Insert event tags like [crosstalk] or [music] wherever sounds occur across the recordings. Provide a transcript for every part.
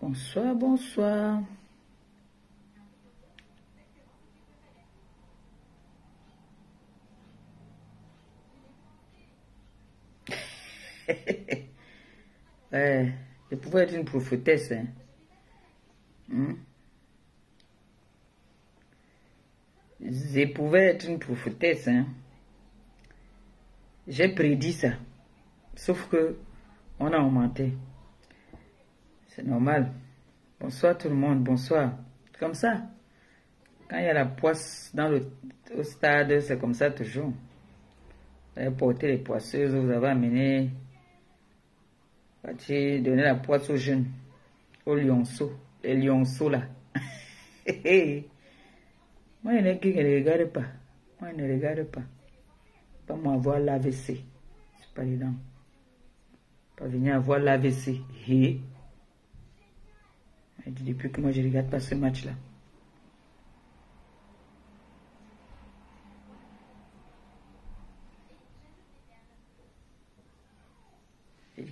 Bonsoir, bonsoir. Ouais, je pouvais être une prophétesse. Hein. Hmm? Je pouvais être une prophétesse. Hein. J'ai prédit ça. Sauf que on a augmenté. C'est normal. Bonsoir tout le monde, bonsoir. Comme ça. Quand il y a la poisse dans le au stade, c'est comme ça toujours. Vous avez porté les poisseuses, vous avez amené, avez donné la poisse aux jeunes, aux lionceaux, les lionceaux là. [laughs] Moi, il y en a qui ne regardent pas. Moi, je ne regarde pas. Pas moi avoir l'AVC. C'est pas dedans. Pas venir avoir l'AVC. Et, depuis que moi, je ne regarde pas ce match-là.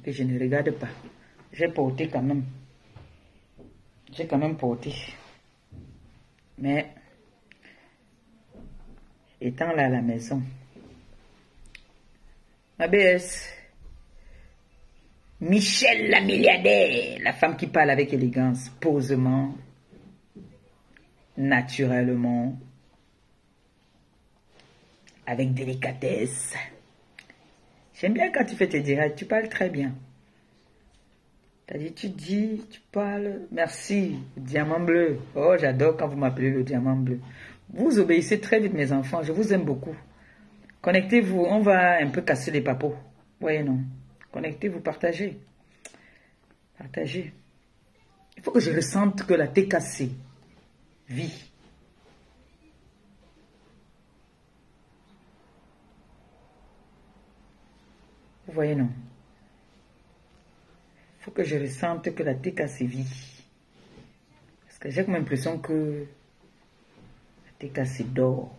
Que je ne regarde pas. J'ai porté quand même. J'ai quand même porté. Mais, étant là à la maison, ma BS, Michel la milliardaire, la femme qui parle avec élégance, posement, naturellement, avec délicatesse. J'aime bien quand tu fais tes directs, tu parles très bien. tu dis, tu parles, merci, diamant bleu. Oh, j'adore quand vous m'appelez le diamant bleu. Vous obéissez très vite, mes enfants, je vous aime beaucoup. Connectez-vous, on va un peu casser les papos. Oui, non. Connectez-vous, partagez. Partagez. Il faut que je ressente que la TKC vit. Vous voyez, non Il faut que je ressente que la TK vit. Parce que j'ai comme l'impression que la dort.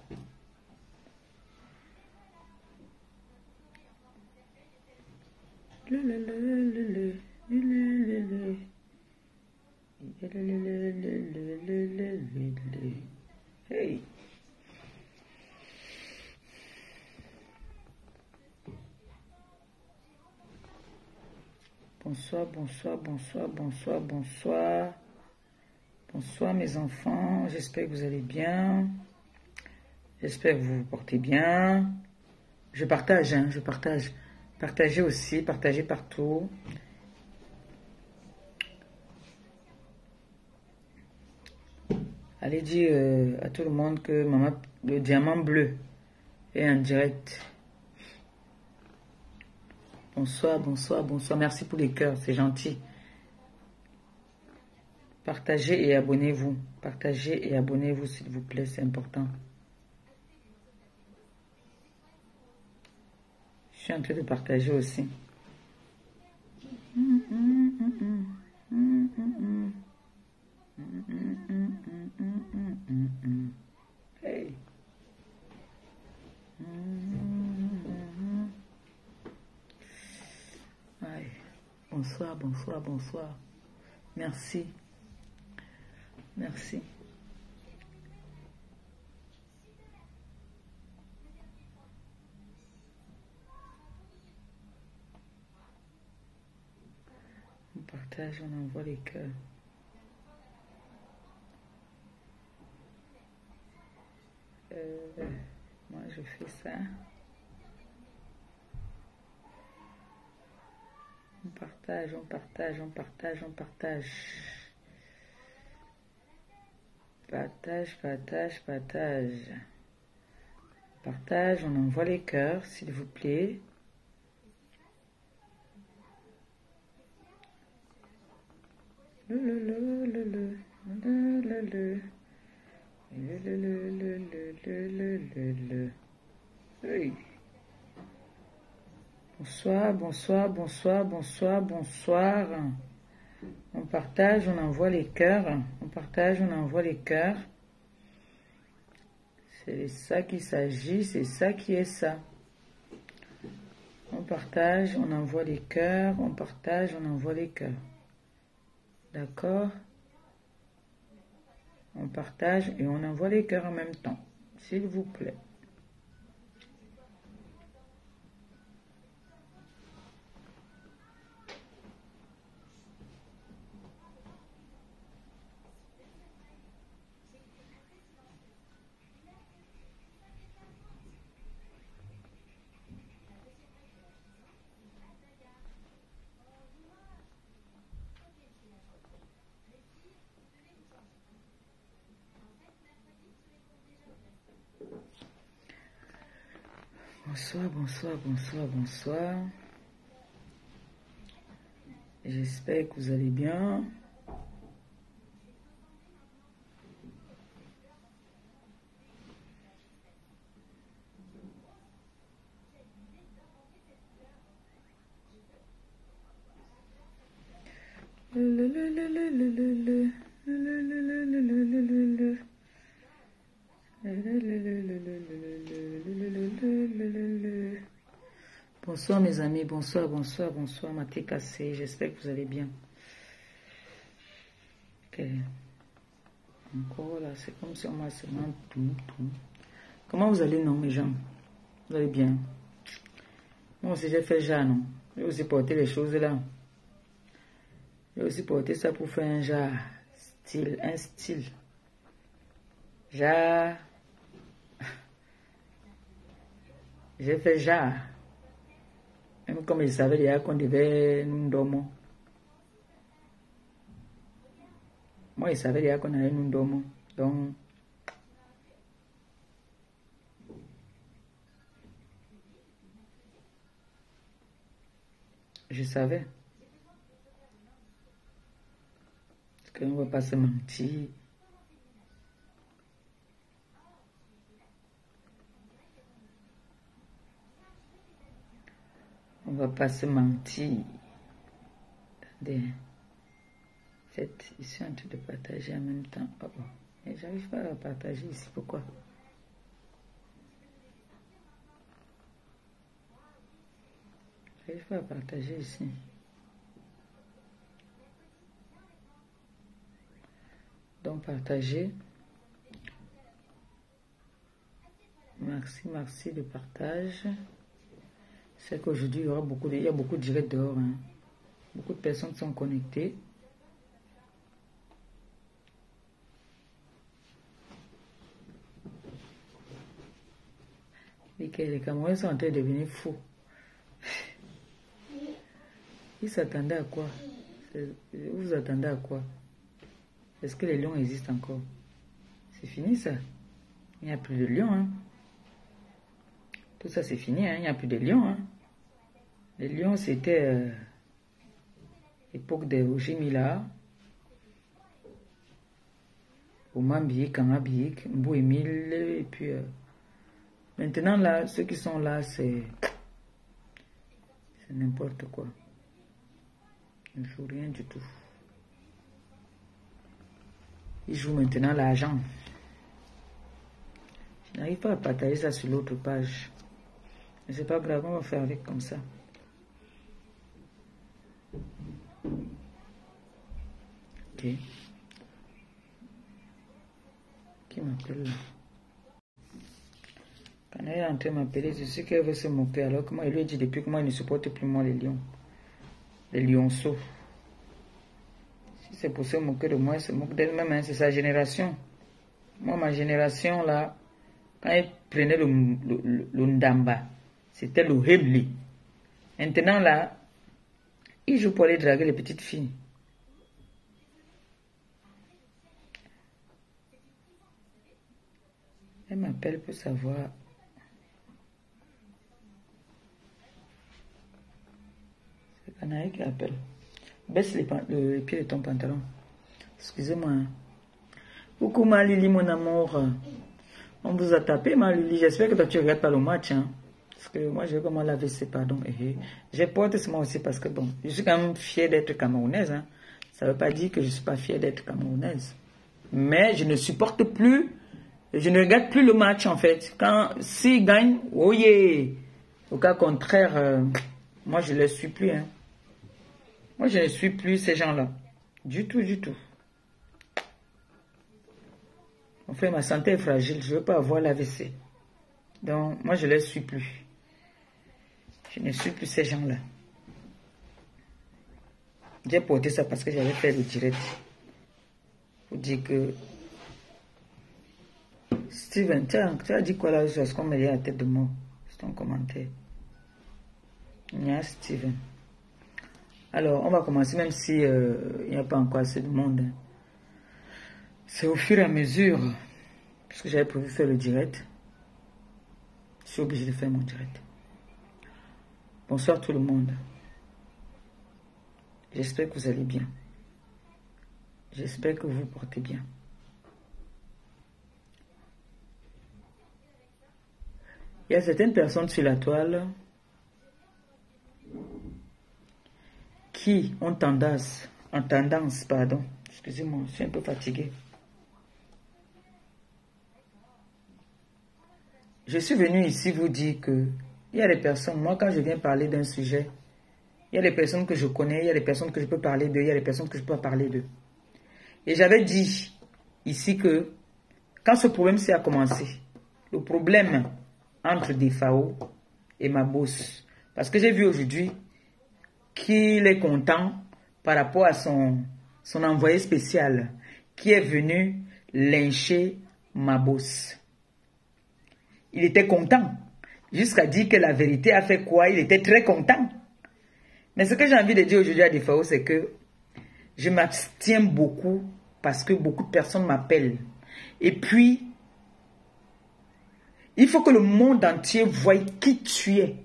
Hey. Bonsoir, bonsoir, bonsoir, bonsoir, bonsoir. Bonsoir mes enfants, j'espère que vous allez bien. J'espère que vous vous portez bien. Je partage, hein, je partage. Partagez aussi, partagez partout. Allez dire euh, à tout le monde que maman, le diamant bleu est en direct. Bonsoir, bonsoir, bonsoir. Merci pour les cœurs, c'est gentil. Partagez et abonnez-vous. Partagez et abonnez-vous, s'il vous plaît, c'est important. Je suis en train de partager aussi. Hey. Bonsoir, bonsoir, bonsoir. Merci. Merci. On partage, on envoie les cœurs. Euh, moi, je fais ça. On partage, on partage, on partage, on partage. Partage, partage, partage. Partage, on envoie les cœurs, s'il vous plaît. Le, Bonsoir, bonsoir, bonsoir, bonsoir, bonsoir. On partage, on envoie les cœurs. On partage, on envoie les cœurs. C'est ça qu'il s'agit, c'est ça qui est ça. On partage, on envoie les cœurs, on partage, on envoie les cœurs. D'accord? On partage et on envoie les cœurs en même temps, s'il vous plaît. Bonsoir, bonsoir, bonsoir. J'espère que vous allez bien. Bonsoir mes amis, bonsoir, bonsoir, bonsoir, Maté Cassé, j'espère que vous allez bien. Encore là, c'est comme si on m'a seulement tout, tout. Comment vous allez, non, mes gens? Vous allez bien? Moi aussi, j'ai fait genre, non? J'ai aussi porté les choses là. J'ai aussi porté ça pour faire un genre, style, un style. Genre. [laughs] J'ai fait genre. Même comme il savait déjà qu'on devait nous dormir. Moi, il savait déjà qu'on allait nous dormir. Donc, je savais. Parce qu'on ne va pas se mentir. On va pas se mentir. Attendez. Faites, ils sont en train de partager en même temps. Oh, oh. Mais j'arrive pas à partager ici. Pourquoi? J'arrive pas à partager ici. Donc, partager. Merci, merci de partage. C'est qu'aujourd'hui, il y aura beaucoup de, il y a beaucoup de directs dehors. Hein. Beaucoup de personnes sont connectées. Les Camerounais sont en train de devenir fous. Ils s'attendaient à quoi? Vous vous attendez à quoi? Est-ce que les lions existent encore? C'est fini ça. Il n'y a plus de lions. Hein. Tout ça c'est fini, hein. il n'y a plus de lions. Hein. Les lions c'était euh, l'époque de Roger Mila, Omambik, Kamabik, Mbou Emile, et puis euh, maintenant là, ceux qui sont là, c'est c'est n'importe quoi. Ils ne jouent rien du tout. Ils jouent maintenant l'argent. Je n'arrive pas à partager ça sur l'autre page. Mais c'est pas grave, on va faire avec comme ça. Qui m'appelle là? Quand elle est en train de m'appeler, je sais qu'elle veut se moquer. Alors que moi, il lui a dit depuis que moi, il ne supporte plus moi les lions. Les lionceaux. Si c'est pour se moquer de moi, elle se moque d'elle-même. Hein, c'est sa génération. Moi, ma génération, là, quand elle prenait le ndamba, c'était le Hebli. Maintenant, là, il joue pour aller draguer les petites filles. Elle m'appelle pour savoir. C'est Canaille qui appelle. Baisse les, le, pieds de ton pantalon. Excusez-moi. Coucou ma Lily, mon amour. On vous a tapé, Maluli. J'espère que toi, tu ne regardes pas le match. Hein. Parce que moi, j'ai comment l'AVC, pardon. J'ai porté ce aussi parce que, bon, je suis quand même fière d'être camerounaise. Hein. Ça ne veut pas dire que je ne suis pas fière d'être camerounaise. Mais je ne supporte plus, je ne regarde plus le match, en fait. Quand, s'ils gagnent, oh yeah. Au cas contraire, euh, moi, je ne les suis plus. Hein. Moi, je ne suis plus ces gens-là. Du tout, du tout. En fait, ma santé est fragile. Je ne veux pas avoir l'AVC. Donc, moi, je ne les suis plus. Je ne suis plus ces gens-là. J'ai porté ça parce que j'avais fait le direct. Pour dire que Steven, tu as, dit quoi là Est-ce qu'on me dit à tête de moi C'est ton commentaire. a Steven. Alors, on va commencer, même si euh, il n'y a pas encore assez de monde. Hein. C'est au fur et à mesure, puisque j'avais prévu faire le direct. Je suis obligé de faire mon direct. Bonsoir tout le monde. J'espère que vous allez bien. J'espère que vous vous portez bien. Il y a certaines personnes sur la toile qui ont tendance, en tendance, pardon, excusez-moi, je suis un peu fatigué. Je suis venu ici vous dire que il y a des personnes, moi quand je viens parler d'un sujet, il y a des personnes que je connais, il y a des personnes que je peux parler d'eux, il y a des personnes que je peux parler d'eux. Et j'avais dit ici que quand ce problème s'est commencé, le problème entre Defao et ma boss, parce que j'ai vu aujourd'hui qu'il est content par rapport à son, son envoyé spécial qui est venu lyncher ma boss. Il était content, jusqu'à dire que la vérité a fait quoi Il était très content. Mais ce que j'ai envie de dire aujourd'hui à Defao, c'est que je m'abstiens beaucoup parce que beaucoup de personnes m'appellent. Et puis, il faut que le monde entier voie qui tu es,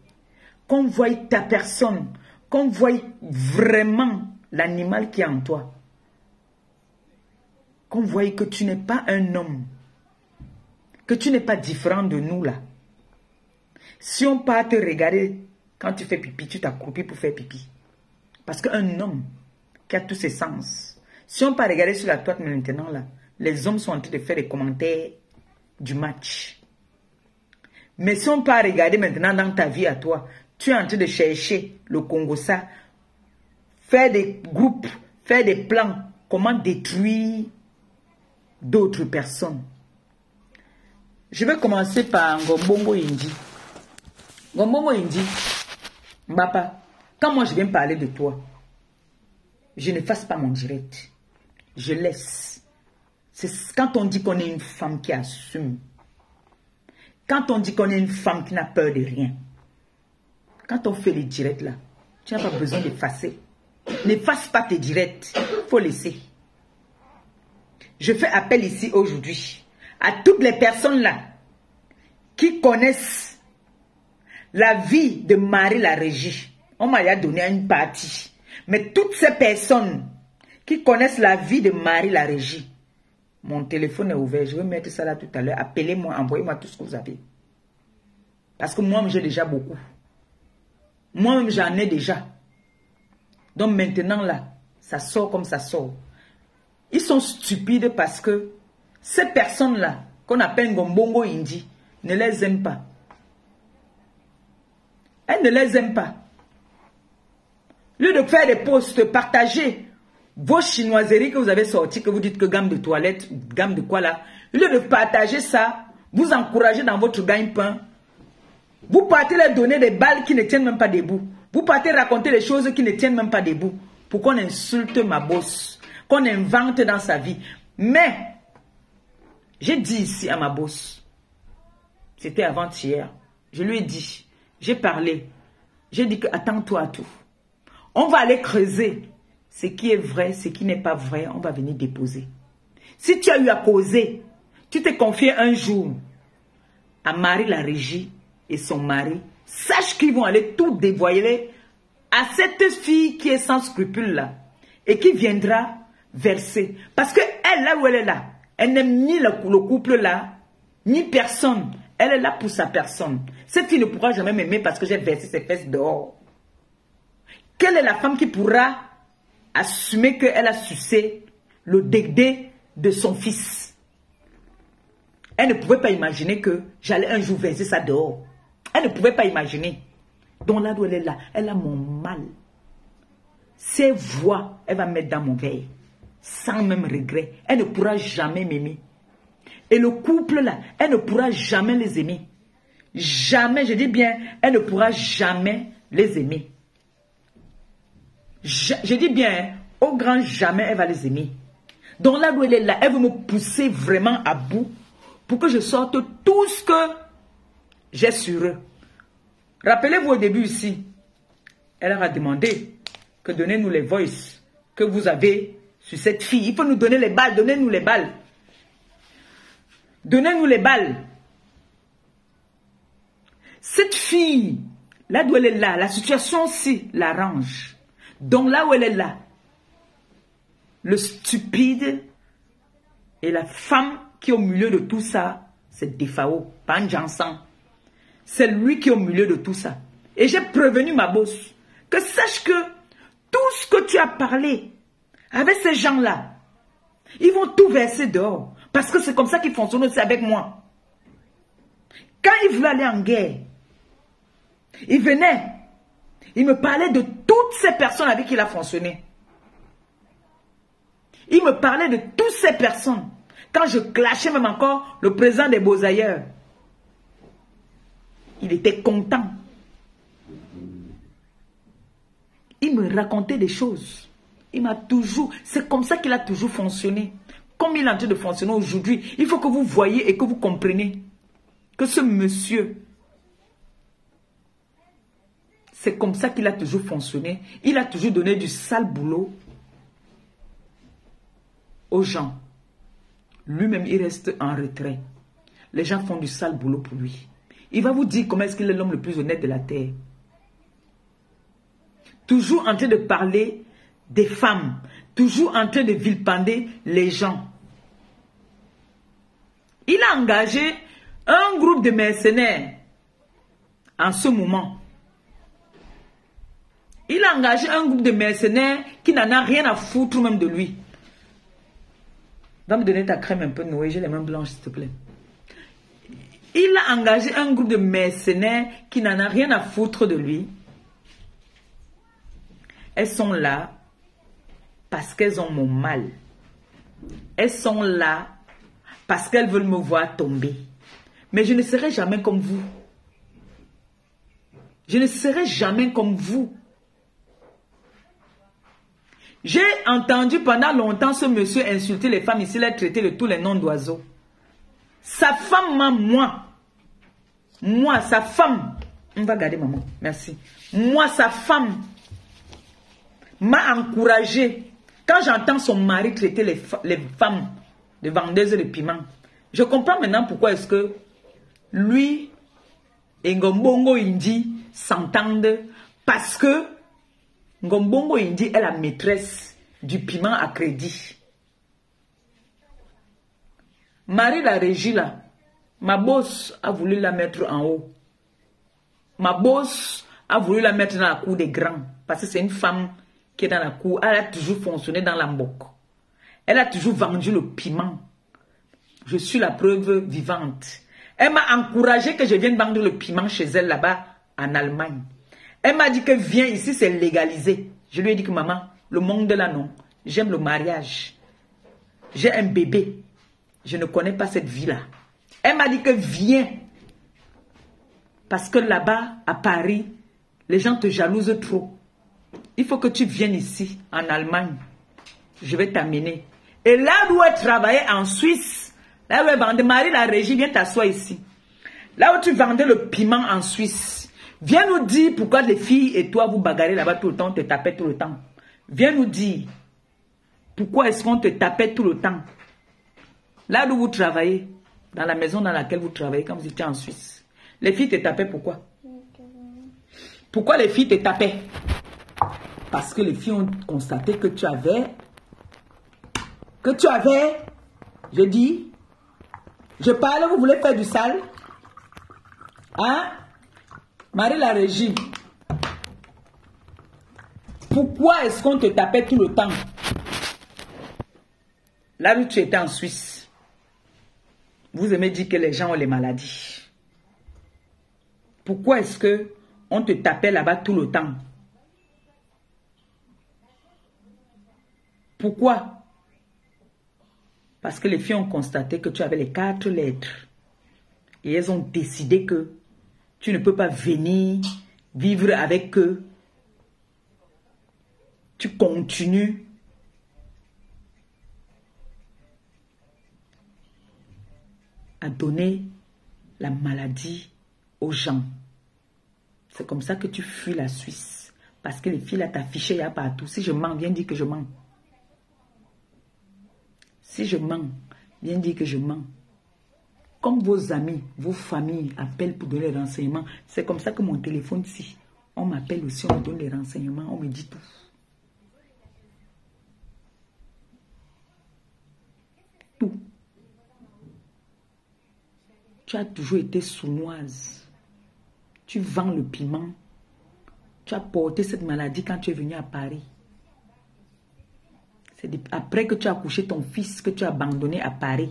qu'on voie ta personne, qu'on voie vraiment l'animal qui est en toi. Qu'on voie que tu n'es pas un homme, que tu n'es pas différent de nous là. Si on part te regarder quand tu fais pipi, tu t'accroupis pour faire pipi. Parce qu'un homme qui a tous ses sens, si on part regarder sur la toile maintenant là, les hommes sont en train de faire des commentaires du match. Mais si on part regarder maintenant dans ta vie à toi, tu es en train de chercher le Congo ça, faire des groupes, faire des plans, comment détruire d'autres personnes. Je vais commencer par Ngombongo Indi. Ngombongo Indi, Mbapa, quand moi je viens parler de toi, je ne fasse pas mon direct. Je laisse. C'est quand on dit qu'on est une femme qui assume. Quand on dit qu'on est une femme qui n'a peur de rien. Quand on fait les directs là, tu n'as pas besoin d'effacer. N'efface pas tes directs. Il faut laisser. Je fais appel ici aujourd'hui à toutes les personnes là qui connaissent la vie de Marie la Régie. On m'a donné une partie. Mais toutes ces personnes qui connaissent la vie de Marie la Régie, mon téléphone est ouvert. Je vais mettre ça là tout à l'heure. Appelez-moi, envoyez-moi tout ce que vous avez. Parce que moi, j'ai déjà beaucoup. Moi-même, j'en ai déjà. Donc maintenant, là, ça sort comme ça sort. Ils sont stupides parce que ces personnes-là, qu'on appelle Gombongo Indi, ne les aiment pas. Elles ne les aiment pas. Lieu de faire des posts, partager vos chinoiseries que vous avez sorties, que vous dites que gamme de toilette, gamme de quoi là. Lieu de partager ça, vous encouragez dans votre gagne-pain vous partez leur donner des balles qui ne tiennent même pas debout. Vous partez raconter des choses qui ne tiennent même pas debout. Pour qu'on insulte ma bosse. Qu'on invente dans sa vie. Mais, j'ai dit ici à ma bosse. C'était avant-hier. Je lui ai dit. J'ai parlé. J'ai dit que attends-toi à tout. On va aller creuser ce qui est vrai, ce qui n'est pas vrai. On va venir déposer. Si tu as eu à causer, tu t'es confié un jour à Marie la régie et son mari, sache qu'ils vont aller tout dévoiler à cette fille qui est sans scrupule là et qui viendra verser. Parce que elle, là où elle est là, elle n'aime ni le, couple là, ni personne. Elle est là pour sa personne. Cette fille ne pourra jamais m'aimer parce que j'ai versé ses fesses dehors. Quelle est la femme qui pourra assumer qu'elle a sucé le dédé de son fils Elle ne pouvait pas imaginer que j'allais un jour verser ça dehors. Elle ne pouvait pas imaginer. Donc là où elle est là, elle a mon mal. Ses voix, elle va mettre dans mon veille. Sans même regret. Elle ne pourra jamais m'aimer. Et le couple là, elle ne pourra jamais les aimer. Jamais, je dis bien, elle ne pourra jamais les aimer. Je, dis bien, au grand jamais, elle va les aimer. Donc là où elle est là, elle veut me pousser vraiment à bout pour que je sorte tout ce que j'ai sur eux. Rappelez-vous au début ici, elle a demandé que donnez-nous les voices que vous avez sur cette fille. Il faut nous donner les balles, donnez-nous les balles. Donnez-nous les balles. Cette fille, là où elle est là, la situation aussi l'arrange. Donc là où elle est là, le stupide et la femme qui est au milieu de tout ça, c'est Defao, pas C'est lui qui est au milieu de tout ça. Et j'ai prévenu ma bosse que sache que tout ce que tu as parlé avec ces gens-là, ils vont tout verser dehors. Parce que c'est comme ça qu'ils fonctionnent aussi avec moi. Quand il voulait aller en guerre, il venait, il me parlait de toutes ces personnes avec qui il a fonctionné. Il me parlait de toutes ces personnes. Quand je clashais même encore le président des Beaux-Ailleurs, il était content. Il me racontait des choses. Il m'a toujours, c'est comme ça qu'il a toujours fonctionné comme il est en train de fonctionner aujourd'hui, il faut que vous voyez et que vous compreniez que ce monsieur, c'est comme ça qu'il a toujours fonctionné. Il a toujours donné du sale boulot aux gens. Lui-même, il reste en retrait. Les gens font du sale boulot pour lui. Il va vous dire comment est-ce qu'il est l'homme le plus honnête de la terre. Toujours en train de parler des femmes, toujours en train de vilpender les gens. Il a engagé un groupe de mercenaires en ce moment. Il a engagé un groupe de mercenaires qui n'en a rien à foutre même de lui. Va me donner ta crème un peu Noé, j'ai les mains blanches s'il te plaît. Il a engagé un groupe de mercenaires qui n'en a rien à foutre de lui. Elles sont là parce qu'elles ont mon mal. Elles sont là parce qu'elles veulent me voir tomber. Mais je ne serai jamais comme vous. Je ne serai jamais comme vous. J'ai entendu pendant longtemps ce monsieur insulter les femmes ici, les traiter de tous les noms d'oiseaux. Sa femme m'a, moi, moi, sa femme, on va garder maman, merci. Moi, sa femme m'a encouragé. Quand j'entends son mari traiter les, les femmes de vendeuses de piment. Je comprends maintenant pourquoi est-ce que lui et Ngombongo Indi s'entendent parce que Ngombongo Indi est la maîtresse du piment à crédit. Marie la régie là, ma boss a voulu la mettre en haut. Ma boss a voulu la mettre dans la cour des grands parce que c'est une femme qui est dans la cour. Elle a toujours fonctionné dans la. Elle a toujours vendu le piment. Je suis la preuve vivante. Elle m'a encouragé que je vienne vendre le piment chez elle là-bas en Allemagne. Elle m'a dit que viens ici, c'est légalisé. Je lui ai dit que maman, le monde de là non. J'aime le mariage. J'ai un bébé. Je ne connais pas cette vie-là. Elle m'a dit que viens. Parce que là-bas, à Paris, les gens te jalousent trop. Il faut que tu viennes ici, en Allemagne. Je vais t'amener. Et là où elle travaillait en Suisse, là où elle vendait, Marie la régie, viens t'asseoir ici. Là où tu vendais le piment en Suisse, viens nous dire pourquoi les filles et toi vous bagarrez là-bas tout le temps, te tapez tout le temps. Viens nous dire pourquoi est-ce qu'on te tapait tout le temps. Là où vous travaillez, dans la maison dans laquelle vous travaillez, quand vous étiez en Suisse, les filles te tapaient pourquoi? Pourquoi les filles te tapaient? Parce que les filles ont constaté que tu avais que tu avais, je dis, Je parle, vous voulez faire du sale? Hein? Marie la régie. Pourquoi est-ce qu'on te tapait tout le temps? Là où tu étais en Suisse, vous aimez dire que les gens ont les maladies. Pourquoi est-ce que on te tapait là-bas tout le temps? Pourquoi? Parce que les filles ont constaté que tu avais les quatre lettres. Et elles ont décidé que tu ne peux pas venir vivre avec eux. Tu continues à donner la maladie aux gens. C'est comme ça que tu fuis la Suisse. Parce que les filles là t'affichent, il y a partout. Si je mens, viens dire que je mens. Si je mens, viens dire que je mens. Comme vos amis, vos familles appellent pour donner les renseignements, c'est comme ça que mon téléphone ici, on m'appelle aussi, on me donne les renseignements, on me dit tout. Tout. Tu as toujours été sournoise. Tu vends le piment. Tu as porté cette maladie quand tu es venu à Paris. C'est après que tu as couché ton fils que tu as abandonné à Paris.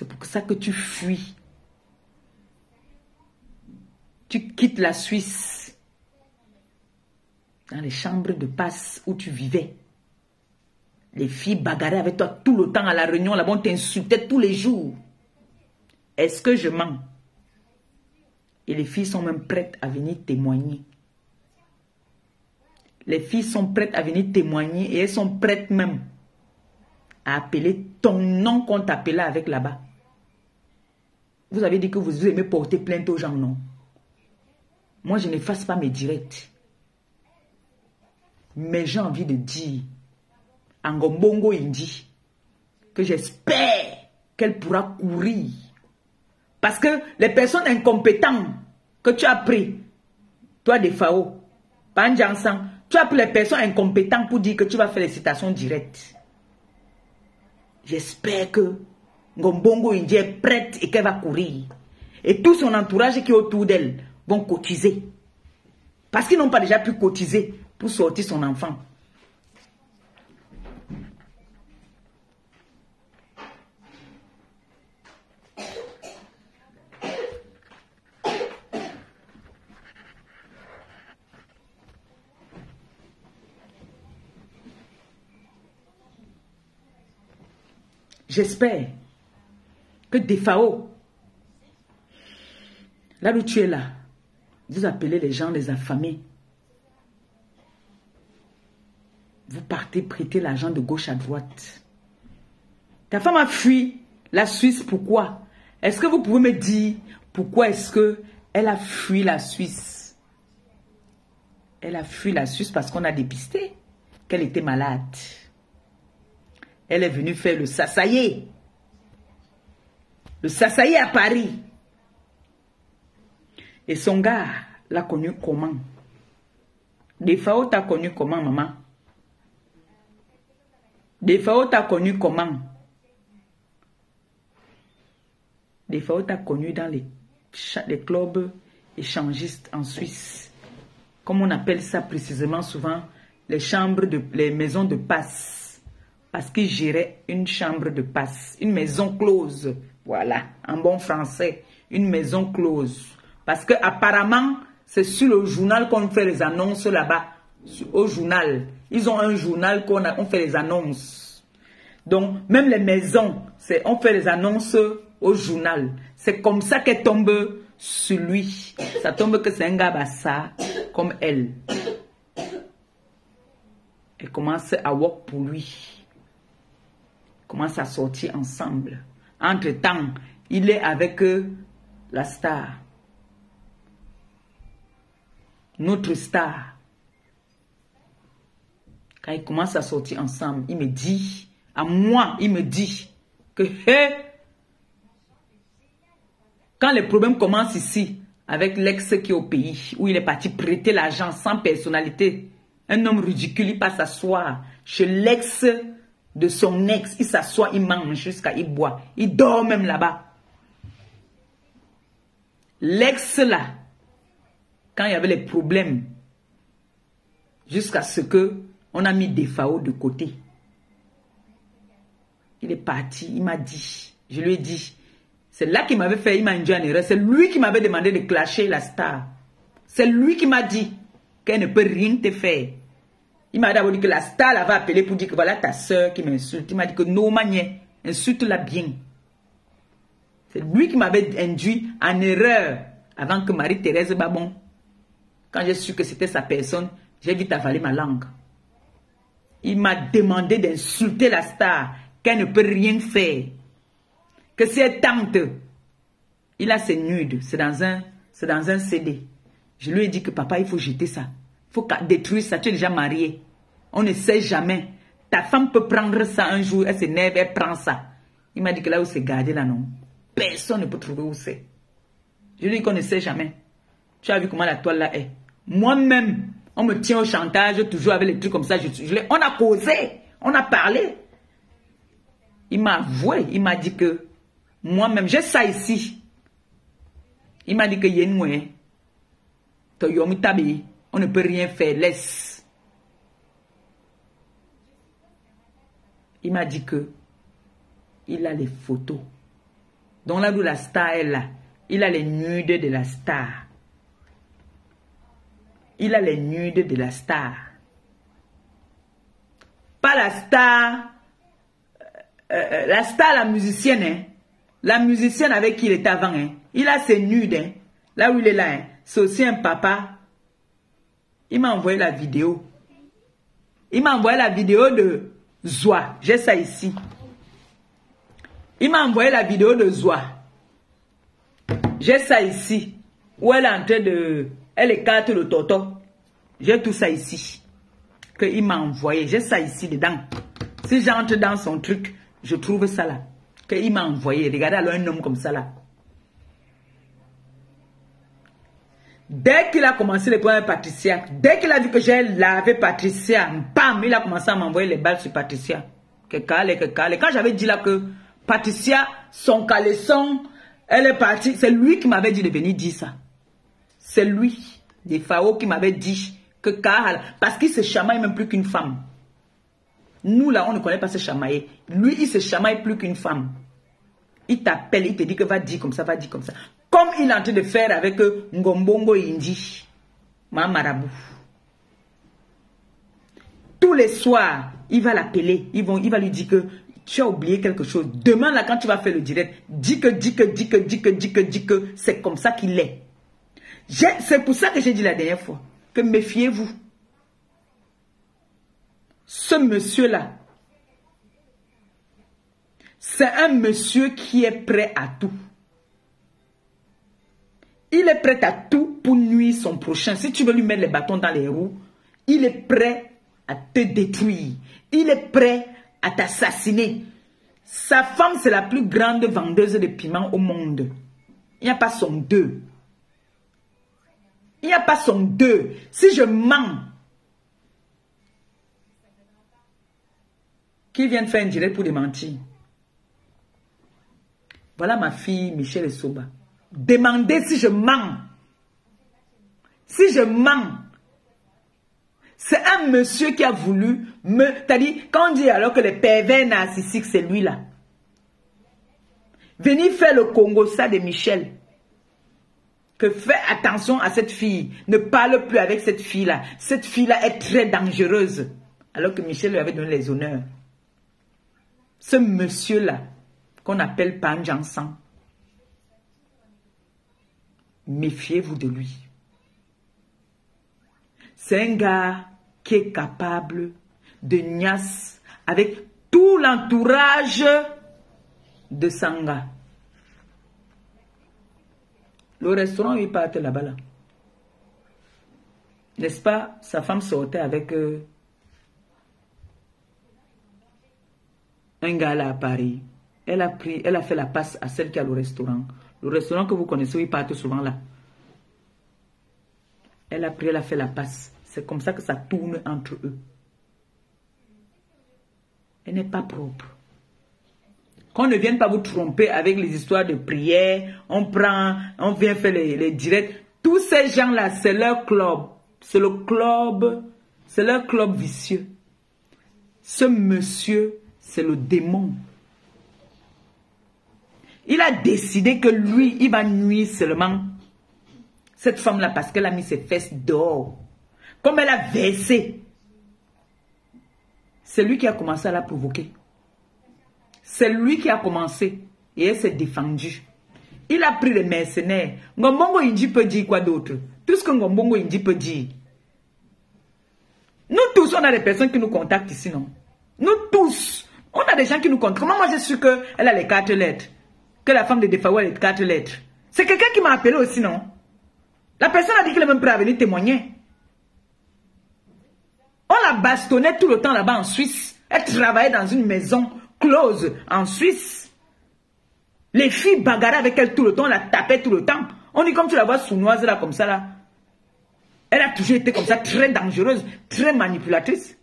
C'est pour ça que tu fuis. Tu quittes la Suisse dans les chambres de passe où tu vivais. Les filles bagarraient avec toi tout le temps à la réunion, là-bas on t'insultait tous les jours. Est-ce que je mens? Et les filles sont même prêtes à venir témoigner. Les filles sont prêtes à venir témoigner et elles sont prêtes même à appeler ton nom qu'on t'appelait avec là-bas. Vous avez dit que vous aimez porter plainte aux gens, non? Moi, je n'efface pas mes directs. Mais j'ai envie de dire à Ngombongo Indi que j'espère qu'elle pourra courir. Parce que les personnes incompétentes que tu as pris, toi des FAO, Panjansan, tu as pris les personnes incompétentes pour dire que tu vas faire les citations directes. J'espère que Ngombongo Indi est prête et qu'elle va courir. Et tout son entourage qui est autour d'elle vont cotiser. Parce qu'ils n'ont pas déjà pu cotiser pour sortir son enfant. J'espère que des FAO, là où tu es là, vous appelez les gens les affamés. Vous partez prêter l'argent de gauche à droite. Ta femme a fui la Suisse, pourquoi? Est-ce que vous pouvez me dire pourquoi est-ce que elle a fui la Suisse? Elle a fui la Suisse parce qu'on a dépisté qu'elle était malade. Elle est venue faire le sasaye. Le sasaye à Paris. Et son gars l'a connu comment? Des fois, t'as connu comment, maman? Des fois, t'as connu comment? Des fois, t'as connu dans les, les clubs échangistes en Suisse. Comme on appelle ça précisément souvent, les chambres de, les maisons de passe parce qu'il gérait une chambre de passe, une maison close. Voilà, en bon français, une maison close. Parce que apparemment, c'est sur le journal qu'on fait les annonces là-bas. Au journal. Ils ont un journal qu'on on fait les annonces. Donc, même les maisons, on fait les annonces au journal. C'est comme ça qu'elle tombe sur lui. Ça tombe que c'est un gars bassa, comme elle. Elle commence à work pour lui commence à sortir ensemble. Entre-temps, il est avec la star. Notre star. Quand il commence à sortir ensemble, il me dit, à moi, il me dit que quand les problèmes commencent ici, avec l'ex qui est au pays, où il est parti prêter l'argent sans personnalité, un homme ridicule, il passe s'asseoir chez l'ex de son ex. Il s'assoit, il mange jusqu'à il boit. Il dort même là-bas. L'ex là, quand il y avait les problèmes, jusqu'à ce que on a mis des FAO de côté. Il est parti, il m'a dit, je lui ai dit, c'est là qu'il m'avait fait, il m'a induit en erreur. C'est lui qui m'avait demandé de clasher la star. C'est lui qui m'a dit qu'elle ne peut rien te faire. Il m'a d'abord dit que la star l'avait appelé pour dire que voilà ta soeur qui m'insulte. Il m'a dit que non, manier, insulte-la bien. C'est lui qui m'avait induit en erreur avant que Marie-Thérèse Babon, quand j'ai su que c'était sa personne, j'ai vite avalé ma langue. Il m'a demandé d'insulter la star, qu'elle ne peut rien faire. Que si elle tente, il a ses nudes, c'est dans dans un CD. Je lui ai dit que papa, il faut jeter ça. Faut détruire ça. Tu es déjà marié. On ne sait jamais. Ta femme peut prendre ça un jour, elle s'énerve, elle prend ça. Il m'a dit que là où c'est gardé, là non. Personne ne peut trouver où c'est. Je lui dit qu'on ne sait jamais. Tu as vu comment la toile là est. Moi-même, on me tient au chantage toujours avec les trucs comme ça. On a causé, on a parlé. Il m'a avoué, il m'a dit que moi-même, j'ai ça ici. Il m'a dit que Yenwe, on ne peut rien faire, laisse. Il m'a dit que il a les photos. Donc là où la star est là, il a les nudes de la star. Il a les nudes de la star. Pas la star, euh, euh, la star, la musicienne, hein. La musicienne avec qui il est avant, hein. Il a ses nudes, hein. Là où il est là, hein. C'est aussi un papa. Il m'a envoyé la vidéo. Il m'a envoyé la vidéo de Zoa. J'ai ça ici. Il m'a envoyé la vidéo de Zoa. J'ai ça ici. Où elle est en train de... Elle écarte le toto. J'ai tout ça ici. Que il m'a envoyé. J'ai ça ici dedans. Si j'entre dans son truc, je trouve ça là. Que il m'a envoyé. Regardez alors un homme comme ça là. Dès qu'il a commencé le problème Patricia, dès qu'il a vu que j'ai lavé Patricia, il a commencé à m'envoyer les balles sur Patricia. Que que. Quand j'avais dit là que Patricia, son caleçon, elle est partie, c'est lui qui m'avait dit de venir dire ça. C'est lui, des Fao, qui m'avait dit que Kahal, parce qu'il se chamaille même plus qu'une femme. Nous là, on ne connaît pas se chamailler. Lui, il se chamaille plus qu'une femme. Il t'appelle, il te dit que va dire comme ça, va dire comme ça. Comme il est en train de faire avec euh, Ngombongo Indi, ma marabout. Tous les soirs, il va l'appeler, il, il va lui dire que tu as oublié quelque chose. Demain, là, quand tu vas faire le direct, dis que, dis que, dis que, dis que, dis que, dis que, c'est comme ça qu'il est. C'est pour ça que j'ai dit la dernière fois que méfiez-vous. Ce monsieur-là, c'est un monsieur qui est prêt à tout. Il est prêt à tout pour nuire son prochain. Si tu veux lui mettre les bâtons dans les roues, il est prêt à te détruire. Il est prêt à t'assassiner. Sa femme, c'est la plus grande vendeuse de piments au monde. Il n'y a pas son deux. Il n'y a pas son deux. Si je mens, qui vient de faire un direct pour démentir? Voilà ma fille Michelle Soba. Demandez si je mens. Si je mens, c'est un monsieur qui a voulu me... C'est-à-dire, quand on dit alors que les pervers narcissiques, c'est lui là. Venir faire le Congo, ça de Michel. Que fais attention à cette fille. Ne parle plus avec cette fille-là. Cette fille-là est très dangereuse. Alors que Michel lui avait donné les honneurs. Ce monsieur-là, qu'on appelle Panjansan, méfiez-vous de lui. C'est un gars qui est capable de nias avec tout l'entourage de Sanga. Le restaurant, il partait là-bas. Là. N'est-ce pas? Sa femme sortait avec euh, un gars là à Paris. Elle a, pris, elle a fait la passe à celle qui a le restaurant. Le restaurant que vous connaissez, il part souvent là. Elle a pris, elle a fait la passe. C'est comme ça que ça tourne entre eux. elle n'est pas propre. Qu'on ne vienne pas vous tromper avec les histoires de prière, on prend, on vient faire les, les directs. Tous ces gens-là, c'est leur club. C'est le club, c'est leur club vicieux. Ce monsieur, c'est le démon. Il a décidé que lui, il va nuire seulement cette femme-là parce qu'elle a mis ses fesses dehors. Comme elle a versé. C'est lui qui a commencé à la provoquer. C'est lui qui a commencé. Et elle s'est défendue. Il a pris les mercenaires. Ngombongo Inji peut dire quoi d'autre? Tout ce que Ngombongo Inji peut dire. Nous tous, on a des personnes qui nous contactent ici, non? Nous tous, on a des gens qui nous contactent. Moi j'ai su qu'elle a les quatre lettres? Que la femme de Defawa a les quatre lettres C'est quelqu'un qui m'a appelé aussi, non? La personne a dit qu'elle est même prête à venir témoigner. On la bastonnait tout le temps là-bas en Suisse. Elle travaillait dans une maison close en Suisse. Les filles bagarraient avec elle tout le temps, on la tapait tout le temps. On dit comme tu la vois sournoise là, comme ça là. Elle a toujours été comme ça, très dangereuse, très manipulatrice.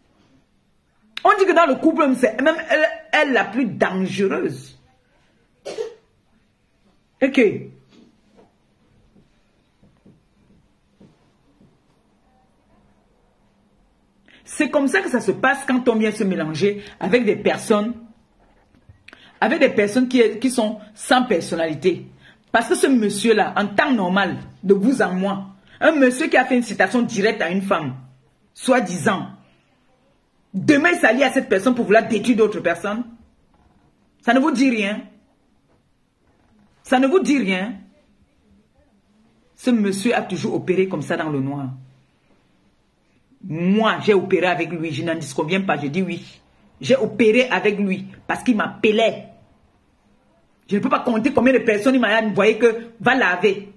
On dit que dans le couple, c'est même elle la plus dangereuse. Ok. C'est comme ça que ça se passe quand on vient se mélanger avec des personnes, avec des personnes qui, qui sont sans personnalité. Parce que ce monsieur-là, en temps normal, de vous en moi, un monsieur qui a fait une citation directe à une femme, soi-disant, demain il s'allie à cette personne pour vouloir détruire d'autres personnes. Ça ne vous dit rien. Ça ne vous dit rien? Ce monsieur a toujours opéré comme ça dans le noir. Moi, j'ai opéré avec lui. Je n'en dis combien pas, je dis oui. J'ai opéré avec lui parce qu'il m'appelait. Je ne peux pas compter combien de personnes il m'a envoyé que va laver.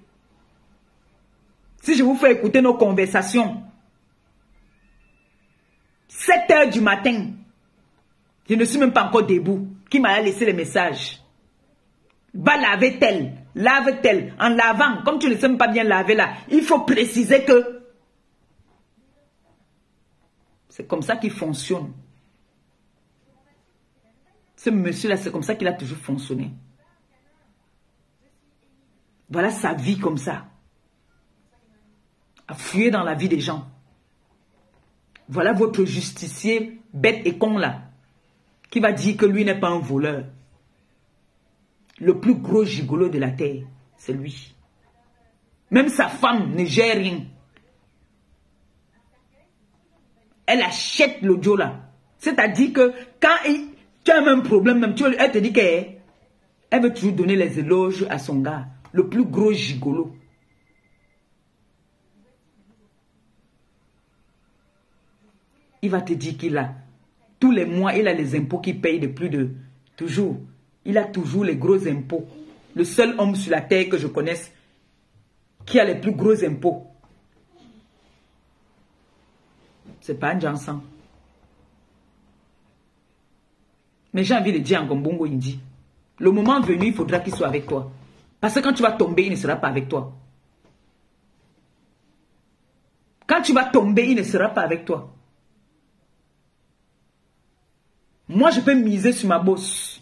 Si je vous fais écouter nos conversations, 7 heures du matin, je ne suis même pas encore debout, qui m'a laissé les messages. Va laver tel, lave tel, en lavant, comme tu ne sais même pas bien laver là, il faut préciser que c'est comme ça qu'il fonctionne. Ce monsieur-là, c'est comme ça qu'il a toujours fonctionné. Voilà sa vie comme ça à fuir dans la vie des gens. Voilà votre justicier bête et con là, qui va dire que lui n'est pas un voleur. Le plus gros gigolo de la terre, c'est lui. Même sa femme ne gère rien. Elle achète l'audio là. C'est-à-dire que quand tu as un problème, même tu, elle te dit qu'elle veut toujours donner les éloges à son gars, le plus gros gigolo. il va te dire qu'il a tous les mois, il a les impôts qu'il paye de plus de toujours. Il a toujours les gros impôts. Le seul homme sur la terre que je connaisse qui a les plus gros impôts. C'est pas un Jansan. Mais j'ai envie de dire en Gombongo Indi. Le moment venu, il faudra qu'il soit avec toi. Parce que quand tu vas tomber, il ne sera pas avec toi. Quand tu vas tomber, il ne sera pas avec toi. Moi, je peux miser sur ma bosse.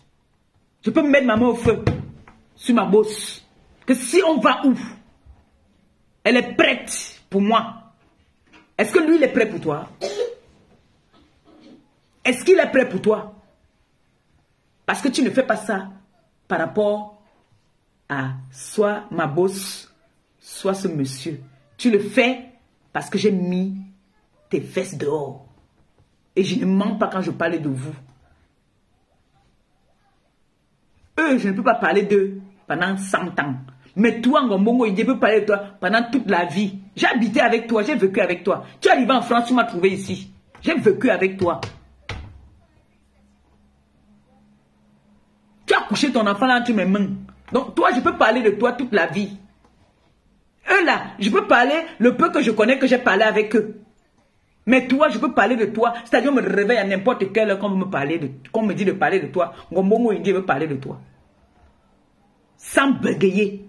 Je peux mettre ma main au feu sur ma bosse. Que si on va où, elle est prête pour moi. Est-ce que lui, il est prêt pour toi? Est-ce qu'il est prêt pour toi? Parce que tu ne fais pas ça par rapport à soit ma bosse, soit ce monsieur. Tu le fais parce que j'ai mis tes fesses dehors. Et je ne mens pas quand je parle de vous. Eux, je ne peux pas parler d'eux pendant 100 ans. Mais toi, Ngombongo, je peux parler de toi pendant toute la vie. J'ai habité avec toi, j'ai vécu avec toi. Tu es arrivé en France, tu m'as trouvé ici. J'ai vécu avec toi. Tu as couché ton enfant là entre mes mains. Donc toi, je peux parler de toi toute la vie. Eux là, je peux parler le peu que je connais, que j'ai parlé avec eux. Mais toi, je peux parler de toi. C'est-à-dire, me réveille à n'importe quelle heure qu'on me, parler de, me dit de parler de toi. Ngombongo Indi veut parler de toi sans bégayer,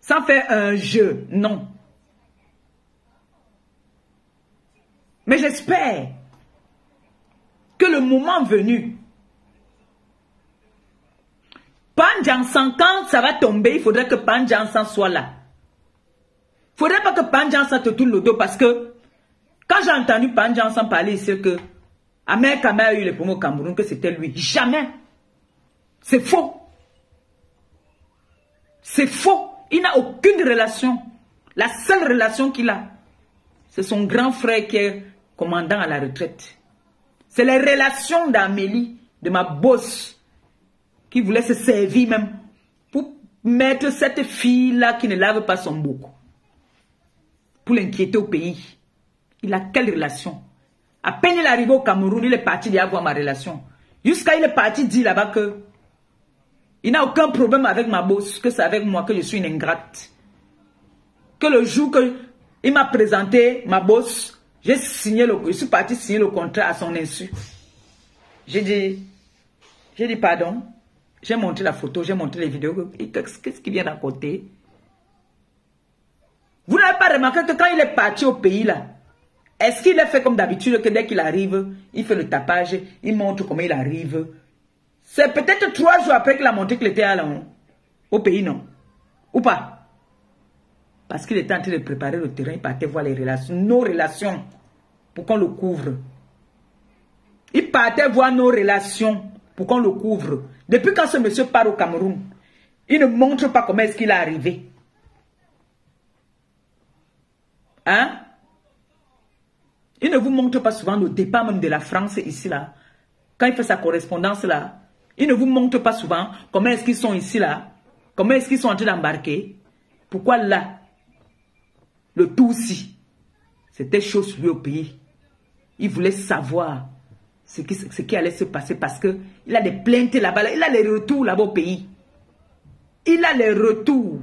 sans faire un jeu, non. Mais j'espère que le moment venu, Panjansan, quand ça va tomber, il faudrait que Panjansan soit là. Faudrait pas que Panjansan te tourne le dos parce que quand j'ai entendu Panjansan parler ici que Amer Kame a eu le premier au Cameroun, que c'était lui. Jamais. C'est faux. C'est faux. Il n'a aucune relation. La seule relation qu'il a, c'est son grand frère qui est commandant à la retraite. C'est les relations d'Amélie, de ma bosse, qui voulait se servir même pour mettre cette fille-là qui ne lave pas son bouc. Pour l'inquiéter au pays. Il a quelle relation? À peine il est arrivé au Cameroun, il est parti d'y avoir ma relation. Jusqu'à il est parti dire là-bas que il n'a aucun problème avec ma bosse, que c'est avec moi que je suis une ingrate. Que le jour que il m'a présenté ma bosse, j'ai signé le, je suis parti signer le contrat à son insu. J'ai dit, j'ai dit pardon. J'ai montré la photo, j'ai montré les vidéos. Qu'est-ce qui vient côté? Vous n'avez pas remarqué que quand il est parti au pays là, est-ce qu'il a fait comme d'habitude que dès qu'il arrive, il fait le tapage, il montre comment il arrive, c'est peut-être trois jours après qu'il a montré qu'il était à au pays, non? Ou pas? Parce qu'il était en train de préparer le terrain, il partait voir les relations, nos relations, pour qu'on le couvre. Il partait voir nos relations pour qu'on le couvre. Depuis quand ce monsieur part au Cameroun, il ne montre pas comment est-ce qu'il est arrivé. Hein? Il ne vous montre pas souvent le départ même de la France ici là. Quand il fait sa correspondance là, ils ne vous montrent pas souvent comment est-ce qu'ils sont ici là. Comment est-ce qu'ils sont en train d'embarquer. Pourquoi là? Le tout aussi. C'était sur lui au pays. Il voulait savoir ce qui, ce qui allait se passer parce que il a des plaintes là-bas. Il a les retours là-bas au pays. Il a les retours.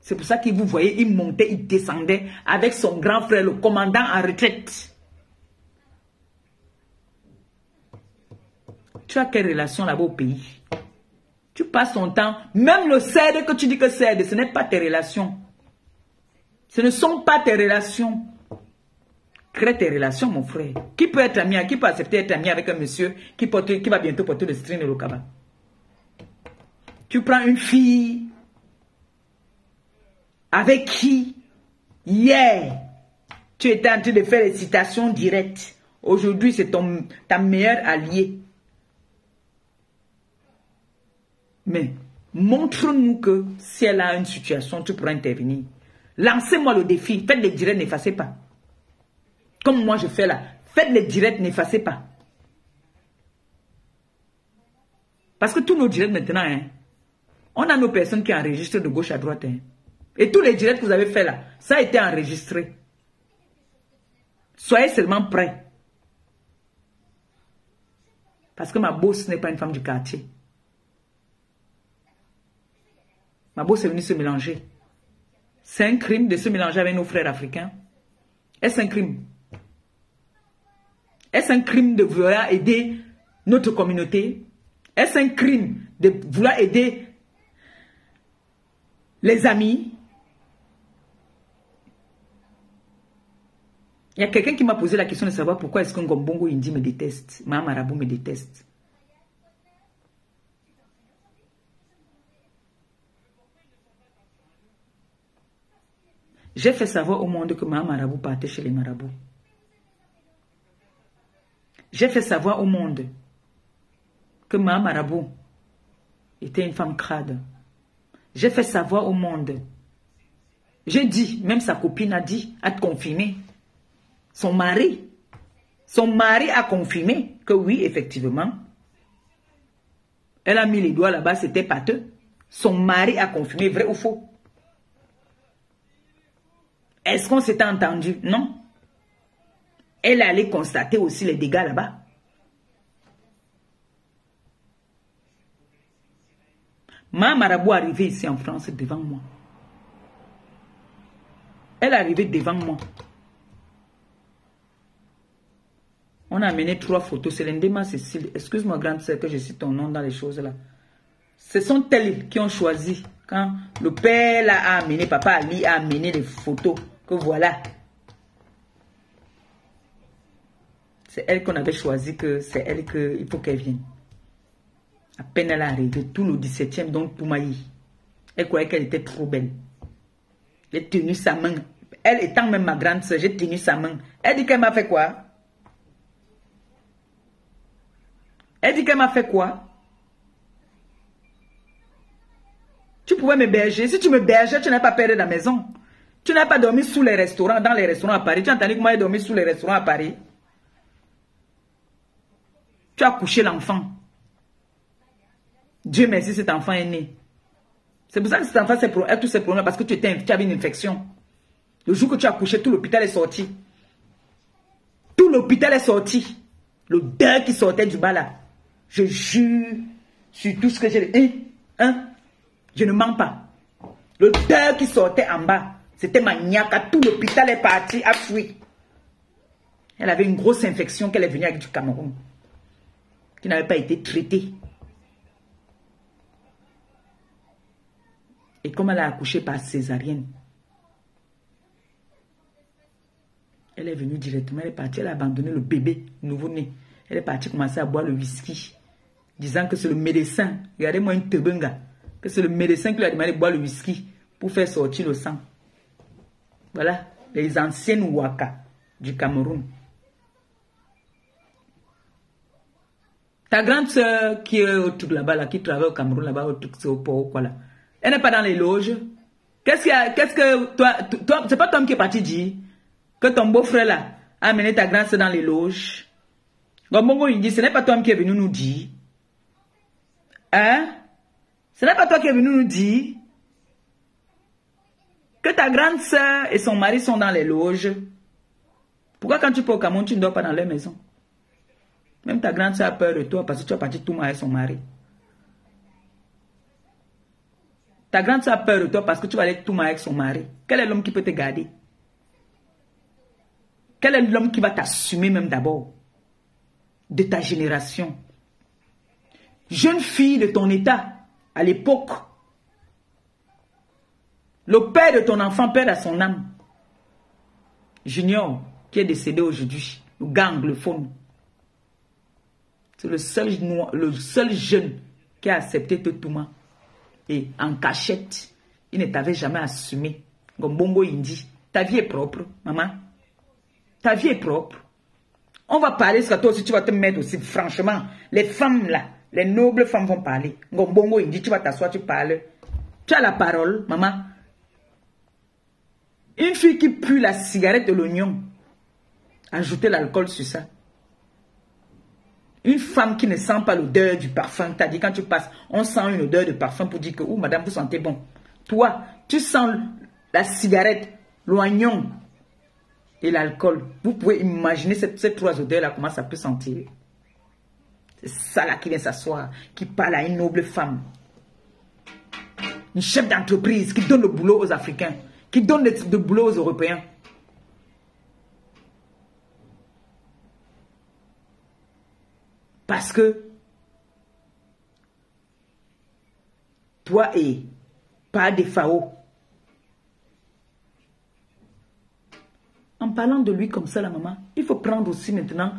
C'est pour ça que vous voyez, il montait, il descendait avec son grand frère, le commandant en retraite. Tu as quelle relation là-bas au pays? Tu passes ton temps, même le CED que tu dis que CED, ce n'est pas tes relations. Ce ne sont pas tes relations. Crée tes relations, mon frère. Qui peut être ami, qui peut accepter être ami avec un monsieur qui, va bientôt porter le string de l'Okaba? Tu prends une fille avec qui, hier, tu étais en train de faire les citations directes. Aujourd'hui, c'est ta meilleure alliée. Mais montre-nous que si elle a une situation, tu pourras intervenir. Lancez-moi le défi. Faites les directs, n'effacez pas. Comme moi je fais là. Faites les directs, n'effacez pas. Parce que tous nos directs maintenant, hein, on a nos personnes qui enregistrent de gauche à droite. Hein. Et tous les directs que vous avez fait là, ça a été enregistré. Soyez seulement prêts. Parce que ma bosse n'est pas une femme du quartier. Mabo est venu se mélanger. C'est un crime de se mélanger avec nos frères africains. Est-ce un crime? Est-ce un crime de vouloir aider notre communauté? Est-ce un crime de vouloir aider les amis? Il y a quelqu'un qui m'a posé la question de savoir pourquoi est-ce qu'un Gombongo Indi me déteste, Ma Marabout me déteste. J'ai fait savoir au monde que ma marabout partait chez les marabouts. J'ai fait savoir au monde que ma marabout était une femme crade. J'ai fait savoir au monde. J'ai dit, même sa copine a dit, a confirmé. Son mari, son mari a confirmé que oui, effectivement, elle a mis les doigts là-bas, c'était pâteux. Son mari a confirmé, vrai ou faux. Est-ce qu'on s'était entendu? Non. Elle allait constater aussi les dégâts là-bas. Ma marabout arrivée ici en France devant moi. Elle est arrivée devant moi. On a amené trois photos. C'est l'indéma Cécile. Excuse-moi, grande sœur, que je cite ton nom dans les choses là. Ce sont elles qui ont choisi. Quand le père a amené, papa Ali a amené les photos voilà. C'est elle qu'on avait choisi que c'est elle qu'il faut qu'elle vienne. À peine elle est arrivée, tout le 17e, donc Toumaï. Elle croyait qu'elle était trop belle. J'ai tenu sa main. Elle étant même ma grande soeur, j'ai tenu sa main. Elle dit qu'elle m'a fait quoi? Elle dit qu'elle m'a fait quoi? Tu pouvais me berger. Si tu me bergeais, tu n'as pas perdu la maison. Tu n'as pas dormi sous les restaurants, dans les restaurants à Paris. Tu as entendu comment j'ai dormi sous les restaurants à Paris? Tu as couché l'enfant. Dieu merci, cet enfant est né. C'est pour ça que cet enfant a tous ces problèmes parce que tu, avais une infection. Le jour que tu as couché, tout l'hôpital est sorti. Tout l'hôpital est sorti. Le deuil qui sortait du bas là. Je jure sur tout ce que j'ai dit. Hein? Je ne mens pas. Deuil qui sortait en bas, c'était maniaque. Tout l'hôpital est parti, a fui. Elle avait une grosse infection qu'elle est venue avec du Cameroun. Qui n'avait pas été traitée. Et comme elle a accouché par césarienne, elle est venue directement, elle est partie, elle a abandonné le bébé nouveau-né. Elle est partie commencer à boire le whisky, disant que c'est le médecin. Regardez-moi une tebenga. Que c'est le médecin qui lui a demandé de boire le whisky pour faire sortir le sang. Voilà, les anciennes Waka du Cameroun. Ta grande soeur qui est au truc là-bas, là, qui travaille au Cameroun là-bas, au truc, c'est au port quoi là. Elle n'est pas dans les loges. Qu'est-ce qu'il qu'est-ce que toi, toi c'est pas toi qui est parti dire que ton beau-frère là a amené ta grande soeur dans les loges. Gombongo il dit, ce n'est pas toi qui est venu nous dire. Hein? Ce n'est pas toi qui es venu nous dire que ta grande soeur et son mari sont dans les loges. Pourquoi quand tu peux au Cameroun, tu ne dors pas dans leur maison? Même ta grande soeur a peur de toi parce que tu as parti tout avec son mari. Ta grande soeur a peur de toi parce que tu vas aller tout avec son mari. Quel est l'homme qui peut te garder? Quel est l'homme qui va t'assumer même d'abord? De ta génération? Jeune fille de ton état, à l'époque, le père de ton enfant perd à son âme. Junior, qui est décédé aujourd'hui, le gars anglophone. C'est le seul, le seul jeune qui a accepté Totouma et en cachette, il ne t'avait jamais assumé. Gombongo Indi, ta vie est propre, maman. Ta vie est propre. On va parler, ce que toi aussi tu vas te mettre aussi, franchement. Les femmes là, les nobles femmes vont parler. Gombongo Indi, tu vas t'asseoir, tu parles. Tu as la parole, maman. Une fille qui pue la cigarette de l'oignon, ajoutez l'alcool sur ça. Une femme qui ne sent pas l'odeur du parfum, t'as dit quand tu passes, on sent une odeur de parfum pour dire que, oh madame, vous sentez bon. Toi, tu sens la cigarette, l'oignon et l'alcool. Vous pouvez imaginer ces, trois odeurs-là, comment ça peut sentir. C'est ça là qui vient s'asseoir, qui parle à une noble femme. Une chef d'entreprise qui donne le boulot aux Africains, qui donne le boulot aux Européens. Parce que toi et pas des FAO. En parlant de lui comme ça, la maman, il faut prendre aussi maintenant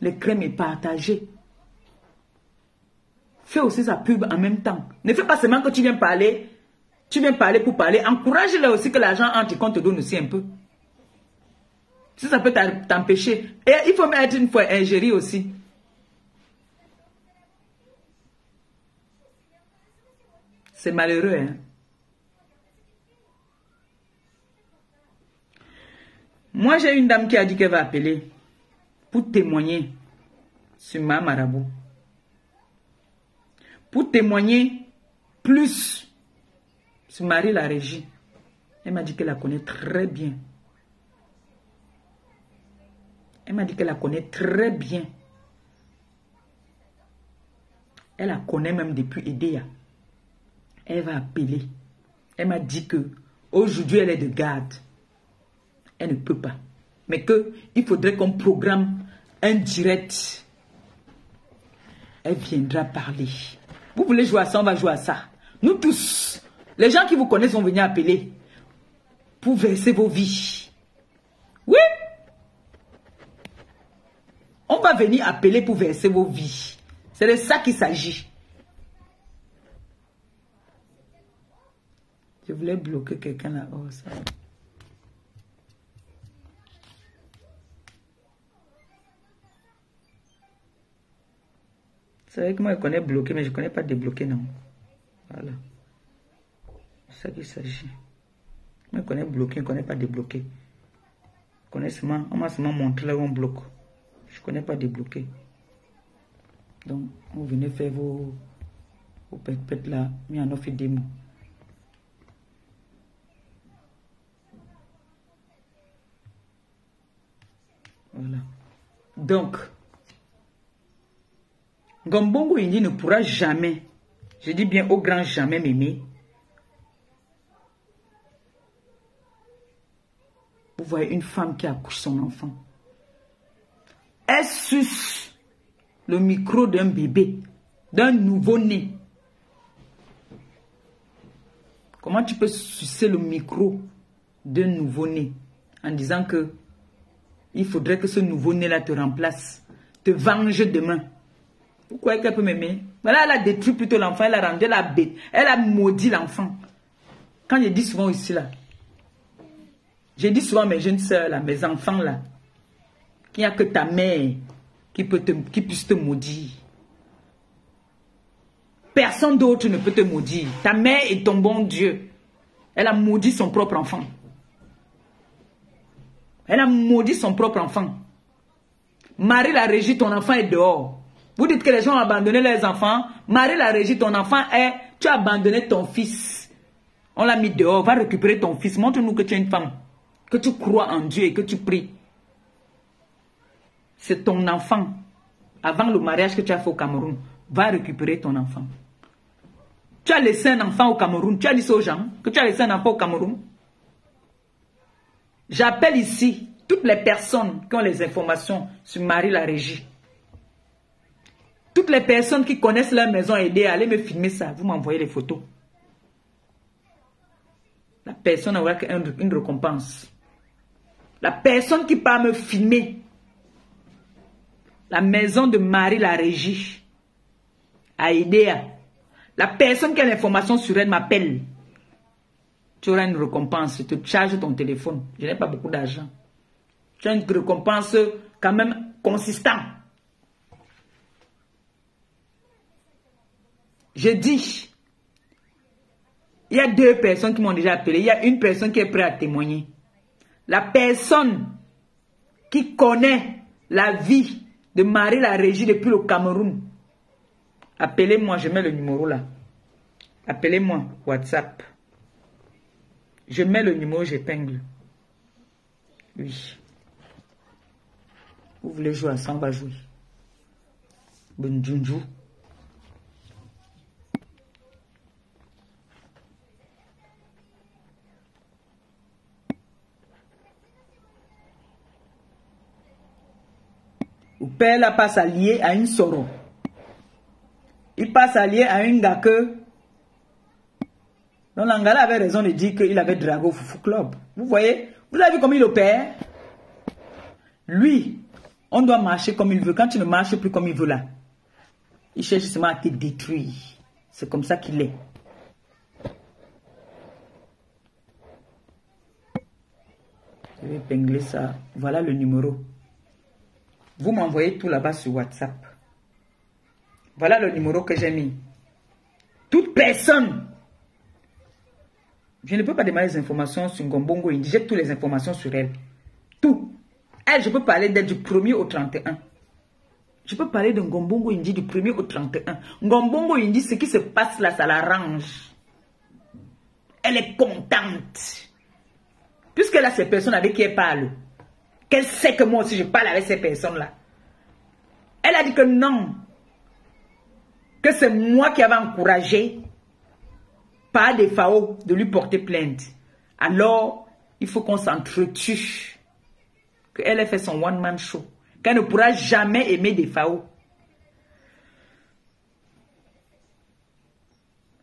les crèmes et partager. Fais aussi sa pub en même temps. Ne fais pas seulement que tu viens parler, tu viens parler pour parler. Encourage-le aussi que l'argent entre et qu'on te donne aussi un peu. Si ça peut t'empêcher. Et il faut mettre une fois ingérie aussi. C'est malheureux, hein. Moi, j'ai une dame qui a dit qu'elle va appeler pour témoigner sur ma marabout. Pour témoigner plus sur Marie la Régie. Elle m'a dit qu'elle la connaît très bien. Elle m'a dit qu'elle la connaît très bien. Elle la connaît même depuis Edea elle va appeler. Elle m'a dit que aujourd'hui elle est de garde. Elle ne peut pas. Mais qu'il faudrait qu'on programme un direct. Elle viendra parler. Vous voulez jouer à ça, on va jouer à ça. Nous tous, les gens qui vous connaissent vont venir appeler pour verser vos vies. Oui. pas venir appeler pour verser vos vies. C'est de ça qu'il s'agit. Je voulais bloquer quelqu'un là. C'est vrai que moi, je connais bloquer, mais je ne connais pas débloquer, non. Voilà. C'est ça qu'il s'agit. Moi, je connais bloquer, je ne connais pas débloquer. Je connais seulement, on m'a seulement montré là où on bloque. Je ne connais pas débloquer. Donc, vous venez faire vos, vos pètes là, mais en offre mots. Voilà. Donc, Gombongo Indi ne pourra jamais, je dis bien au grand jamais m'aimer. Vous voyez une femme qui accouche son enfant. Elle suce le micro d'un bébé, d'un nouveau-né. Comment tu peux sucer le micro d'un nouveau-né en disant que il faudrait que ce nouveau-né-là te remplace, te venge demain? Pourquoi qu'elle peut m'aimer? Voilà, elle a détruit plutôt l'enfant, elle a rendu la bête, elle a maudit l'enfant. Quand je dis souvent ici là, je dis souvent à mes jeunes soeurs là, mes enfants là, qu'il n'y a que ta mère qui, peut te, qui puisse te maudire. Personne d'autre ne peut te maudire. Ta mère est ton bon Dieu. Elle a maudit son propre enfant. Elle a maudit son propre enfant. Marie la régie, ton enfant est dehors. Vous dites que les gens ont abandonné leurs enfants. Marie la régie, ton enfant est... Tu as abandonné ton fils. On l'a mis dehors. Va récupérer ton fils. Montre-nous que tu es une femme. Que tu crois en Dieu et que tu pries. C'est ton enfant. Avant le mariage que tu as fait au Cameroun. Va récupérer ton enfant. Tu as laissé un enfant au Cameroun. Tu as dit ça aux gens que tu as laissé un enfant au Cameroun. J'appelle ici toutes les personnes qui ont les informations sur Marie la Régie. Toutes les personnes qui connaissent leur maison aidée, allez me filmer ça. Vous m'envoyez les photos. La personne aura une récompense. La personne qui part me filmer la maison de Marie la Régie Idea. La personne qui a l'information sur elle m'appelle tu auras une récompense. Tu charges ton téléphone. Je n'ai pas beaucoup d'argent. Tu as une récompense quand même consistante. Je dis, il y a deux personnes qui m'ont déjà appelé. Il y a une personne qui est prête à témoigner. La personne qui connaît la vie de Marie la Régie depuis le Cameroun. Appelez-moi, je mets le numéro là. Appelez-moi, WhatsApp. Je mets le numéro, j'épingle. Oui. Vous voulez jouer à ça, on va. Ou père là passe allié à une soro. Il passe allié à une gars donc l'Angala avait raison de dire qu'il avait dragué au Foufou Club. Vous voyez? Vous avez vu comment il opère? Lui, on doit marcher comme il veut. Quand tu ne marches plus comme il veut là, il cherche seulement à te détruire. C'est comme ça qu'il est. Je vais épingler ça. Voilà le numéro. Vous m'envoyez tout là-bas sur WhatsApp. Voilà le numéro que j'ai mis. Toute personne je ne peux pas démarrer les informations sur Ngombongo. J'ai toutes les informations sur elle. Tout. Elle, je peux parler d'elle du 1er au 31. Je peux parler de Ngombongo Indi du 1er au 31. Ngombongo Indi, ce qui se passe là, ça l'arrange. Elle est contente. Puisqu'elle a ces personnes avec qui elle parle. Qu'elle sait que moi aussi je parle avec ces personnes-là. Elle a dit que non. Que c'est moi qui avais encouragé pas des FAO de lui porter plainte. Alors, il faut qu'on s'entretue. Qu'elle ait fait son one-man show. Qu'elle ne pourra jamais aimer des FAO.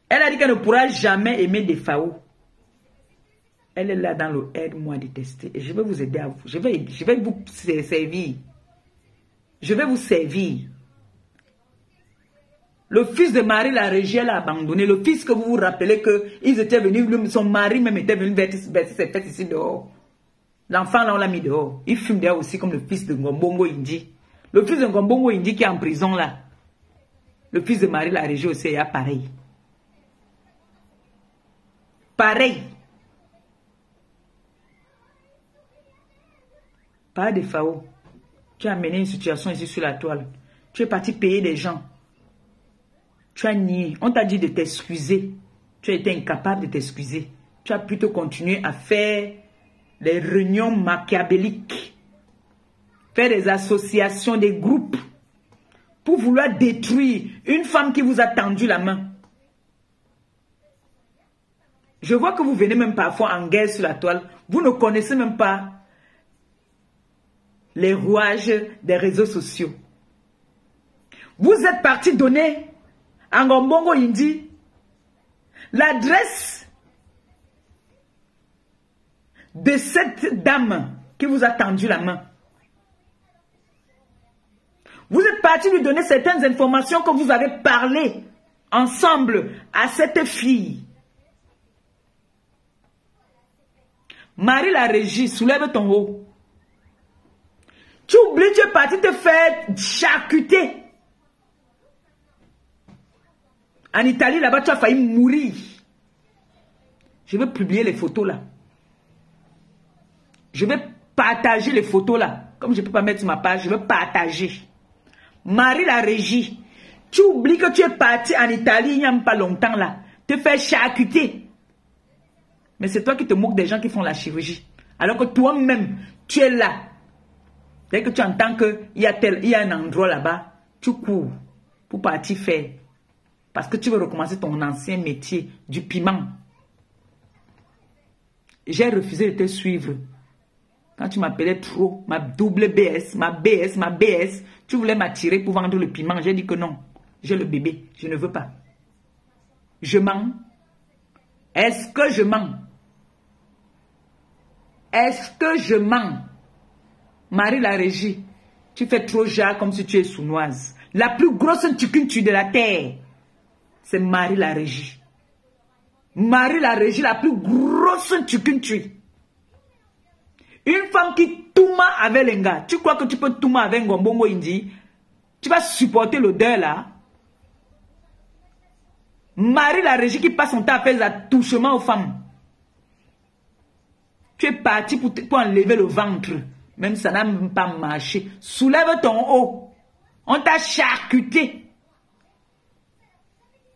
Elle a dit qu'elle ne pourra jamais aimer des FAO. Elle est là dans le aide-moi détester. Et je vais vous aider à vous. Je vais, je vais vous servir. Je vais vous servir. Le fils de Marie, la régie, l'a abandonné. Le fils que vous vous rappelez qu'ils étaient venus, son mari même était venu verser ses fesses ici dehors. L'enfant là, on l'a mis dehors. Il fume dehors aussi comme le fils de Ngombongo Indi. Le fils de Ngombongo Indi qui est en prison là. Le fils de Marie, la régie aussi, est pareil. Pareil. Pas de FAO. Tu as amené une situation ici sur la toile. Tu es parti payer des gens. Tu as nié. On t'a dit de t'excuser. Tu as été incapable de t'excuser. Tu as plutôt continué à faire des réunions machiavéliques. Faire des associations, des groupes. Pour vouloir détruire une femme qui vous a tendu la main. Je vois que vous venez même parfois en guerre sur la toile. Vous ne connaissez même pas les rouages des réseaux sociaux. Vous êtes parti donner à Ngombongo Indi l'adresse de cette dame qui vous a tendu la main. Vous êtes parti lui donner certaines informations que vous avez parlé ensemble à cette fille. Marie la régie, soulève ton haut. Tu oublies, tu es parti te faire charcuter. En Italie, là-bas, tu as failli mourir. Je vais publier les photos là. Je vais partager les photos là. Comme je ne peux pas mettre sur ma page, je vais partager. Marie la régie. Tu oublies que tu es parti en Italie il n'y a pas longtemps là. Te faire charcuter. Mais c'est toi qui te moques des gens qui font la chirurgie. Alors que toi-même, tu es là. Dès que tu entends qu'il y, a un endroit là-bas, tu cours pour partir faire. Parce que tu veux recommencer ton ancien métier du piment. J'ai refusé de te suivre. Quand tu m'appelais trop, ma double BS, ma BS, ma BS, tu voulais m'attirer pour vendre le piment. J'ai dit que non. J'ai le bébé. Je ne veux pas. Je mens. Est-ce que je mens? Est-ce que je mens? Marie la régie, tu fais trop jar comme si tu es sournoise. La plus grosse tucuntu de la terre, c'est Marie la régie. Marie la régie, la plus grosse tucuntu. Une femme qui touma avec les gars. Tu crois que tu peux touma avec un indi? Tu vas supporter l'odeur là Marie la régie qui passe son temps à faire des attouchements aux femmes. Tu es parti pour enlever le ventre. Même ça n'a même pas marché. Soulève ton haut. On t'a charcuté.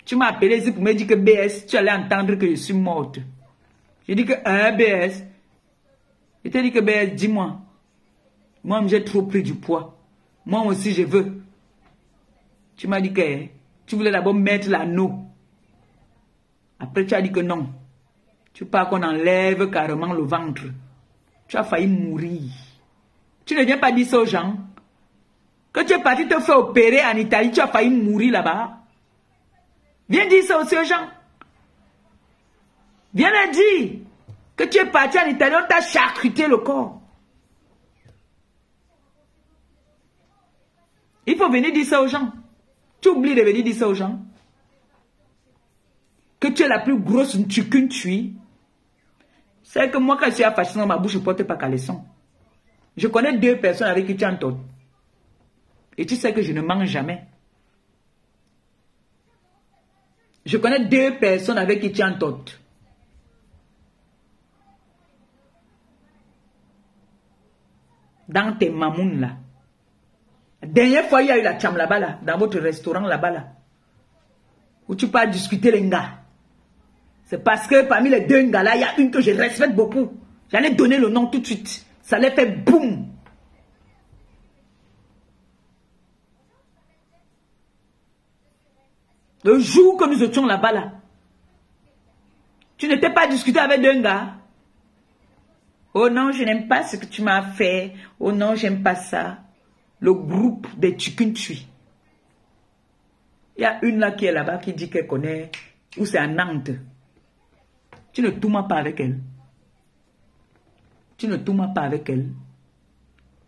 Tu m'as appelé ici pour me dire que BS, tu allais entendre que je suis morte. J'ai dit que un BS. Je t'ai dit que BS, dis-moi. Moi, j'ai trop pris du poids. Moi aussi, je veux. Tu m'as dit que tu voulais d'abord mettre l'anneau. Après, tu as dit que non. Tu parles qu'on enlève carrément le ventre. Tu as failli mourir. Tu ne viens pas dire ça aux gens. Que tu es parti te faire opérer en Italie, tu as failli mourir là-bas. Viens dire ça aussi aux gens. Viens leur dire que tu es parti en Italie, on t'a charcuté le corps. Il faut venir dire ça aux gens. Tu oublies de venir dire ça aux gens. Que tu es la plus grosse qu'une tu C'est que moi, quand je suis à dans ma bouche, ne porte pas caleçon. Je connais deux personnes avec qui tu entends. Et tu sais que je ne mange jamais. Je connais deux personnes avec qui tu entends. Dans tes mamounes là. Dernière fois, il y a eu la cham là-bas là, dans votre restaurant là-bas là. Où tu peux discuter les gars. C'est parce que parmi les deux gars là, il y a une que je respecte beaucoup. J'allais donner le nom tout de suite. Ça les fait boum. Le jour que nous étions là-bas, là, tu n'étais pas discuté avec un gars. Oh non, je n'aime pas ce que tu m'as fait. Oh non, j'aime pas ça. Le groupe des Tchukuntui. Il y a une là qui est là-bas qui dit qu'elle connaît, ou c'est à Nantes. Tu ne tournes pas avec elle. Tu ne tournes pas avec elle.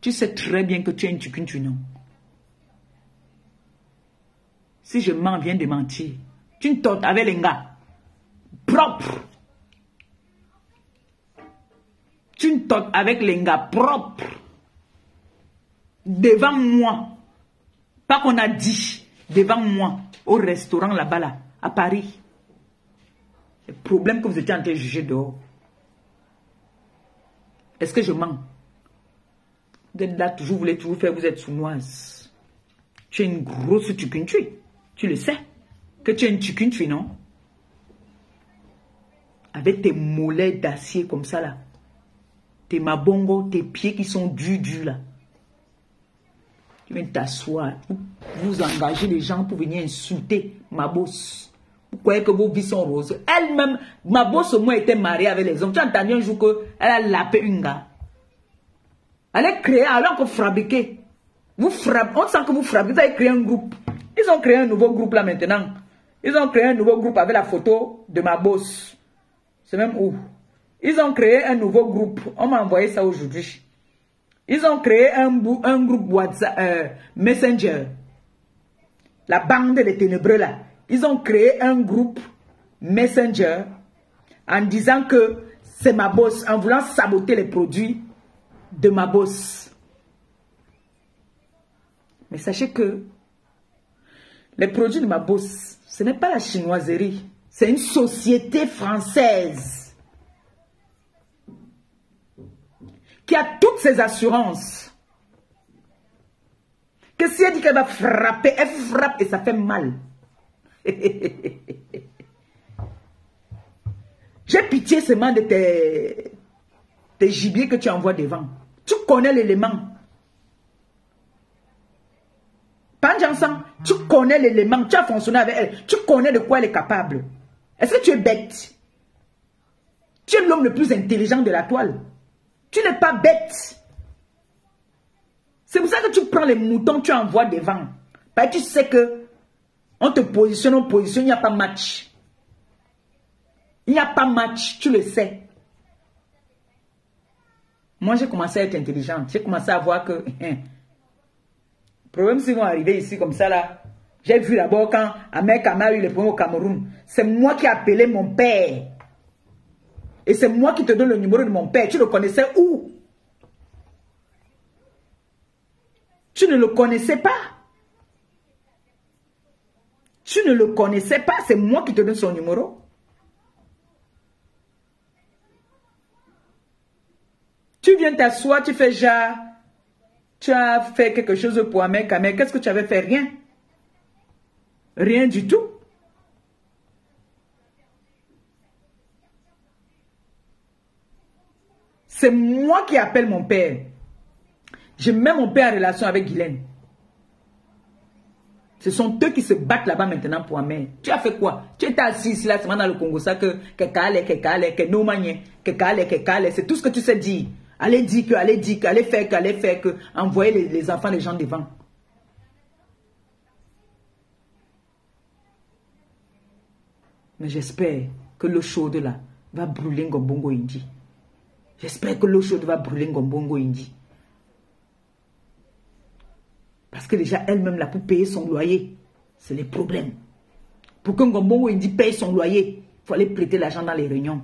Tu sais très bien que tu es une tu non. Si je mens, viens de mentir. Tu ne tortes avec les gars. Propre. Tu ne tortes avec les gars propres. Devant moi. Pas qu'on a dit. Devant moi. Au restaurant là-bas là. À Paris. Le problème que vous étiez en train de juger dehors. Est-ce que je mens? Vous êtes là, toujours, vous voulez toujours faire, vous êtes sournoise. Tu es une grosse tukuntui. Tu le sais. Que tu es une tukuntui, non? Avec tes mollets d'acier comme ça, là. Tes mabongo, tes pieds qui sont durs, là. Tu viens t'asseoir. Vous engagez les gens pour venir insulter ma bosse. Vous croyez que vos vies sont roses. Elle-même, ma bosse, moi, était mariée avec les hommes. Tu as entendu un jour qu'elle a lapé une gars. Elle est créée alors que fabriquer. Vous frappez, on sent que vous frappez, vous avez créé un groupe. Ils ont créé un nouveau groupe là maintenant. Ils ont créé un nouveau groupe avec la photo de ma bosse. C'est même où? Ils ont créé un nouveau groupe. On m'a envoyé ça aujourd'hui. Ils ont créé un, un groupe WhatsApp, euh, Messenger. La bande des ténébreux là ils ont créé un groupe Messenger en disant que c'est ma boss, en voulant saboter les produits de ma boss. Mais sachez que les produits de ma boss, ce n'est pas la chinoiserie, c'est une société française qui a toutes ses assurances. Que si elle dit qu'elle va frapper, elle frappe et ça fait mal. [laughs] J'ai pitié seulement de tes, tes gibiers que tu envoies devant. Tu connais l'élément. Panjansan, tu connais l'élément, tu as fonctionné avec elle, tu connais de quoi elle est capable. Est-ce que tu es bête? Tu es l'homme le plus intelligent de la toile. Tu n'es pas bête. C'est pour ça que tu prends les moutons, tu envoies devant. Parce tu sais que on te positionne, on positionne, il n'y a pas match. Il n'y a pas match, tu le sais. Moi, j'ai commencé à être intelligente. J'ai commencé à voir que... Hein, problème, si vont arriver ici comme ça, là. J'ai vu d'abord quand Ahmed a eu le problème au Cameroun. C'est moi qui ai appelé mon père. Et c'est moi qui te donne le numéro de mon père. Tu le connaissais où? Tu ne le connaissais pas? Tu ne le connaissais pas, c'est moi qui te donne son numéro. Tu viens t'asseoir, tu fais genre, tu as fait quelque chose pour un mec, qu'est-ce que tu avais fait? Rien. Rien du tout. C'est moi qui appelle mon père. Je mets mon père en relation avec Guylaine. Ce sont eux qui se battent là-bas maintenant pour Amen. Tu as fait quoi? Tu étais assis ici là, semaine dans le Congo, ça que que kale, que kale, que no que kale, que kale, c'est tout ce que tu sais dire. Allez dire que, allez dire que, allez faire que, allez faire que, envoyer les, les enfants des gens devant. Mais j'espère que l'eau chaude là va brûler Ngombongo Indi. J'espère que l'eau chaude va brûler Ngombongo Indi. Parce que déjà, elle-même, là, pour payer son loyer, c'est les problèmes. Pour qu'un Ngombo Indi paye son loyer, il faut aller prêter l'argent dans les réunions.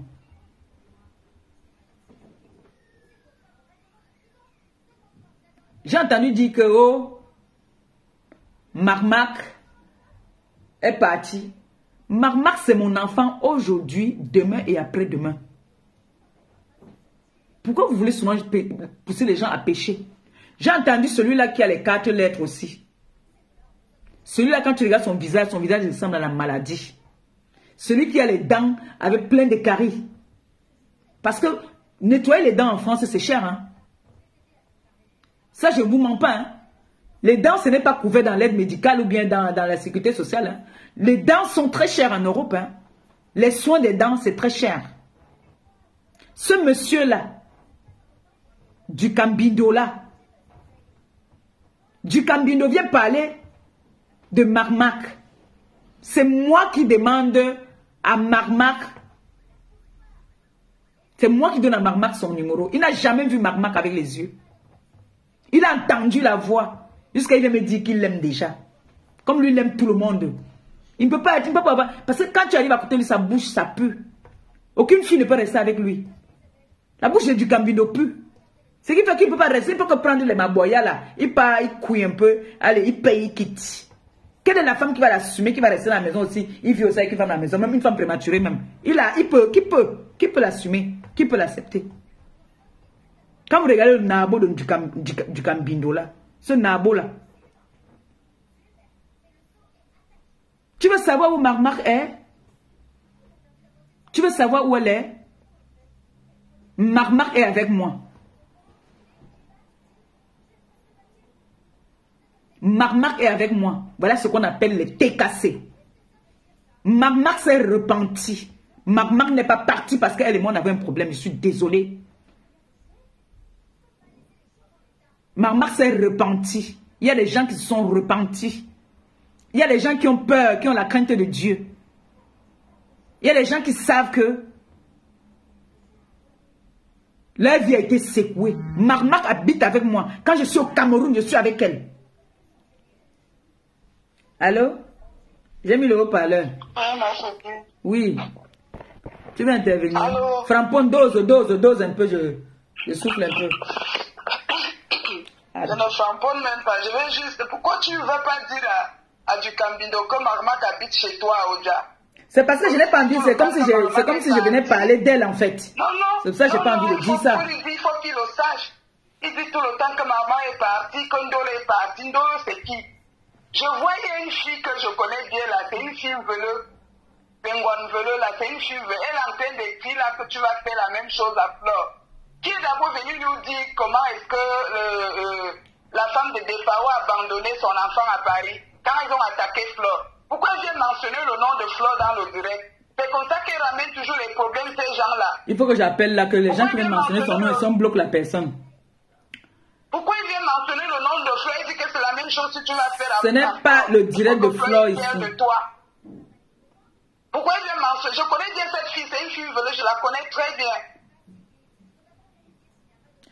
J'ai entendu dire que, oh, Marmac est parti. Marmac, c'est mon enfant aujourd'hui, demain et après-demain. Pourquoi vous voulez souvent pousser les gens à pécher j'ai entendu celui-là qui a les quatre lettres aussi. Celui-là, quand tu regardes son visage, son visage ressemble à la maladie. Celui qui a les dents avec plein de caries. Parce que nettoyer les dents en France, c'est cher. Hein? Ça, je ne vous mens pas. Hein? Les dents, ce n'est pas couvert dans l'aide médicale ou bien dans, la sécurité sociale. Hein? Les dents sont très chères en Europe. Hein? Les soins des dents, c'est très cher. Ce monsieur-là, du Cambindo-là, du Cambino vient parler de Marmac. C'est moi qui demande à Marmac. C'est moi qui donne à Marmac son numéro. Il n'a jamais vu Marmac avec les yeux. Il a entendu la voix. Jusqu'à il me dit qu'il l'aime déjà. Comme lui, il aime tout le monde. Il ne peut pas être, il ne peut pas avoir. Parce que quand tu arrives à côté de lui, sa bouche, ça pue. Aucune fille ne peut rester avec lui. La bouche du Gambino pue. Ce qui fait qu'il ne peut pas rester, il peut que prendre les maboyas là. Il part, il couille un peu, allez, il paye, il quitte. Quelle est la femme qui va l'assumer, qui va rester dans la maison aussi? Il vit aussi avec une femme dans la maison, même une femme prématurée même. Il a, il peut, qui peut, qui peut l'assumer, qui peut l'accepter? Quand vous regardez le nabo du Cambindo là, ce nabo là, tu veux savoir où Marmar est? Tu veux savoir où elle est? Marmar est avec moi. Marmac est avec moi. Voilà ce qu'on appelle les TKC. Marmac s'est repenti. Marmac n'est pas parti parce qu'elle et moi on avait un problème. Je suis désolé. Marmac s'est repenti. Il y a des gens qui se sont repentis. Il y a des gens qui ont peur, qui ont la crainte de Dieu. Il y a des gens qui savent que leur vie a été secouée. Marmac habite avec moi. Quand je suis au Cameroun, je suis avec elle. Allô? J'ai mis le haut-parleur. Oui. Tu veux intervenir Allô? Frampon, dose, dose, dose un peu, je, je souffle un peu. Je ne framponne même pas. Je veux juste. Pourquoi tu ne vas pas dire à, à du Cambindo que Marmac habite chez toi Oja? C'est parce que je n'ai pas envie, c'est comme, si je, c'est comme si je venais parler d'elle en fait. Non, non. C'est pour ça que j'ai non, pas envie de dire ça. faut lui dire, Il faut qu'il le sache. Il dit tout le temps que maman est partie, que Ndolo est parti. Ndolo, c'est qui? Je a une fille que je connais bien là. C'est une fille veleux là. C'est une fille veleuse. Elle est en train d'écrire là que tu vas faire la même chose à Flore. Qui est d'abord venu nous dire comment est-ce que euh, euh, la femme de Defao a abandonné son enfant à Paris quand ils ont attaqué Flore Pourquoi j'ai mentionné le nom de Flore dans le direct? C'est comme ça qu'ils ramènent toujours les problèmes ces gens-là. Il faut que j'appelle là, que les gens qui viennent mentionner son nom, ils bloquent la personne. Pourquoi il vient mentionner le nom de Fleur Il dit que c'est la même chose si tu vas faire Ce à- n'est pas le direct de que fier ici. de toi? Pourquoi il vient mentionner? Je connais bien cette fille, c'est une fille velue, je la connais très bien.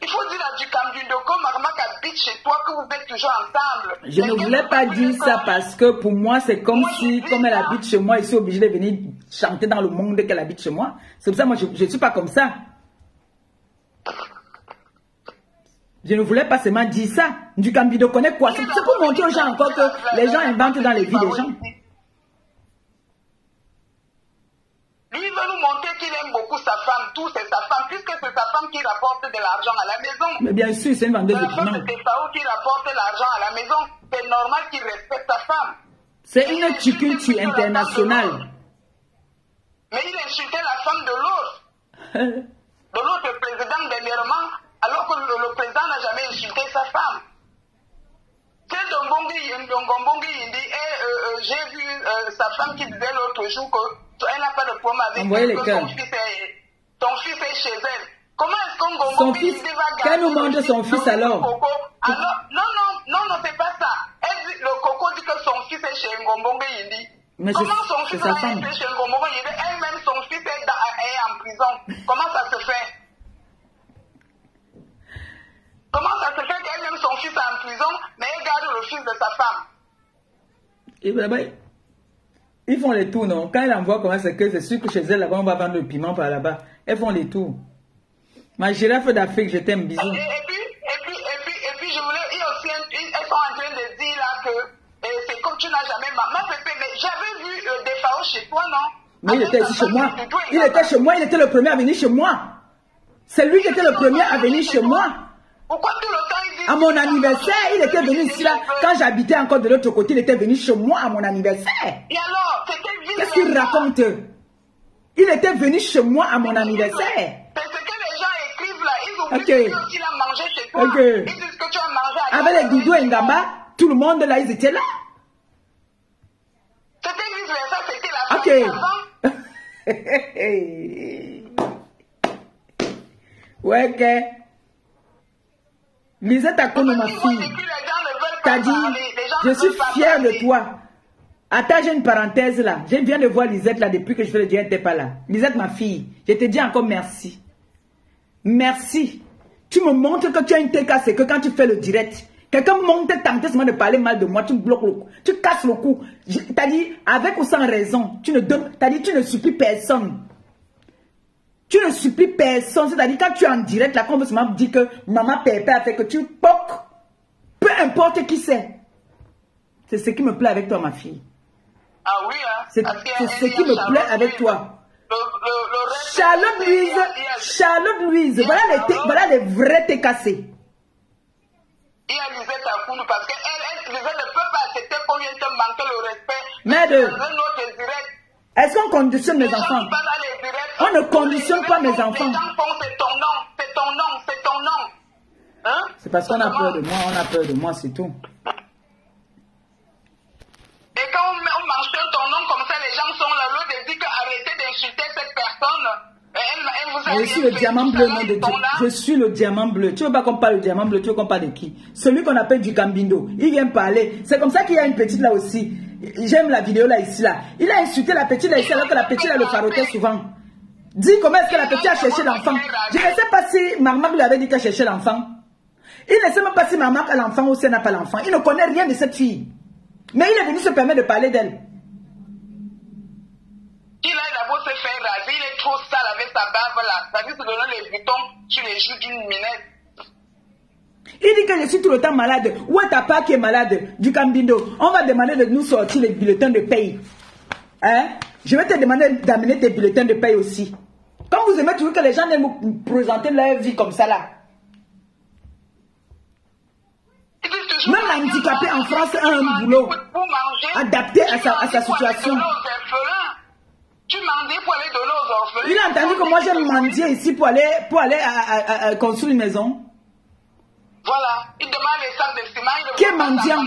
Il faut dire à du Camdundo que Marmac habite chez toi, que vous êtes toujours ensemble. Je ne que voulais pas dire ça parce que pour moi, c'est comme Moi, si, comme elle ça. habite chez moi, je suis obligée de venir chanter dans le monde qu'elle habite chez moi. C'est pour ça, moi, je ne suis pas comme ça. Je ne voulais pas seulement dire ça. Du Cambido connaît quoi C'est c'est pour montrer aux gens encore que les gens inventent dans les vies des gens. Lui, il veut nous montrer qu'il aime beaucoup sa femme, tout c'est sa femme, puisque c'est sa femme qui rapporte de l'argent à la maison. Mais bien sûr, c'est une vendeuse C'est de de Tefao qui rapporte l'argent à la maison. C'est normal qu'il respecte sa femme. C'est une tuculture internationale. Mais il insultait la femme de l'autre, [laughs] de l'autre président dernièrement, alors que le, le président n'a jamais insulté sa femme. C'est Ndombongi, il dit, Eh, euh, euh, j'ai vu euh, sa femme qui disait l'autre jour qu'elle n'a pas de problème avec que son fils, est, son fils est chez elle. Comment est-ce qu'on fils- Yindi va qu'elle nous garder le son fils alors? Coco? Alors, non, non, non, non, c'est pas ça. Elle dit, le Coco dit que son fils est chez Ngombonge Yindi. Mais Comment son fils va chez Yindi Elle-même, son fils est, dans- est en prison. Comment ça se fait? Comment ça se fait qu'elle-même, son fils en prison, mais elle garde le fils de sa femme Et là-bas, ils font les tours, non? Quand elle envoie comment c'est que c'est sûr que chez elle, là-bas, on va vendre le piment par là-bas. Elles font les tours. Ma girafe d'Afrique, je t'aime, bisous. Et, et puis, et puis, et puis, et puis, je voulais, il y a aussi, ils- elles sont en train de dire là que euh, c'est comme tu n'as jamais ma, ma pépé, mais j'avais vu euh, des FAO chez toi, non? Mais il était ta ici chez moi. Il était chez moi, il était le premier à venir chez moi. C'est lui qui était le premier à venir chez moi. Pourquoi tout le temps ils disent À mon anniversaire, il était venu ici là. Quand j'habitais encore de l'autre côté, il était venu chez moi à mon anniversaire. Et alors, ville Qu'est-ce qu'il raconte? Il était venu chez moi à mon anniversaire. C'est ce que les gens écrivent là. Ils oublient Ok. que lui aussi il a mangé chez toi. Ok. Ils disent que tu as mangé à Avec les Doudou et Ngamba, tout le monde là, ils étaient là. C'était vice versa, c'était la famille avant. [laughs] Ok. ouais, que. Lisette Akono, ma fille. T'as dit, je suis fière de toi. Attends, j'ai une parenthèse là. Je viens de voir Lisette là depuis que je fais le dire, elle n'était pas là. Lisette, ma fille, je te dis encore merci. Merci. Tu me montres que tu as une TK, c'est que quand tu fais le direct, Quelqu'un monte tenter seulement de parler mal de moi, tu me bloques le cou, tu casses le cou. T'as dit, avec ou sans raison, tu ne donnes, t'as dit, tu ne supplies personne. Tu ne supplies personne. C'est-à-dire, quand tu es en direct, là, quand on veut seulement dire que maman pépé a fait que tu poques, peu importe qui c'est. C'est ce qui me plaît avec toi, ma fille. Ah oui, hein. C'est ce qui me plaît avec toi. Charlotte Louise, Charlotte Louise, voilà les, voilà les vrais thés cassés. Il y a Lisette Akoundou parce qu'elle elle, Lisette ne peut pas accepter qu'on vienne te manquer le respect. Mais de... Est-ce qu'on conditionne mes enfants On ne conditionne pas mes enfants. C'est ton nom, c'est ton nom, c'est ton nom. Hein? C'est parce qu'on a peur de moi, on a peur de moi, c'est tout. Et quand on, on mentionne ton nom comme ça, les gens sont là, l'autre dit qu'arrêtez d'insulter cette personne. Je suis le diamant bleu, nom de Dieu. Je suis le diamant bleu. Tu veux pas qu'on parle du diamant bleu, tu veux qu'on parle de qui? Celui qu'on appelle du Cambindo. Il vient parler. C'est comme ça qu'il y a une petite là aussi. J'aime la vidéo là, ici, là. Il a insulté la petite là, ici, alors que la petite là le farotait souvent. Dis comment est-ce que la petite a cherché l'enfant? Je ne sais pas si maman lui avait dit qu'elle cherchait l'enfant. Il ne sait même pas si maman a l'enfant ou si elle n'a pas l'enfant. Il ne connaît rien de cette fille. Mais il est venu se permettre de parler d'elle. Il a d'abord se faire raser, il est trop sale avec sa barbe là. Ça veut se donner les boutons sur les joues d'une minette. Il dit que je suis tout le temps malade. Où est ta part qui est malade? Du Cambindo On va demander de nous sortir les bulletins de paye. Hein? Je vais te demander d'amener tes bulletins de paye aussi. Quand vous aimez toujours que les gens aiment présenter leur vie comme ça là. Même handicapé en France a un boulot adapté à sa, à sa situation. Tu mendies pour aller donner aux orphelins. Il a entendu que moi j'ai mendié ici pour aller, pour aller à, à, construire une maison. Voilà. Il demande les sacs de ciment. Qui est mendiant?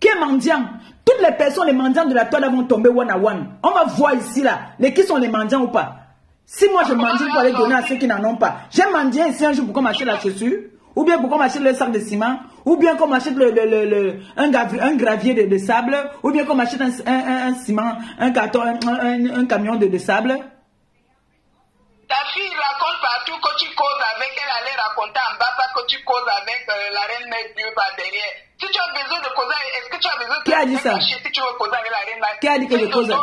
Qui est mendiant? Toutes les personnes, les mendiants de la toile vont tomber one à one. On va voir ici là, les qui sont les mendiants ou pas. Si moi je mendie pour aller donner à ceux qui n'en ont pas, j'ai mendié ici un jour pour qu'on m'achète la chaussure, ou bien pour qu'on m'achète le sac de ciment, ou bien qu'on m'achète le, le, le, un, gravier, un gravier de, de, sable, ou bien qu'on m'achète un, un, un, ciment, un carton, un, camion de, de sable? Ta fille raconte partout que tu causes avec elle, allait raconter en bas, pas que tu causes avec euh, la reine mère Dieu par derrière. Si tu as besoin de causer, est-ce que tu as besoin de Qui a dit ça? Si tu veux causer avec la reine mère? Qui a dit que je cause? non?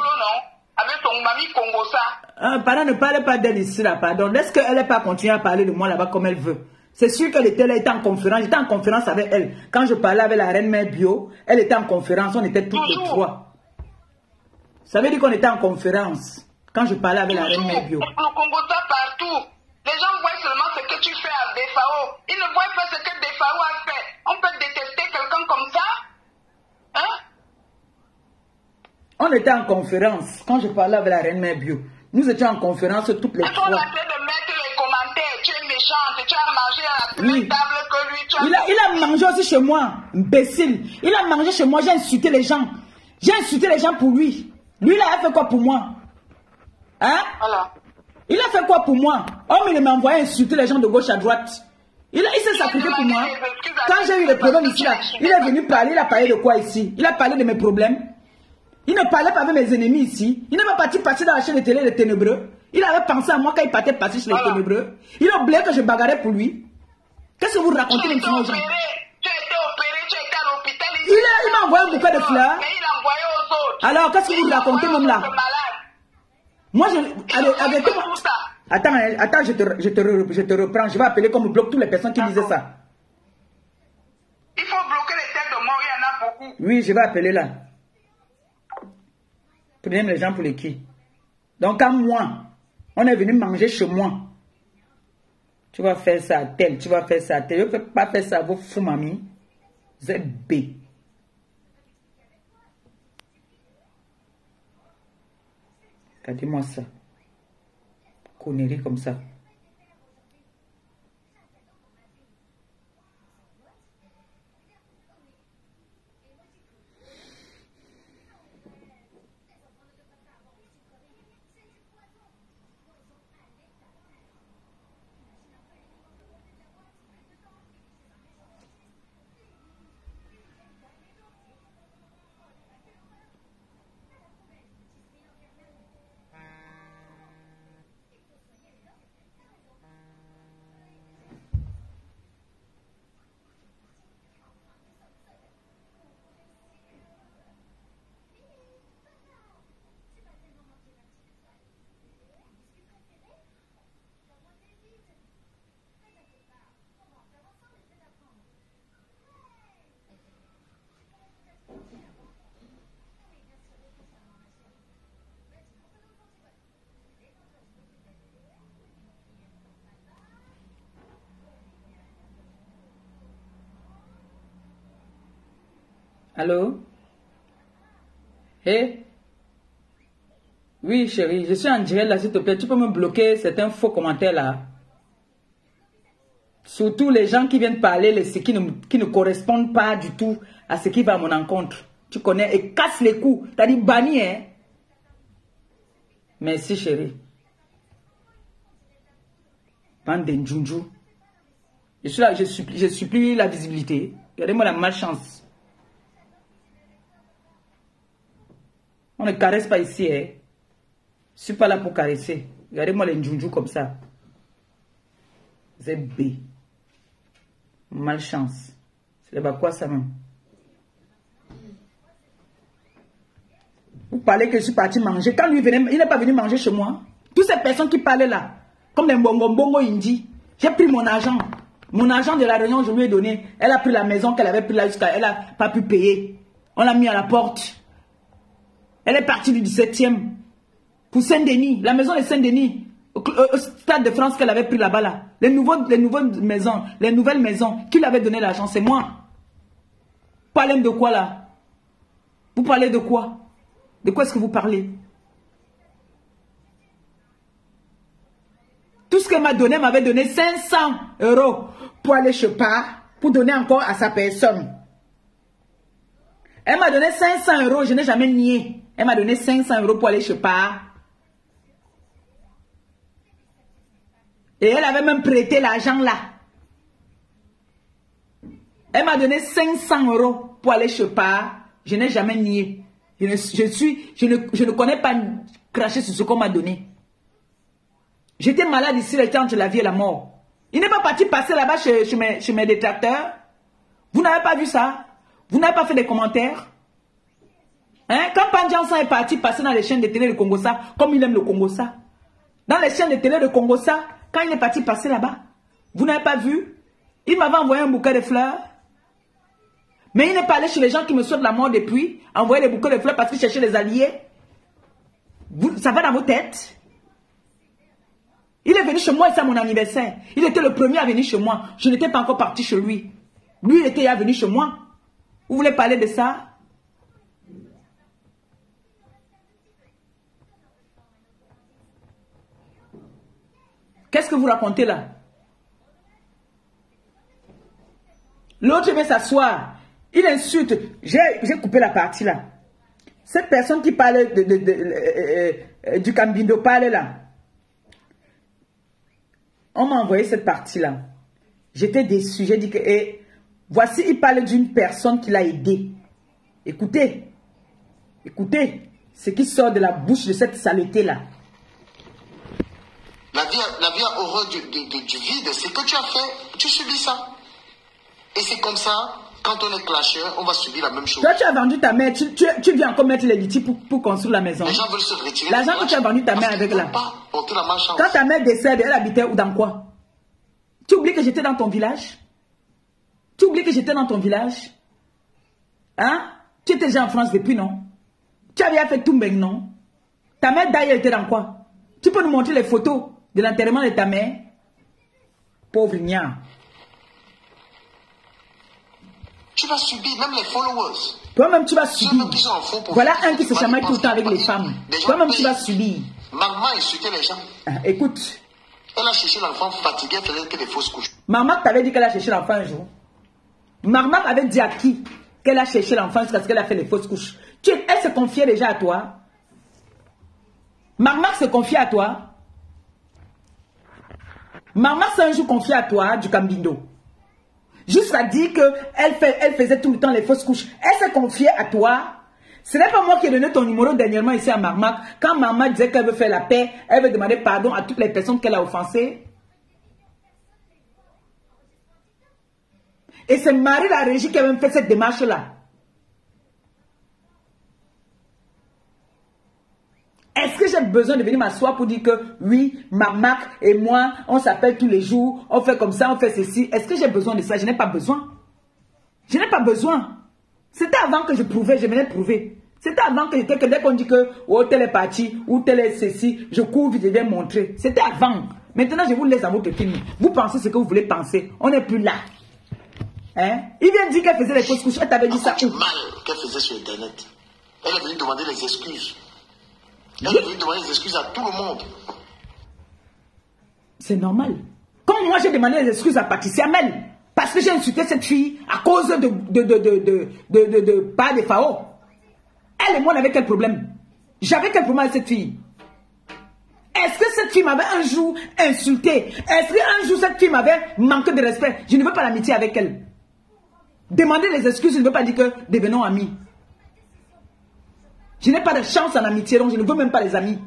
Avec ton mamie Congo ça. Pardon, ne parlez pas d'elle ici là, pardon. Laisse qu'elle n'ait pas continuer à parler de moi là-bas comme elle veut? C'est sûr qu'elle était là, elle était en conférence. J'étais en conférence avec elle. Quand je parlais avec la reine mère bio, elle était en conférence, on était toutes les trois. Ça veut dire qu'on était en conférence. Quand je parlais avec la reine mère bio. Le Congo partout. Les gens voient seulement ce que tu fais à Defao. Ils ne voient pas ce que Defao a fait. On peut détester quelqu'un comme ça Hein? On était en conférence. Quand je parlais avec la reine mère bio. Nous étions en conférence toutes les trois. Tu es méchante. Tu as mangé à la même table que lui. Tu as il, a, il a mangé aussi chez moi. Imbécile. Il a mangé chez moi. J'ai insulté les gens. J'ai insulté les gens pour lui. Lui, il a fait quoi pour moi? Hein? Voilà. Il a fait quoi pour moi? Mais il m'a envoyé insulter les gens de gauche à droite. Il, il s'est sacrifié pour moi. Quand j'ai eu les problèmes ici, là, il est venu parler, il a parlé de quoi ici? Il a parlé de mes problèmes. Il ne parlait pas avec mes ennemis ici. Il n'est pas parti passer dans la chaîne de télé Les Ténébreux. Il avait pensé à moi quand il partait passer chez les Ténébreux. Il a oublié que je bagarrais pour lui. Qu'est-ce que vous racontez aux gens l'hôpital. Il m'a envoyé un bouquet de fleurs. Mais il a envoyé aux autres. Alors, qu'est-ce que vous racontez même là Moi, je. Allez, arrêtez-moi. Attends, attends, je te, je, te, je te reprends. Je vais appeler comme bloque toutes les personnes qui disaient ça. Il faut bloquer les têtes de mort, il y en a beaucoup. Oui, je vais appeler là. Prenez les gens pour les qui? Donc, à moi, on est venu manger chez moi. Tu vas faire ça à tel, tu vas faire ça à tel. Je ne peux pas faire ça à vos fous, mamie. Vous êtes B. Regardez-moi ça. Connerie comme ça. Allô? Hé Oui, chérie, je suis en direct là, s'il te plaît. Tu peux me bloquer certains faux commentaires là Surtout les gens qui viennent parler, les, qui, ne, qui ne correspondent pas du tout à ce qui va à mon encontre. Tu connais? Et casse les coups. T'as dit banni, hein? Merci, chérie. Bande de Je suis là, je supplie, je supplie la visibilité. Regardez-moi la malchance. On ne caresse pas ici, hein. Je suis pas là pour caresser. Regardez-moi les njunju comme ça. ZB. Malchance. C'est pas quoi ça même Vous parlez que je suis parti manger. Quand lui venait, il n'est pas venu manger chez moi. Toutes ces personnes qui parlaient là, comme les bongo bongo indi, j'ai pris mon argent. Mon argent de la réunion, je lui ai donné. Elle a pris la maison qu'elle avait pris là jusqu'à. Elle n'a pas pu payer. On l'a mis à la porte. Elle est partie du 17e. Pour Saint-Denis. La maison de Saint-Denis. Au, stade de France qu'elle avait pris là-bas là. Les, nouvelles maisons. Les nouvelles maisons. Qui lui avait donné l'argent C'est moi. Parlez de quoi là? Vous parlez de quoi? De quoi est-ce que vous parlez? Tout ce qu'elle m'a donné, m'avait donné 500 euros pour aller chez pas, pour donner encore à sa personne. Elle m'a donné 500 euros, je n'ai jamais nié. Elle m'a donné 500 euros pour aller chez pas. Et elle avait même prêté l'argent là. Elle m'a donné 500 euros pour aller chez pas. Je n'ai jamais nié. Je ne, je, suis, je, ne, je ne connais pas cracher sur ce qu'on m'a donné. J'étais malade ici, temps entre la vie et la mort. Il n'est pas parti passer là-bas chez, mes, chez mes détracteurs. Vous n'avez pas vu ça? Vous n'avez pas fait des commentaires? Hein? Quand Panjansan est parti passer dans les chaînes de télé de Congo ça, comme il aime le Congo ça, dans les chaînes de télé de Congo ça, quand il est parti passer là-bas, vous n'avez pas vu? Il m'avait envoyé un bouquet de fleurs. Mais il n'est pas allé chez les gens qui me souhaitent la mort depuis, envoyer des bouquets de fleurs parce qu'il cherchait les alliés. Vous, ça va dans vos têtes? Il est venu chez moi et c'est mon anniversaire. Il était le premier à venir chez moi. Je n'étais pas encore parti chez lui. Lui, il était venu chez moi. Vous voulez parler de ça? Qu'est-ce que vous racontez là? L'autre vient s'asseoir. Il insulte. J'ai coupé la partie là. Cette personne qui parlait de, euh, euh, du Cambindo parle là. On m'a envoyé cette partie-là. J'étais déçu. J'ai dit que, et voici, il parle d'une personne qui l'a aidé. Écoutez, écoutez ce qui sort de la bouche de cette saleté-là. La vie, la vie horreur du, vide, c'est que tu as fait, tu subis ça. Et c'est comme ça, quand on est clashé, on va subir la même chose. Toi, tu as vendu ta mère, tu, tu, viens encore mettre les litiges pour, pour, construire la maison. Les gens veulent se retirer. L'argent que tu as vendu ta mère avec là. Quand ta mère décède, elle habitait où dans quoi? Tu oublies que j'étais dans ton village? Tu oublies que j'étais dans ton village? Hein? Tu étais déjà en France depuis, non? Tu avais fait tout non Ta mère d'ailleurs était dans quoi? Tu peux nous montrer les photos de l'enterrement de ta mère Pauvre nia. Tu vas subir, même les followers. Toi-même, tu vas subir. Voilà un qui se chamaille tout le temps avec les femmes. Toi-même, tu vas subir. Maman insultait les gens. Ah, écoute. Elle a cherché l'enfant fatigué, elle faisait que des fausses couches. Maman t'avait dit qu'elle a cherché l'enfant un jour. Maman avait dit à qui qu'elle a cherché l'enfant jusqu'à ce qu'elle a fait les fausses couches. Tu, elle se confiait déjà à toi. Maman se confiait à toi. Maman s'est un jour confiée à toi du Cambindo. Jusqu'à dire qu'elle elle faisait tout le temps les fausses couches. Elle s'est confiée à toi. Ce n'est pas moi qui ai donné ton numéro dernièrement ici à Marmac. Quand maman disait qu'elle veut faire la paix, elle veut demander pardon à toutes les personnes qu'elle a offensées. Et c'est Marie la régie qui a même fait cette démarche-là. Est-ce que j'ai besoin de venir m'asseoir pour dire que oui, Marmac et moi, on s'appelle tous les jours, on fait comme ça, on fait ceci. Est-ce que j'ai besoin de ça? Je n'ai pas besoin. Je n'ai pas besoin. C'était avant que je prouvais, je venais prouver. C'était avant que j'étais que dès qu'on dit que oh, tel est parti ou tel est ceci, je cours je viens montrer. C'était avant. Maintenant, je vous laisse à votre film. Vous pensez ce que vous voulez penser. On n'est plus là. Hein? Il vient dire qu'elle faisait les fausses couches. Elle t'avait dit ça mal qu'elle faisait sur Internet. Elle est venue demander les excuses. Est venue demander les excuses à tout le monde. C'est normal. Comme moi, j'ai demandé les excuses à Patricia Mel. Parce que j'ai insulté cette fille à cause de, de, de, de, de, de, de, de- pas de FAO. Elle et moi, on avait quel problème? J'avais quel problème avec cette fille? Est-ce que cette fille m'avait un jour insulté? Est-ce qu'un jour cette fille m'avait manqué de respect? Je ne veux pas l'amitié avec elle. Demander les excuses, je ne veux pas dire que devenons amis. Je n'ai pas de chance en amitié, donc je ne veux même pas les amis.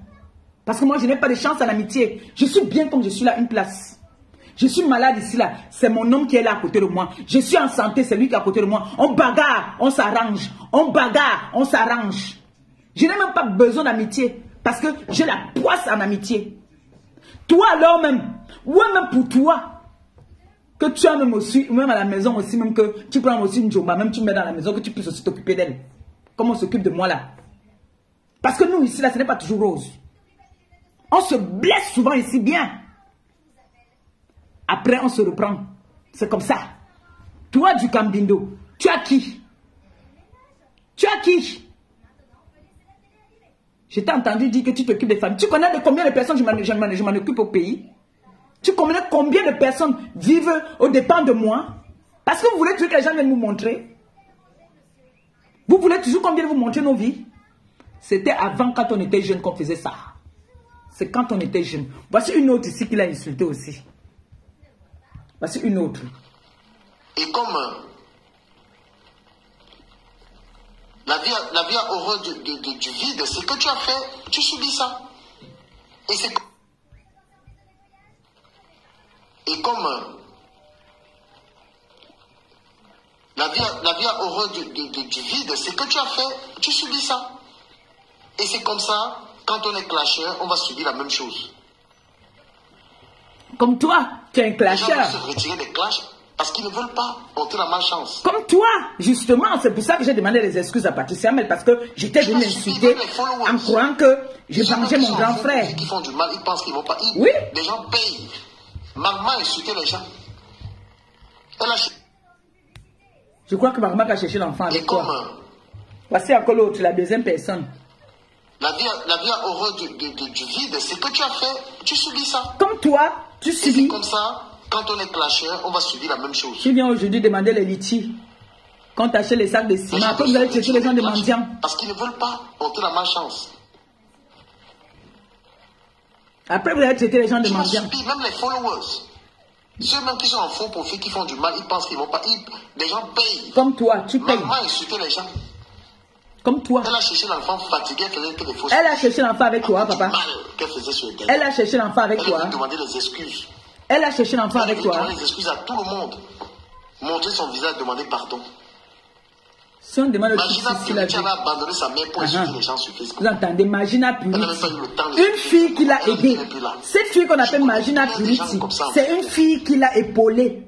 Parce que moi, je n'ai pas de chance en amitié. Je suis bien comme je suis là, une place. Je suis malade ici, là. C'est mon homme qui est là à côté de moi. Je suis en santé, c'est lui qui est à côté de moi. On bagarre, on s'arrange. On bagarre, on s'arrange. Je n'ai même pas besoin d'amitié. Parce que j'ai la poisse en amitié. Toi alors même, ou même pour toi, que tu as même aussi, même à la maison aussi, même que tu prends aussi une jomba, même tu mets dans la maison, que tu puisses aussi t'occuper d'elle. Comme on s'occupe de moi là? Parce que nous ici, là, ce n'est pas toujours rose. On se blesse souvent ici bien. Après, on se reprend. C'est comme ça. Toi, du Cambindo, tu as qui? Tu as qui? Je t'ai entendu dire que tu t'occupes des femmes. Tu connais de combien de personnes je m'en- occupe au pays? Tu connais combien de personnes vivent au dépens de moi? Parce que vous voulez toujours que les gens viennent vous montrer. Vous voulez toujours qu'on vienne vous montrer nos vies? C'était avant, quand on était jeune, qu'on faisait ça. C'est quand on était jeune. Voici une autre ici qui l'a insulté aussi. Voici une autre. Et comme euh, la vie, a- la vie a du, vide, c'est que tu as fait, tu subis ça. Et c'est et comme euh, la vie, a- la vie a du, du- vide, c'est que tu as fait, tu subis ça. Et c'est comme ça, quand on est clasheur, on va subir la même chose. Comme toi, tu es un Les gens clasheur. se retirer des clashs parce qu'ils ne veulent pas porter la malchance. Comme toi, justement, c'est pour ça que j'ai demandé les excuses à Patricia Mel, parce que j'étais venu l'insulter en croyant que je qui mon grand frère. Qui font du mal, ils pensent qu'ils vont pas. Ils- Oui. Les gens payent. Maman a insulté les gens. Elle a Je crois que Marma a cherché l'enfant Et avec comme toi. euh, Voici encore l'autre, la deuxième personne. La vie, la vie horreur du, du- du- du vide, c'est que tu as fait, tu subis ça. Comme toi, tu Et c'est subis. comme ça, quand on est clasheur, on va subir la même chose. Tu viens aujourd'hui demander les litiges. Quand tu achètes les sacs de ciment, après vous allez chercher les gens de mendiants. Parce qu'ils ne veulent pas porter la malchance. Après vous allez traiter les gens de mendiants. même les followers. Ceux même qui sont en faux profit, qui font du mal, ils pensent qu'ils vont pas. Ils, les gens payent. Comme toi, tu payes. Maman a insulté les gens. Comme toi. Elle a cherché l'enfant fatigué, elle Elle a cherché l'enfant avec toi, papa. Elle a cherché l'enfant avec Elle toi. venue demander des excuses. Elle a cherché l'enfant Elle avec toi. demander des excuses à tout le monde. Montrer son visage, demander pardon. Si on demande Purity vie. avait abandonné sa mère pour Ah, insulter ah. les gens sur Facebook. Vous entendez, Magina Elle Puriti. Une fille qui l'a Elle aidée. Cette fille qu'on appelle Magina Puriti, c'est une fille qui l'a épaulée,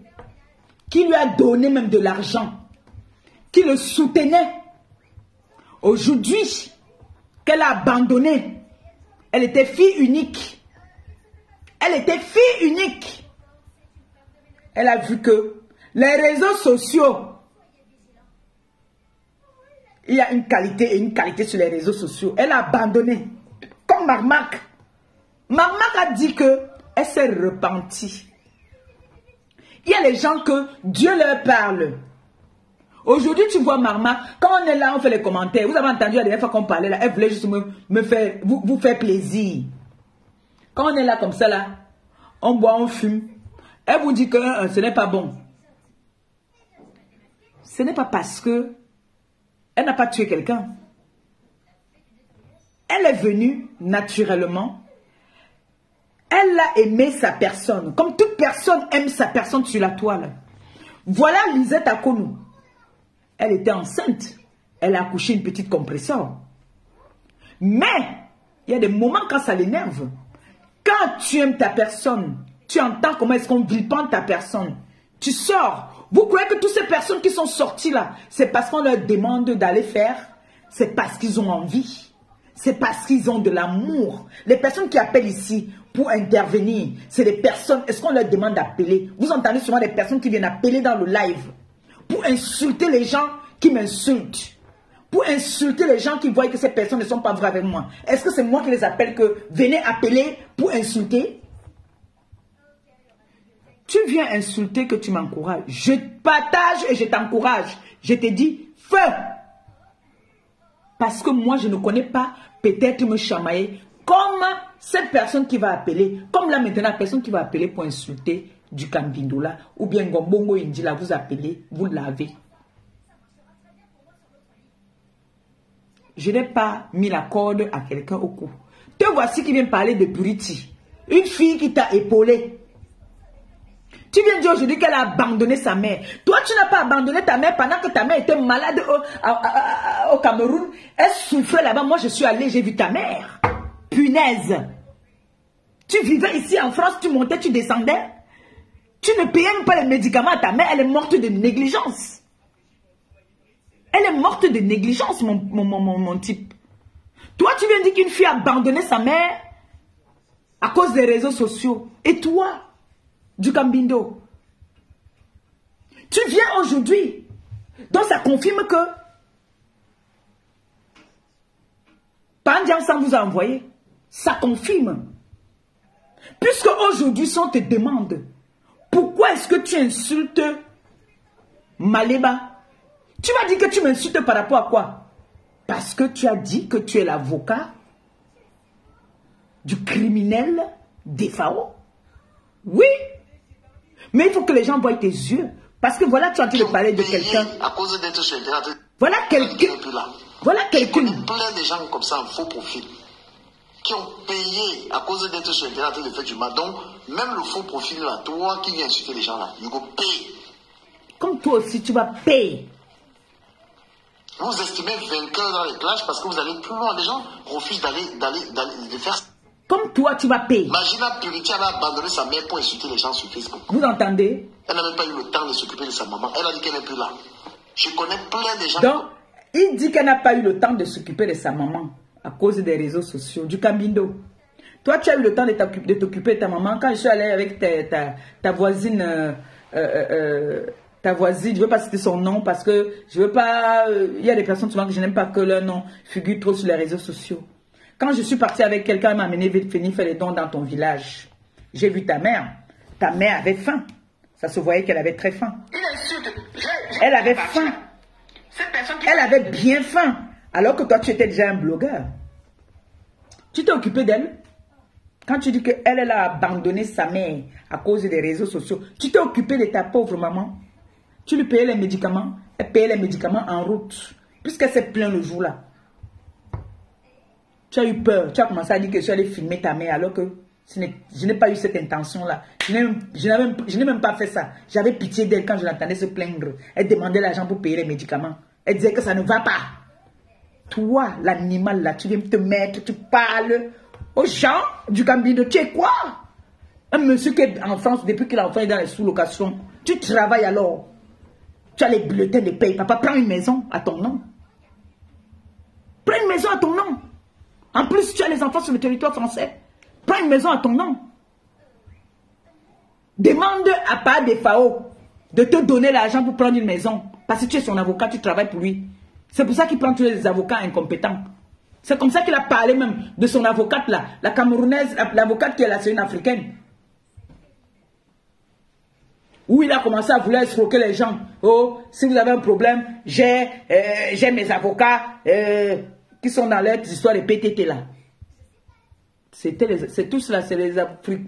qui lui a donné même de l'argent, qui le soutenait. Aujourd'hui, qu'elle a abandonné, elle était fille unique. Elle était fille unique. Elle a vu que les réseaux sociaux il y a une qualité et une qualité sur les réseaux sociaux. Elle a abandonné. Comme Marmac. Marmac a dit que elle s'est repentie. Il y a les gens que Dieu leur parle. Aujourd'hui, tu vois Marmac, quand on est là, on fait les commentaires. Vous avez entendu la dernière fois qu'on parlait là, elle voulait juste me, me faire, vous, vous faire plaisir. Quand on est là comme ça là, on boit, on fume. Elle vous dit que euh, ce n'est pas bon. Ce n'est pas parce que elle n'a pas tué quelqu'un. Elle est venue naturellement. Elle a aimé sa personne. Comme toute personne aime sa personne sur la toile. Voilà Lisette Akonou. Elle était enceinte. Elle a accouché une petite compresseur. Mais, il y a des moments quand ça l'énerve. Quand tu aimes ta personne, tu entends comment est-ce qu'on vilipende ta personne. Tu sors. Vous croyez que toutes ces personnes qui sont sorties là, c'est parce qu'on leur demande d'aller faire? C'est parce qu'ils ont envie. C'est parce qu'ils ont de l'amour. Les personnes qui appellent ici pour intervenir, c'est des personnes, est-ce qu'on leur demande d'appeler? Vous entendez souvent des personnes qui viennent appeler dans le live. Pour insulter les gens qui m'insultent. Pour insulter les gens qui voient que ces personnes ne sont pas vraies avec moi. Est-ce que c'est moi qui les appelle que venez appeler pour insulter? Tu viens insulter que tu m'encourages. Je partage et je t'encourage. Je te dis, feu Parce que moi, je ne connais pas peut-être me chamailler comme cette personne qui va appeler, comme là maintenant, la personne qui va appeler pour insulter du Kambindola, ou bien Gombongo Indila, vous appelez, vous l'avez. Je n'ai pas mis la corde à quelqu'un au cou. Te voici qui vient parler de Purity. Une fille qui t'a épaulé. Tu viens dire aujourd'hui qu'elle a abandonné sa mère. Toi, tu n'as pas abandonné ta mère pendant que ta mère était malade au, Cameroun. Elle souffrait là-bas. Moi, je suis allé, j'ai vu ta mère. Punaise. Tu vivais ici en France, tu montais, tu descendais. Tu ne payais même pas les médicaments à ta mère. Elle est morte de négligence. Elle est morte de négligence, mon, mon, mon, mon type. Toi, tu viens dire qu'une fille a abandonné sa mère à cause des réseaux sociaux. Et toi, du Cambindo, tu viens aujourd'hui. Donc, ça confirme que Pandian vous a envoyé. Ça confirme. Puisque aujourd'hui, si on te demande pourquoi est-ce que tu insultes Maleba? Tu vas dire que tu m'insultes par rapport à quoi? Parce que tu as dit que tu es l'avocat du criminel des FAO? Oui. Mais il faut que les gens voient tes yeux. Parce que voilà, tu as train de parler de quelqu'un. À cause d'être Voilà quelqu'un. Voilà quelqu'un. plein de gens comme ça en faux profil qui ont payé à cause d'être sur Internet de faire du mal. Donc, même le faux profil là, toi qui viens insulter les gens là, you go pay. Comme toi aussi, tu vas payer. Vous estimez vainqueur dans les clashs parce que vous allez plus loin. Les gens refusent d'aller, d'aller, d'aller, de faire comme toi, tu vas payer. Imagine Purity avait abandonné sa mère pour insulter les gens sur Facebook. Vous entendez? Elle n'avait pas eu le temps de s'occuper de sa maman. Elle a dit qu'elle n'est plus là. Je connais plein de gens. Donc, il dit qu'elle n'a pas eu le temps de s'occuper de sa maman à cause des réseaux sociaux, du Cambindo. Toi, tu as eu le temps de t'occuper de ta maman. Quand je suis allée avec ta, ta, voisine, euh, euh, euh, ta voisine, je ne veux pas citer son nom parce que je veux pas. Il y a des personnes souvent que je n'aime pas que leur nom figure trop sur les réseaux sociaux. Quand je suis partie avec quelqu'un, elle m'a amené venir faire les dons dans ton village. J'ai vu ta mère. Ta mère avait faim. Ça se voyait qu'elle avait très faim. Elle avait faim. Elle avait bien faim. Alors que toi, tu étais déjà un blogueur. Tu t'es occupé d'elle. Quand tu dis qu'elle, elle a abandonné sa mère à cause des réseaux sociaux, tu t'es occupé de ta pauvre maman. Tu lui payais les médicaments. Elle payait les médicaments en route. Puisqu'elle s'est plaint le jour-là. Tu as eu peur. Tu as commencé à dire que tu allais filmer ta mère alors que je n'ai pas eu cette intention-là. Je n'ai même, pas fait ça. J'avais pitié d'elle quand je l'entendais se plaindre. Elle demandait l'argent pour payer les médicaments. Elle disait que ça ne va pas. Toi, l'animal là, tu viens te mettre, tu parles aux gens du Gambino. Tu es quoi? Un monsieur qui est en France depuis qu'il est dans les sous-locations. Tu travailles alors. Tu as les bulletins de paye. Papa, prends une maison à ton nom. Prends une maison à ton nom. En plus, tu as les enfants sur le territoire français. Prends une maison à ton nom. Demande à pas des FAO de te donner l'argent pour prendre une maison. Parce que tu es son avocat, tu travailles pour lui. C'est pour ça qu'il prend tous les avocats incompétents. C'est comme ça qu'il a parlé même de son avocate là, la camerounaise, l'avocate qui est là, c'est une africaine. Où il a commencé à vouloir escroquer les gens. Oh, si vous avez un problème, j'ai euh, mes avocats euh, qui sont dans les histoires de PTT là. C'est tous là, c'est les,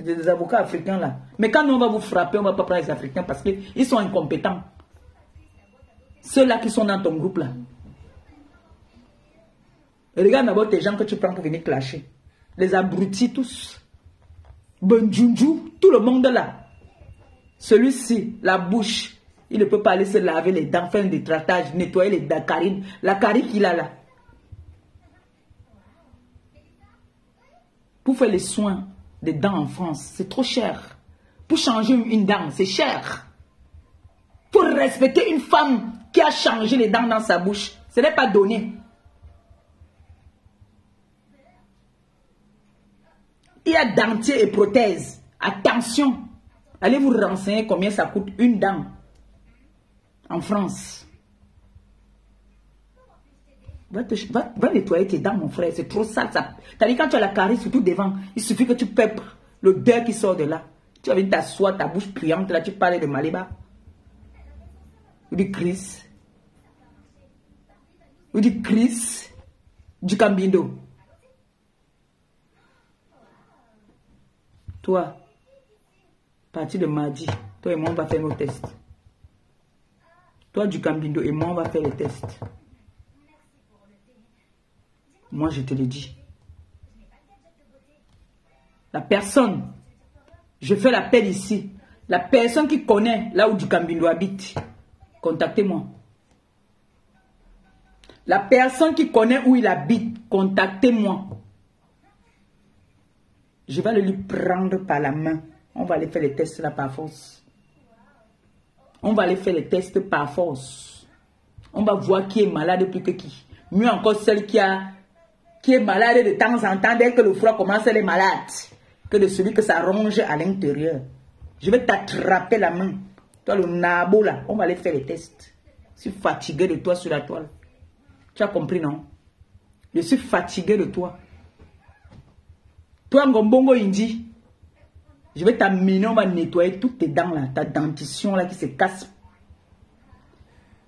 les, avocats africains là. Mais quand on va vous frapper, on ne va pas prendre les Africains parce qu'ils sont incompétents. Ceux-là qui sont dans ton groupe là. Regarde d'abord tes gens que tu prends pour venir clasher. Les abrutis tous. Benjunju, tout le monde là. Celui-ci, la bouche, il ne peut pas aller se laver les dents, faire un détratage, nettoyer les dents, la carine qu'il a là. Pour faire les soins des dents en France, c'est trop cher. Pour changer une dent, c'est cher. Pour respecter une femme qui a changé les dents dans sa bouche, ce n'est pas donné. Il y a dentier et prothèse. Attention. Allez vous renseigner combien ça coûte une dent. en France? Va, te, va, va, nettoyer tes dents, mon frère. C'est trop sale. Ça. T'as dit quand tu as la carie, surtout devant, il suffit que tu pèpres le qui sort de là. Tu vas venir t'asseoir, ta bouche priante, là, tu parles de Maliba. Ou du Chris. Ou du Chris. Du Cambindo. Toi, partir de mardi, toi et moi, on va faire nos tests. Toi, du Cambindo et moi, on va faire les tests. Moi, je te le dis. La personne, je fais l'appel ici. La personne qui connaît là où du Cambindo habite, contactez-moi. La personne qui connaît où il habite, contactez-moi. Je vais le lui prendre par la main. On va aller faire les tests là par force. On va aller faire les tests par force. On va voir qui est malade plus que qui. Mieux encore celle qui, a, qui est malade de temps en temps dès que le froid commence, elle est malade. Que de celui que ça ronge à l'intérieur. Je vais t'attraper la main. Toi, le nabo là, on va aller faire les tests. Je suis fatigué de toi sur la toile. Tu as compris, non? Je suis fatigué de toi. Toi, Ngombongo Indi, je vais t'amener, on va nettoyer toutes tes dents là, ta dentition là qui se casse.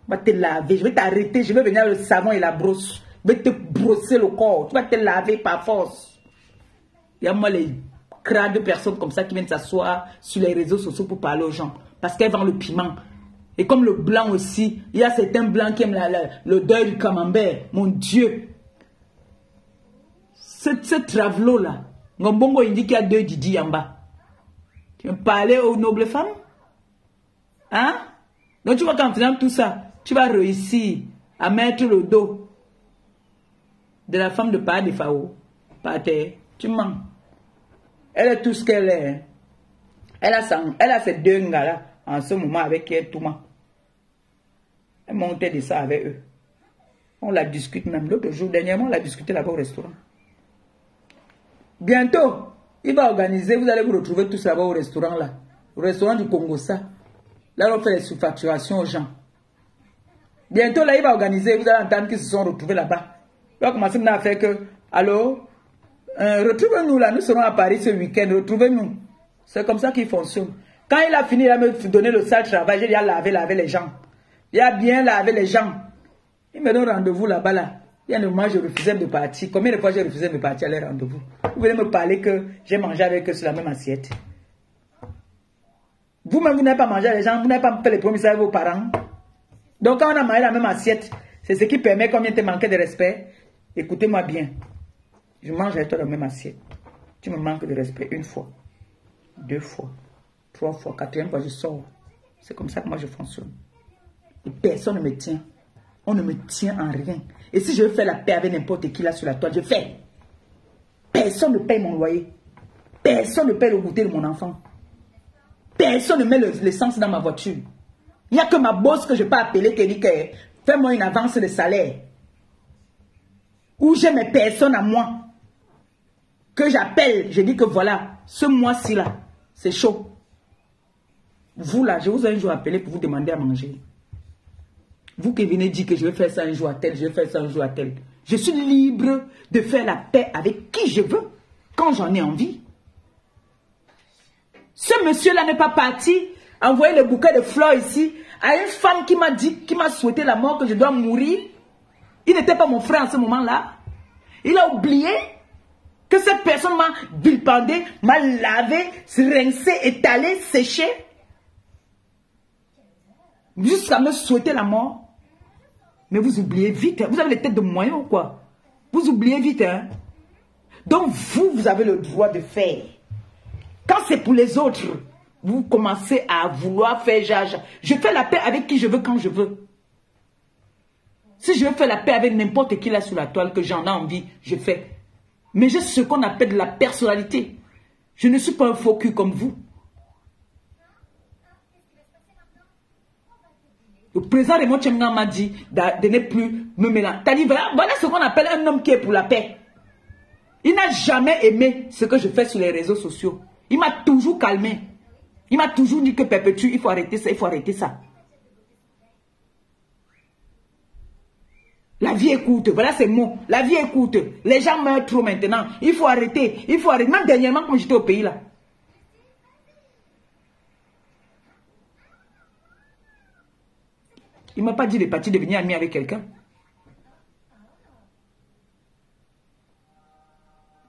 On va te laver, je vais t'arrêter, je vais venir le savon et la brosse. Je vais te brosser le corps, tu vas te laver par force. Il y a moi les crades de personnes comme ça qui viennent s'asseoir sur les réseaux sociaux pour parler aux gens. Parce qu'elles vendent le piment. Et comme le blanc aussi, il y a certains blancs qui aiment deuil du camembert. Mon Dieu. Ce, ce travelot là, Ngombongo il dit qu'il y a deux Didi en bas. Tu veux parler aux nobles femmes? Hein? Donc tu vois qu'en faisant tout ça, tu vas réussir à mettre le dos de la femme de Paa de. Tu mens. Elle est tout ce qu'elle est. Elle a, son, elle a ses deux gars là en ce moment avec qui elle. Elle montait de ça avec eux. On la discute même. L'autre jour, dernièrement, on l'a discuté là-bas au restaurant. Bientôt, il va organiser, vous allez vous retrouver tous là-bas au restaurant là. Au restaurant du Congo, ça. Là, on fait les sous-facturations aux gens. Bientôt, là, il va organiser, vous allez entendre qu'ils se sont retrouvés là-bas. Il va commencer à faire que, allô, euh, retrouvez-nous là, nous serons à Paris ce week-end, retrouvez-nous. C'est comme ça qu'il fonctionne. Quand il a fini, il a me donné le sale travail, dit à laver, laver les gens. Il a bien lavé les gens. Il me donne rendez-vous là-bas là. Il y a un moment, je refusais de partir. Combien de fois j'ai refusé de partir à les rendez-vous? Vous venez me parler que j'ai mangé avec eux sur la même assiette. Vous-même, vous n'avez pas mangé avec les gens, vous n'avez pas fait les premiers avec vos parents. Donc, quand on a mangé la même assiette, c'est ce qui permet, comme il te manquait de respect, écoutez-moi bien. Je mange avec toi la même assiette. Tu me manques de respect une fois, deux fois, trois fois, quatrième fois, je sors. C'est comme ça que moi je fonctionne. Et personne ne me tient. On ne me tient en rien. Et si je veux faire la paix avec n'importe qui là sur la toile, je fais. Personne ne paye mon loyer. Personne ne paye le goûter de mon enfant. Personne ne met l'essence dans ma voiture. Il n'y a que ma boss que je peux appeler qui dit que fais-moi une avance de salaire. Ou j'ai mes personnes à moi que j'appelle. Je dis que voilà, ce mois-ci là, c'est chaud. Vous là, je vous ai un jour appelé pour vous demander à manger. Vous qui venez dire que je vais faire ça un jour à tel, je vais faire ça un jour à tel. Je suis libre de faire la paix avec qui je veux, quand j'en ai envie. Ce monsieur-là n'est pas parti envoyer le bouquet de fleurs ici à une femme qui m'a dit, qui m'a souhaité la mort, que je dois mourir. Il n'était pas mon frère en ce moment-là. Il a oublié que cette personne m'a vilipendé, m'a lavé, rincé, étalé, séché. Jusqu'à me souhaiter la mort. Mais vous oubliez vite. Hein. Vous avez les têtes de moyens ou quoi? Vous oubliez vite. Hein? Donc vous, vous avez le droit de faire. Quand c'est pour les autres, vous commencez à vouloir faire jaja. Je fais la paix avec qui je veux quand je veux. Si je veux faire la paix avec n'importe qui là sur la toile que j'en ai envie, je fais. Mais j'ai ce qu'on appelle la personnalité. Je ne suis pas un faux cul comme vous. Le président Raymond Tchemna m'a dit de ne plus me mélanger. Voilà ce qu'on appelle un homme qui est pour la paix. Il n'a jamais aimé ce que je fais sur les réseaux sociaux. Il m'a toujours calmé. Il m'a toujours dit que perpétue, il faut arrêter ça, il faut arrêter ça. La vie est courte, voilà ces mots. La vie est courte. Les gens meurent trop maintenant. Il faut arrêter, il faut arrêter. Même dernièrement, quand j'étais au pays là, Il ne m'a pas dit de partir devenir ami avec quelqu'un.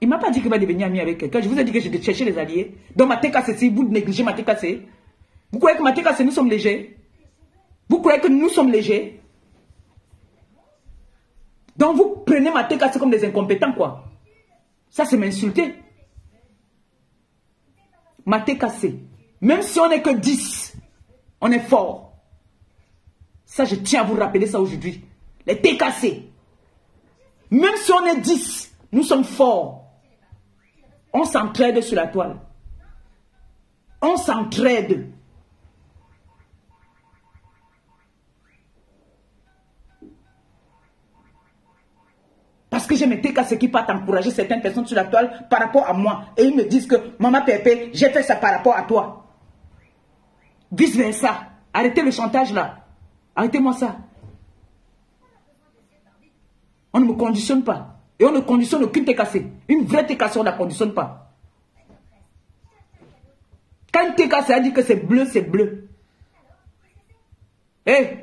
Il ne m'a pas dit qu'il va devenir ami avec quelqu'un. Je vous ai dit que je chercher les alliés. Donc ma si vous négligez ma Vous croyez que ma nous sommes légers? Vous croyez que nous sommes légers? Donc vous prenez ma TKC comme des incompétents, quoi. Ça, c'est m'insulter. Ma TKC. Même si on n'est que 10, on est fort. Ça, je tiens à vous rappeler ça aujourd'hui. Les TKC. Même si on est 10, nous sommes forts. On s'entraide sur la toile. On s'entraide. Parce que j'ai mes ce qui partent encourager certaines personnes sur la toile par rapport à moi. Et ils me disent que, Maman Pépé, j'ai fait ça par rapport à toi. Vice versa. Arrêtez le chantage là. Arrêtez-moi ça. On ne me conditionne pas. Et on ne conditionne aucune TKC. Une vraie TKC, on ne la conditionne pas. Quand une TKC a dit que c'est bleu, c'est bleu. Eh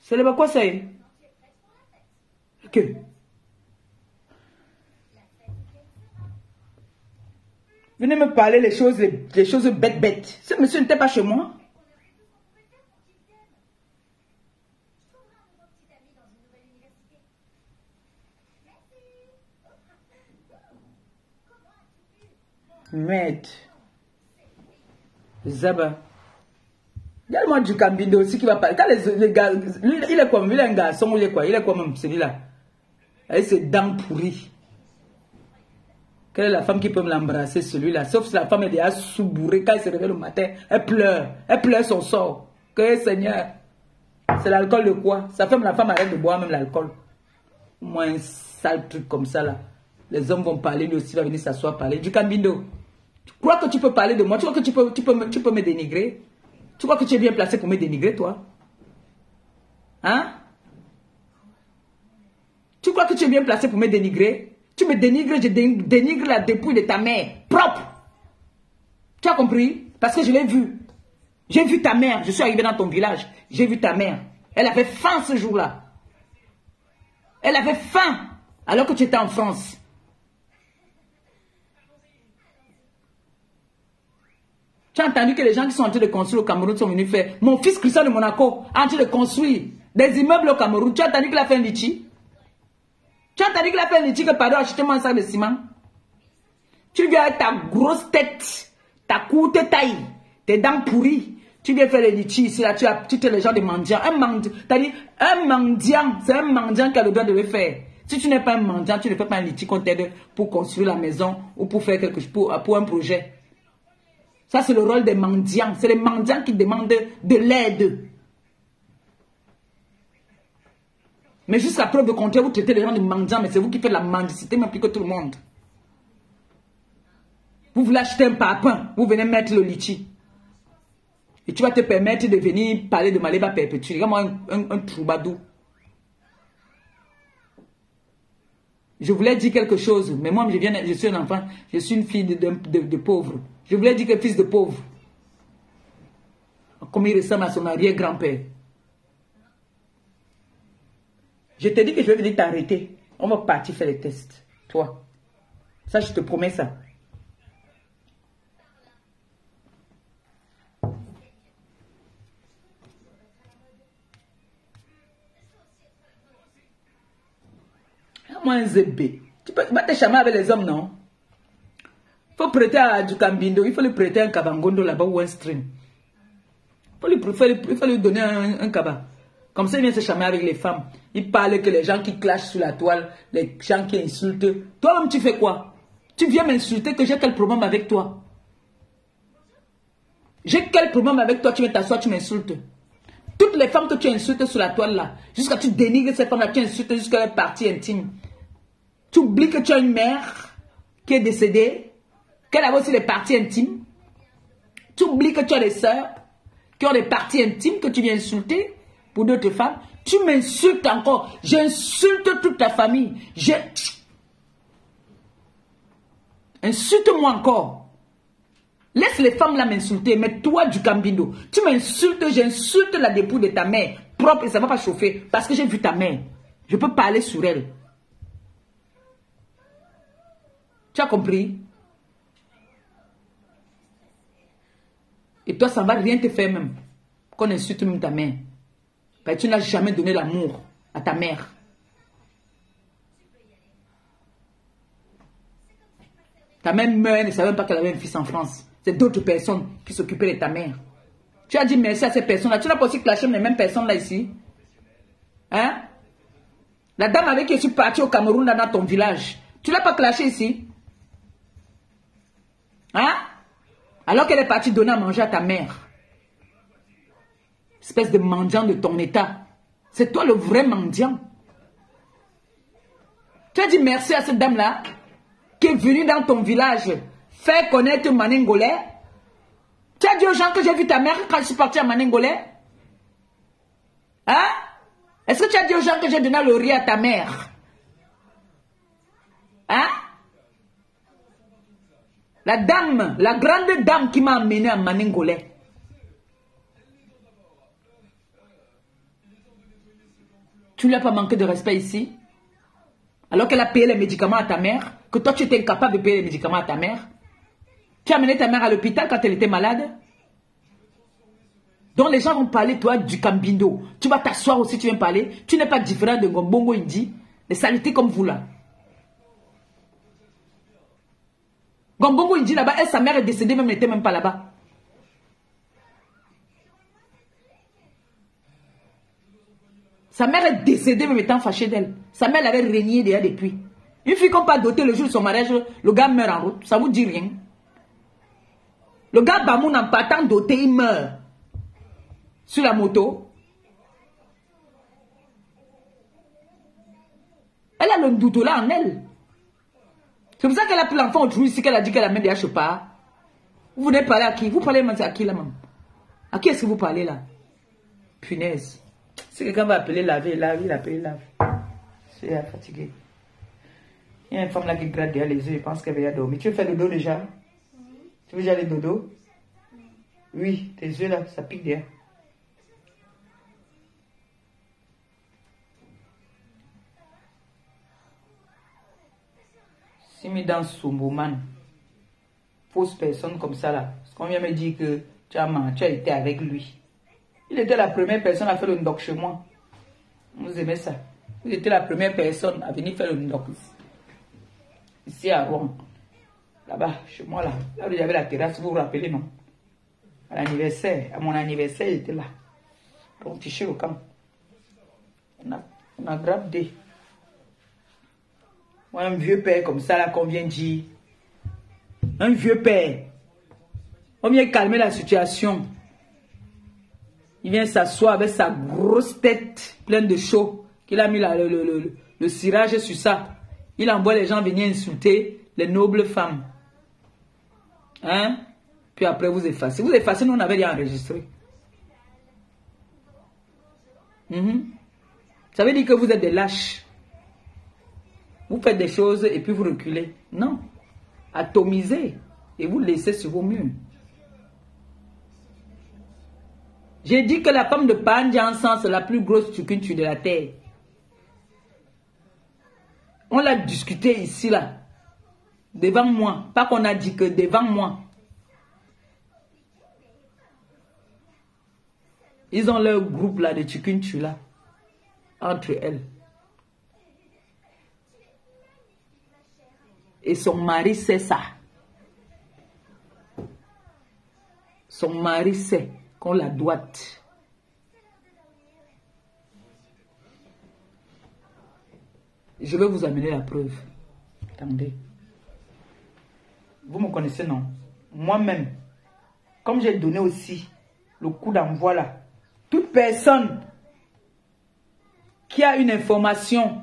C'est le quoi ça est Venez me parler les choses, les, choses bêtes, bêtes. Ce monsieur n'était pas chez moi. Maître. Zaba. Il y du Cambindo aussi qui va parler. Quand les, gars, il est comme, il est un garçon, il est quoi? Il est quoi même celui-là avec ses dents pourries. Quelle est la femme qui peut l'embrasser, celui-là? Sauf si la femme est déjà sous-bourrée. Quand elle se réveille le matin, elle pleure. Elle pleure son sort. Que Seigneur, c'est l'alcool de quoi? Ça fait la femme arrête de boire même l'alcool. Moi, un sale truc comme ça, là. Les hommes vont parler, lui aussi va venir s'asseoir parler. Du cambindo. Tu crois que tu peux parler de moi Tu crois que tu peux, tu peux, tu peux me dénigrer? Tu crois que tu es bien placé pour me dénigrer, toi? Hein? Tu crois que tu es bien placé pour me dénigrer? Tu me dénigres, je dénigre la dépouille de ta mère. Propre. Tu as compris? Parce que je l'ai vu. J'ai vu ta mère. Je suis arrivé dans ton village. J'ai vu ta mère. Elle avait faim ce jour-là. Elle avait faim alors que tu étais en France. Tu as entendu que les gens qui sont en train de construire au Cameroun sont venus faire. Mon fils Christian de Monaco a en train de construire des immeubles au Cameroun. Tu as entendu qu'il a fait un litchi? Tu as entendu qu'il a fait litchi que pardon, achetez-moi un sac de ciment? Tu viens avec ta grosse tête, ta courte taille, tes dents pourries. Tu viens faire les litchis ici, là, tu, as, tu es le genre de mendiant. Un mendiant, un mendiant, c'est un mendiant qui a le droit de le faire. Si tu n'es pas un mendiant, tu ne fais pas un litchi qu'on t'aide pour construire la maison ou pour faire quelque chose, pour un projet. Ça, c'est le rôle des mendiants. C'est les mendiants qui demandent de l'aide. Mais jusqu'à preuve de contraire, vous traitez les gens de mendiants, mais c'est vous qui faites la mendicité, mais plus que tout le monde. Vous voulez acheter un papin, vous venez mettre le litchi. Et tu vas te permettre de venir parler de Maléba perpétuelle. Regarde-moi un, un, troubadour. Je voulais dire quelque chose, mais moi, je, viens, je suis un enfant, je suis une fille de, de, pauvre. Je voulais dire que fils de pauvre. Comme il ressemble à son arrière-grand-père. Je te dis que je vais venir t'arrêter. On va partir faire les tests. Toi. Ça, je te promets ça. Moi, un ZB. Tu peux pas te chamer avec les hommes, non? Faut prêter à du Cambindo. Il faut lui prêter un Kabangondo là-bas ou un stream. Il faut lui, faut lui donner un, un. Comme ça, il vient se chamer avec les femmes. Il parle que les gens qui clashent sur la toile, les gens qui insultent. Toi-même, tu fais quoi? Tu viens m'insulter que j'ai quel problème avec toi? J'ai quel problème avec toi? Tu viens t'asseoir, tu m'insultes. Toutes les femmes que tu insultes sur la toile là, jusqu'à tu dénigres ces femmes-là, tu insultes jusqu'à leur partie intime. Tu oublies que tu as une mère qui est décédée, qu'elle a aussi des parties intimes. Tu oublies que tu as des sœurs qui ont des parties intimes que tu viens insulter. pour d'autres femmes. Tu m'insultes encore. J'insulte toute ta famille. Je... Insulte-moi encore. Laisse les femmes là m'insulter, mais toi du Cambindo, tu m'insultes, j'insulte la dépouille de ta mère, propre et ça ne va pas chauffer, parce que j'ai vu ta mère. Je peux parler sur elle. Tu as compris? Et toi, ça ne va rien te faire même. Qu'on insulte même ta mère. Parce que tu n'as jamais donné l'amour à ta mère. Ta mère meurt, ne savait même pas qu'elle avait un fils en France. C'est d'autres personnes qui s'occupaient de ta mère. Tu as dit merci à ces personnes-là. Tu n'as pas aussi clashé les mêmes personnes là ici. Hein? La dame avec qui je suis parti au Cameroun dans ton village. Tu l'as pas clashé ici? Hein? Alors qu'elle est partie donner à manger à ta mère. Espèce de mendiant de ton état. C'est toi le vrai mendiant. Tu as dit merci à cette dame-là qui est venue dans ton village faire connaître Manengolais. Tu as dit aux gens que j'ai vu ta mère quand je suis parti à Manengolais. Hein? Est-ce que tu as dit aux gens que j'ai donné le riz à ta mère? Hein? La dame, la grande dame qui m'a amené à Manengolais. Tu ne lui as pas manqué de respect ici? Alors qu'elle a payé les médicaments à ta mère, que toi tu étais incapable de payer les médicaments à ta mère? Tu as amené ta mère à l'hôpital quand elle était malade? Donc les gens vont parler, toi, du Cambindo. Tu vas t'asseoir aussi, tu viens parler. Tu n'es pas différent de Gombongo Indi. Les saletés comme vous là. Gombongo Indi là-bas, elle, sa mère est décédée, même n'était même pas là-bas. Sa mère est décédée même étant fâchée d'elle. Sa mère l'avait régné déjà depuis. Une fille qu'on pas dotée le jour de son mariage, le gars meurt en route. Ça vous dit rien. Le gars Bamoun en partant doté, il meurt. Sur la moto. Elle a le doute là en elle. C'est pour ça qu'elle a pris l'enfant autrui ici, qu'elle a dit qu'elle a mis des pas. Vous venez parler à qui? Vous parlez à qui là, maman? À qui est-ce que vous parlez là? Punaise. Si quelqu'un va appeler laver, lave, il appelle lave. Je suis fatigué. Il y a une femme là qui gratte derrière les yeux, je pense qu'elle va dormir. Tu veux faire le dos déjà? Tu veux déjà aller dodo? Oui, tes yeux là, ça pique derrière. Si me dans Sumboman, fausse personne comme ça là, parce qu'on vient me dire que tu as, tu été avec lui. Il était la première personne à faire le ndoc chez moi. Vous aimez ça Il était la première personne à venir faire le ndoc ici à Rouen. Là-bas, chez moi, là. Là où j'avais la terrasse, vous vous rappelez, non? À l'anniversaire, à mon anniversaire, il était là. Donc, t au camp. On a, on a Un vieux père comme ça, là, qu'on vient dire. Un vieux père. On vient calmer la situation. Il vient s'asseoir avec sa grosse tête pleine de chaud. qu'il a mis le, cirage sur ça. Il envoie les gens venir insulter les nobles femmes. Hein? Puis après, vous effacez. Vous effacez, nous, on n'avait rien enregistré. Mhm. Ça veut dire que vous êtes des lâches. Vous faites des choses et puis vous reculez. Non. Atomisez et vous laissez sur vos murs. J'ai dit que la femme de Pandiansan, c'est la plus grosse structure de la terre. On l'a discuté ici, là. Devant moi. Pas qu'on a dit que devant moi. Ils ont leur groupe là de Chikunchu là. Entre elles. Et son mari sait ça. Son mari sait qu'on la doite. Je vais vous amener la preuve. Attendez. Vous me connaissez, non? Moi-même, comme j'ai donné aussi le coup d'envoi là, toute personne qui a une information,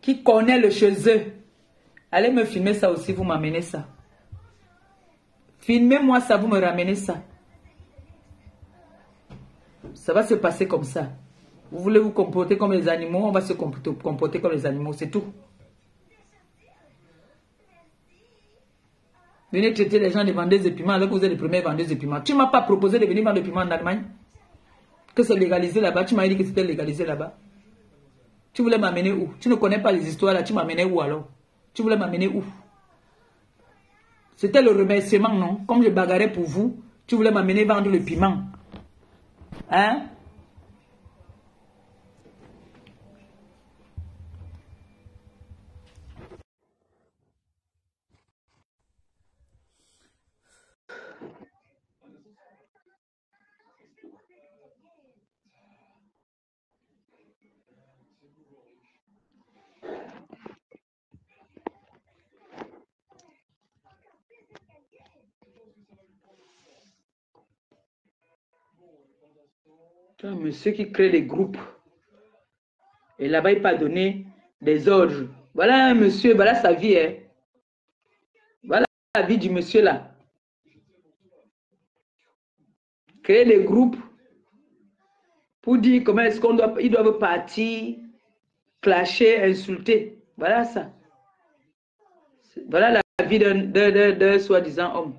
qui connaît le chez eux, allez me filmer ça aussi, vous m'amenez ça. Filmez-moi ça, vous me ramenez ça. Ça va se passer comme ça. Vous voulez vous comporter comme les animaux, on va se comporter comme les animaux, c'est tout. Venez traiter les gens de vendeuses de piments alors que vous êtes les premiers vendeuses de piments. Tu ne m'as pas proposé de venir vendre des piments en Allemagne? Que c'est légalisé là-bas. Tu m'as dit que c'était légalisé là-bas. Tu voulais m'amener où? Tu ne connais pas les histoires là. Tu m'amenais où alors? Tu voulais m'amener où? C'était le remerciement, non? Comme je bagarrais pour vous, tu voulais m'amener vendre le piment. Hein? Un monsieur qui crée des groupes. Et là-bas, il pas donné des ordres. Voilà un monsieur, voilà sa vie. Hein. Voilà la vie du monsieur là. Créer des groupes pour dire comment est-ce qu'on doit, ils doivent partir, clasher, insulter. Voilà ça. Voilà la vie d'un soi-disant homme.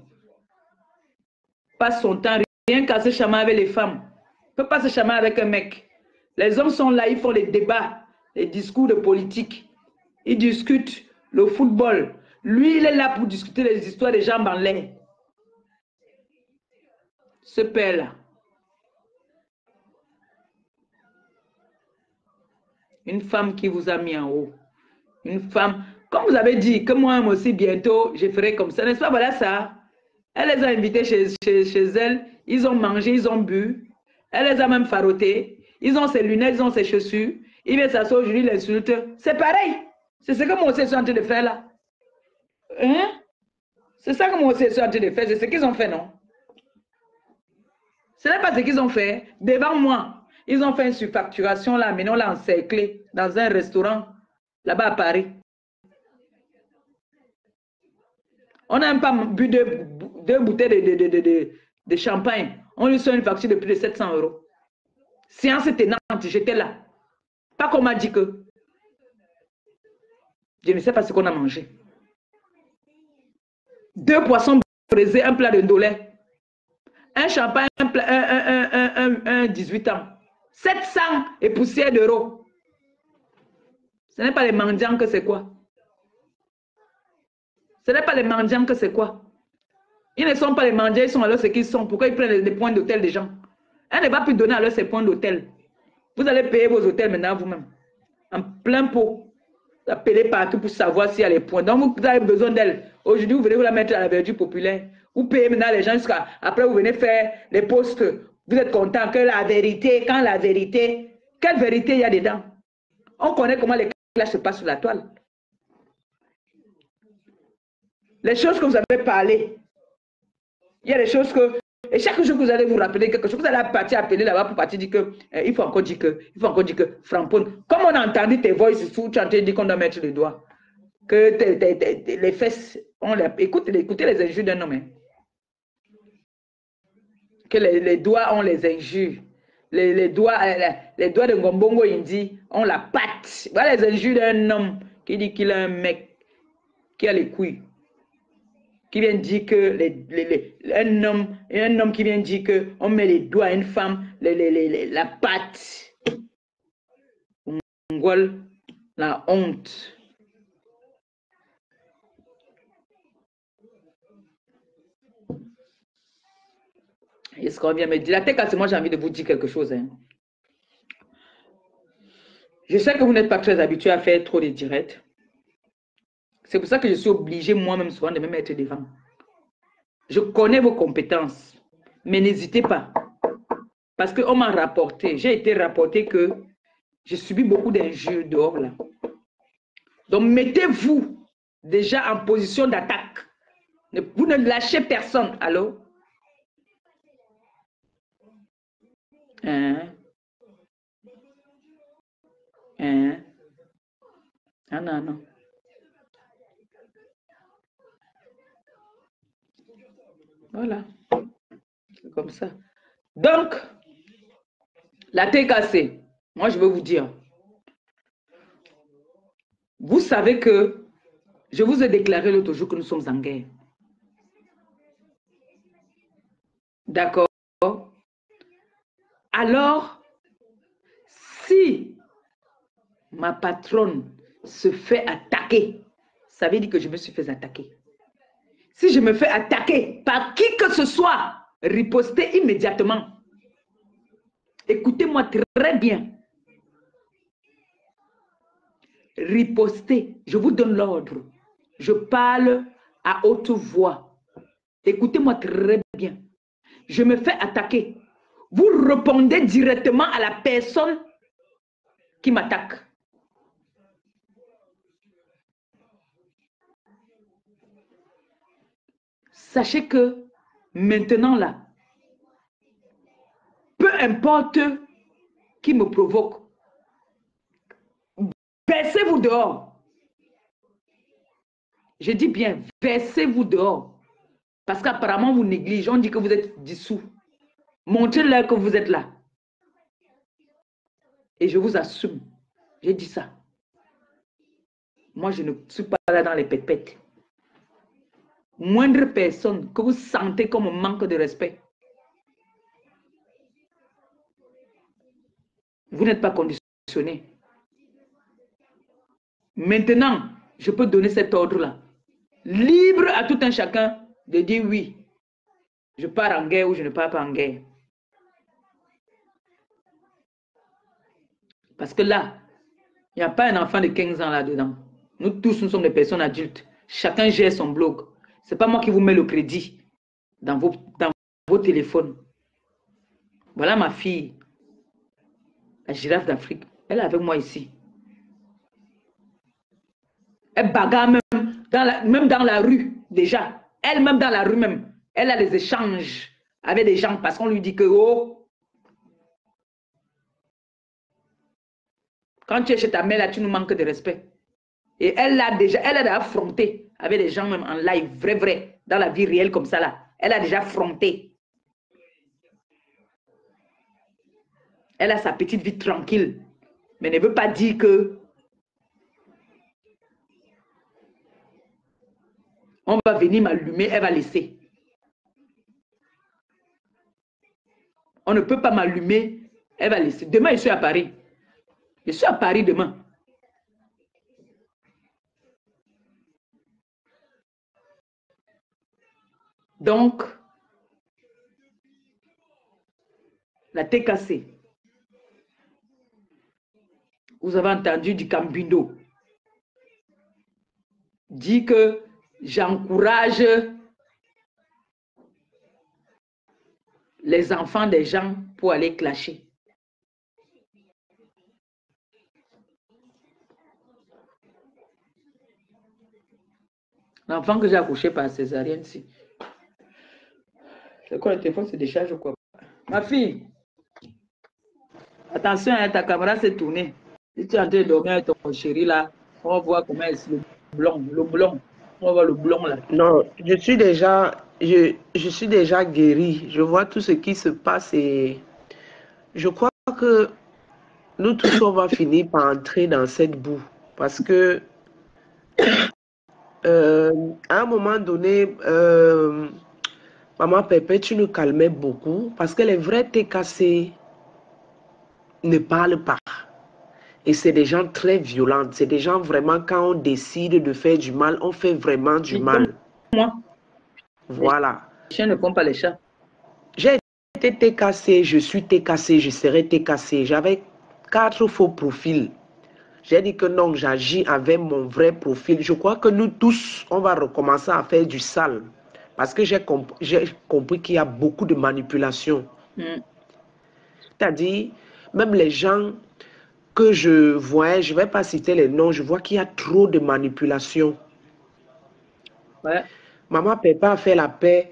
Passe son temps rien qu'à se chamer avec les femmes ne peut pas se chamer avec un mec. Les hommes sont là, ils font les débats, les discours de politique. Ils discutent le football. Lui, il est là pour discuter les histoires des jambes en l'air. Ce père-là. Une femme qui vous a mis en haut. Une femme, comme vous avez dit, que moi aussi bientôt, je ferai comme ça. N'est-ce pas? Voilà ça. Elle les a invités chez, chez, chez elle. Ils ont mangé, ils ont bu. Elle les a même farotés. Ils ont ses lunettes, ils ont ses chaussures. Il vient s'asseoir aujourd'hui, il l'insulte. C'est pareil. C'est ce que je suis en train de faire là. Hein? C'est ça que je suis en train de faire. C'est ce qu'ils ont fait, non? Ce n'est pas ce qu'ils ont fait. Devant moi, ils ont fait une surfacturation là. Maintenant, on l'a encerclé dans un restaurant là-bas à Paris. On n'a même pas bu deux, bouteilles de, de, de champagne. On lui sort une facture de plus de 700 euros. Séance tenante, j'étais là. Pas qu'on m'a dit que. Je ne sais pas ce qu'on a mangé. Deux poissons brisés, un plat de dolé. Un champagne, un, 18 ans. 700 et poussière d'euros. Ce n'est pas les mendiants que c'est quoi. Ce n'est pas les mendiants que c'est quoi. Ils ne sont pas les mendiants, ils sont alors ce qu'ils sont. Pourquoi ils prennent les points d'hôtel des gens Elle ne va plus donner alors ses points d'hôtel. Vous allez payer vos hôtels maintenant vous-même. En plein pot. Vous appelez partout pour savoir s'il y a les points. Donc vous avez besoin d'elle. Aujourd'hui, vous venez vous la mettre à la verdure populaire. Vous payez maintenant les gens jusqu'à. Après, vous venez faire les postes. Vous êtes content que la vérité, quand la vérité, quelle vérité il y a dedans? On connaît comment les clashs se passent sur la toile. Les choses que vous avez parlé, il y a des choses que. Et chaque jour vous allez vous rappeler quelque chose, vous allez partir appeler là-bas pour partir dire que. Eh, il faut encore dire que. Il faut encore dire que. Frampone. Comme on a entendu tes voix tu en train de dire qu'on doit mettre le doigt. Que les fesses. On les, écoute, écoutez les injures d'un homme. Hein. Que les, doigts ont les injures. Les, doigts, les, les doigts de Ngombongo Indi ont la patte. Voilà les injures d'un homme qui dit qu'il a un mec qui a les couilles qui vient dire que les, un, homme, un homme qui vient dire que on met les doigts à une femme, la patte. la honte. Est-ce qu'on vient me dire La moi j'ai envie de vous dire quelque chose. Hein. Je sais que vous n'êtes pas très habitué à faire trop de directs. C'est pour ça que je suis obligé moi-même souvent de me mettre devant. Je connais vos compétences, mais n'hésitez pas. Parce qu'on m'a rapporté, j'ai été rapporté que j'ai subi beaucoup d'injures dehors là. Donc mettez-vous déjà en position d'attaque. Vous ne lâchez personne, allô? Hein? Hein? Ah non, non. Voilà. C'est comme ça. Donc, La TKC, moi je veux vous dire, vous savez que je vous ai déclaré l'autre jour que nous sommes en guerre. D'accord? Alors, si ma patronne se fait attaquer, ça veut dire que je me suis fait attaquer. Si je me fais attaquer par qui que ce soit, ripostez immédiatement. Écoutez-moi très bien. Ripostez. Je vous donne l'ordre. Je parle à haute voix. Écoutez-moi très bien. Je me fais attaquer. Vous répondez directement à la personne qui m'attaque. Sachez que maintenant là, peu importe qui me provoque, baissez-vous dehors. Je dis bien, baissez-vous dehors. Parce qu'apparemment, vous négligez. On dit que vous êtes dissous. Montrez-leur que vous êtes là. Et je vous assume. J'ai dit ça. Moi, je ne suis pas là dans les pètes Moindre personne que vous sentez comme manque de respect. Vous n'êtes pas conditionné. Maintenant, je peux donner cet ordre-là. Libre à tout un chacun de dire oui, je pars en guerre ou je ne pars pas en guerre. Parce que là, il n'y a pas un enfant de 15 ans là-dedans. Nous tous, nous sommes des personnes adultes. Chacun gère son blog. Ce n'est pas moi qui vous mets le crédit dans vos, dans vos téléphones. Voilà ma fille, la girafe d'Afrique. Elle est avec moi ici. Elle bagarre même dans la, même dans la rue déjà. Elle-même dans la rue même, elle a des échanges avec des gens parce qu'on lui dit que, oh, quand tu es chez ta mère, là, tu nous manques de respect. Et elle a déjà, elle a affronté avec des gens même en live, vrai, vrai, dans la vie réelle comme ça là. Elle a déjà affronté. Elle a sa petite vie tranquille. Mais ne veut pas dire que On va venir m'allumer, elle va laisser. On ne peut pas m'allumer, elle va laisser. Demain, je suis à Paris. Je suis à Paris demain. Donc, la TKC. Vous avez entendu du Cambindo. Dit que j'encourage les enfants des gens pour aller clasher. L'enfant que j'ai accouché par césarienne, si. C'est quoi le téléphone? Se décharge ou quoi? Ma fille, attention, hein, ta caméra s'est tournée. Si tu es en train de dormir avec ton chéri là, on va voir comment est le blond, le blond. On va le blond là. Non, je suis déjà, je, je suis déjà guéri. Je vois tout ce qui se passe et je crois que nous tous, on va finir par entrer dans cette boue. Parce que euh, à un moment donné, euh, Maman Pépé, tu nous calmais beaucoup parce que les vrais TKC ne parlent pas. Et c'est des gens très violents. C'est des gens vraiment, quand on décide de faire du mal, on fait vraiment du mal. Moi. Voilà. Les chiens ne font pas les chats. J'ai été TKC, je suis TKC, je serai TKC. J'avais quatre faux profils. J'ai dit que non, j'agis avec mon vrai profil. Je crois que nous tous, on va recommencer à faire du sale. Parce que j'ai compris qu'il y a beaucoup de manipulation. Mm. C'est-à-dire, même les gens que je vois, je ne vais pas citer les noms, je vois qu'il y a trop de manipulation. Ouais. Maman Pépé a fait la paix,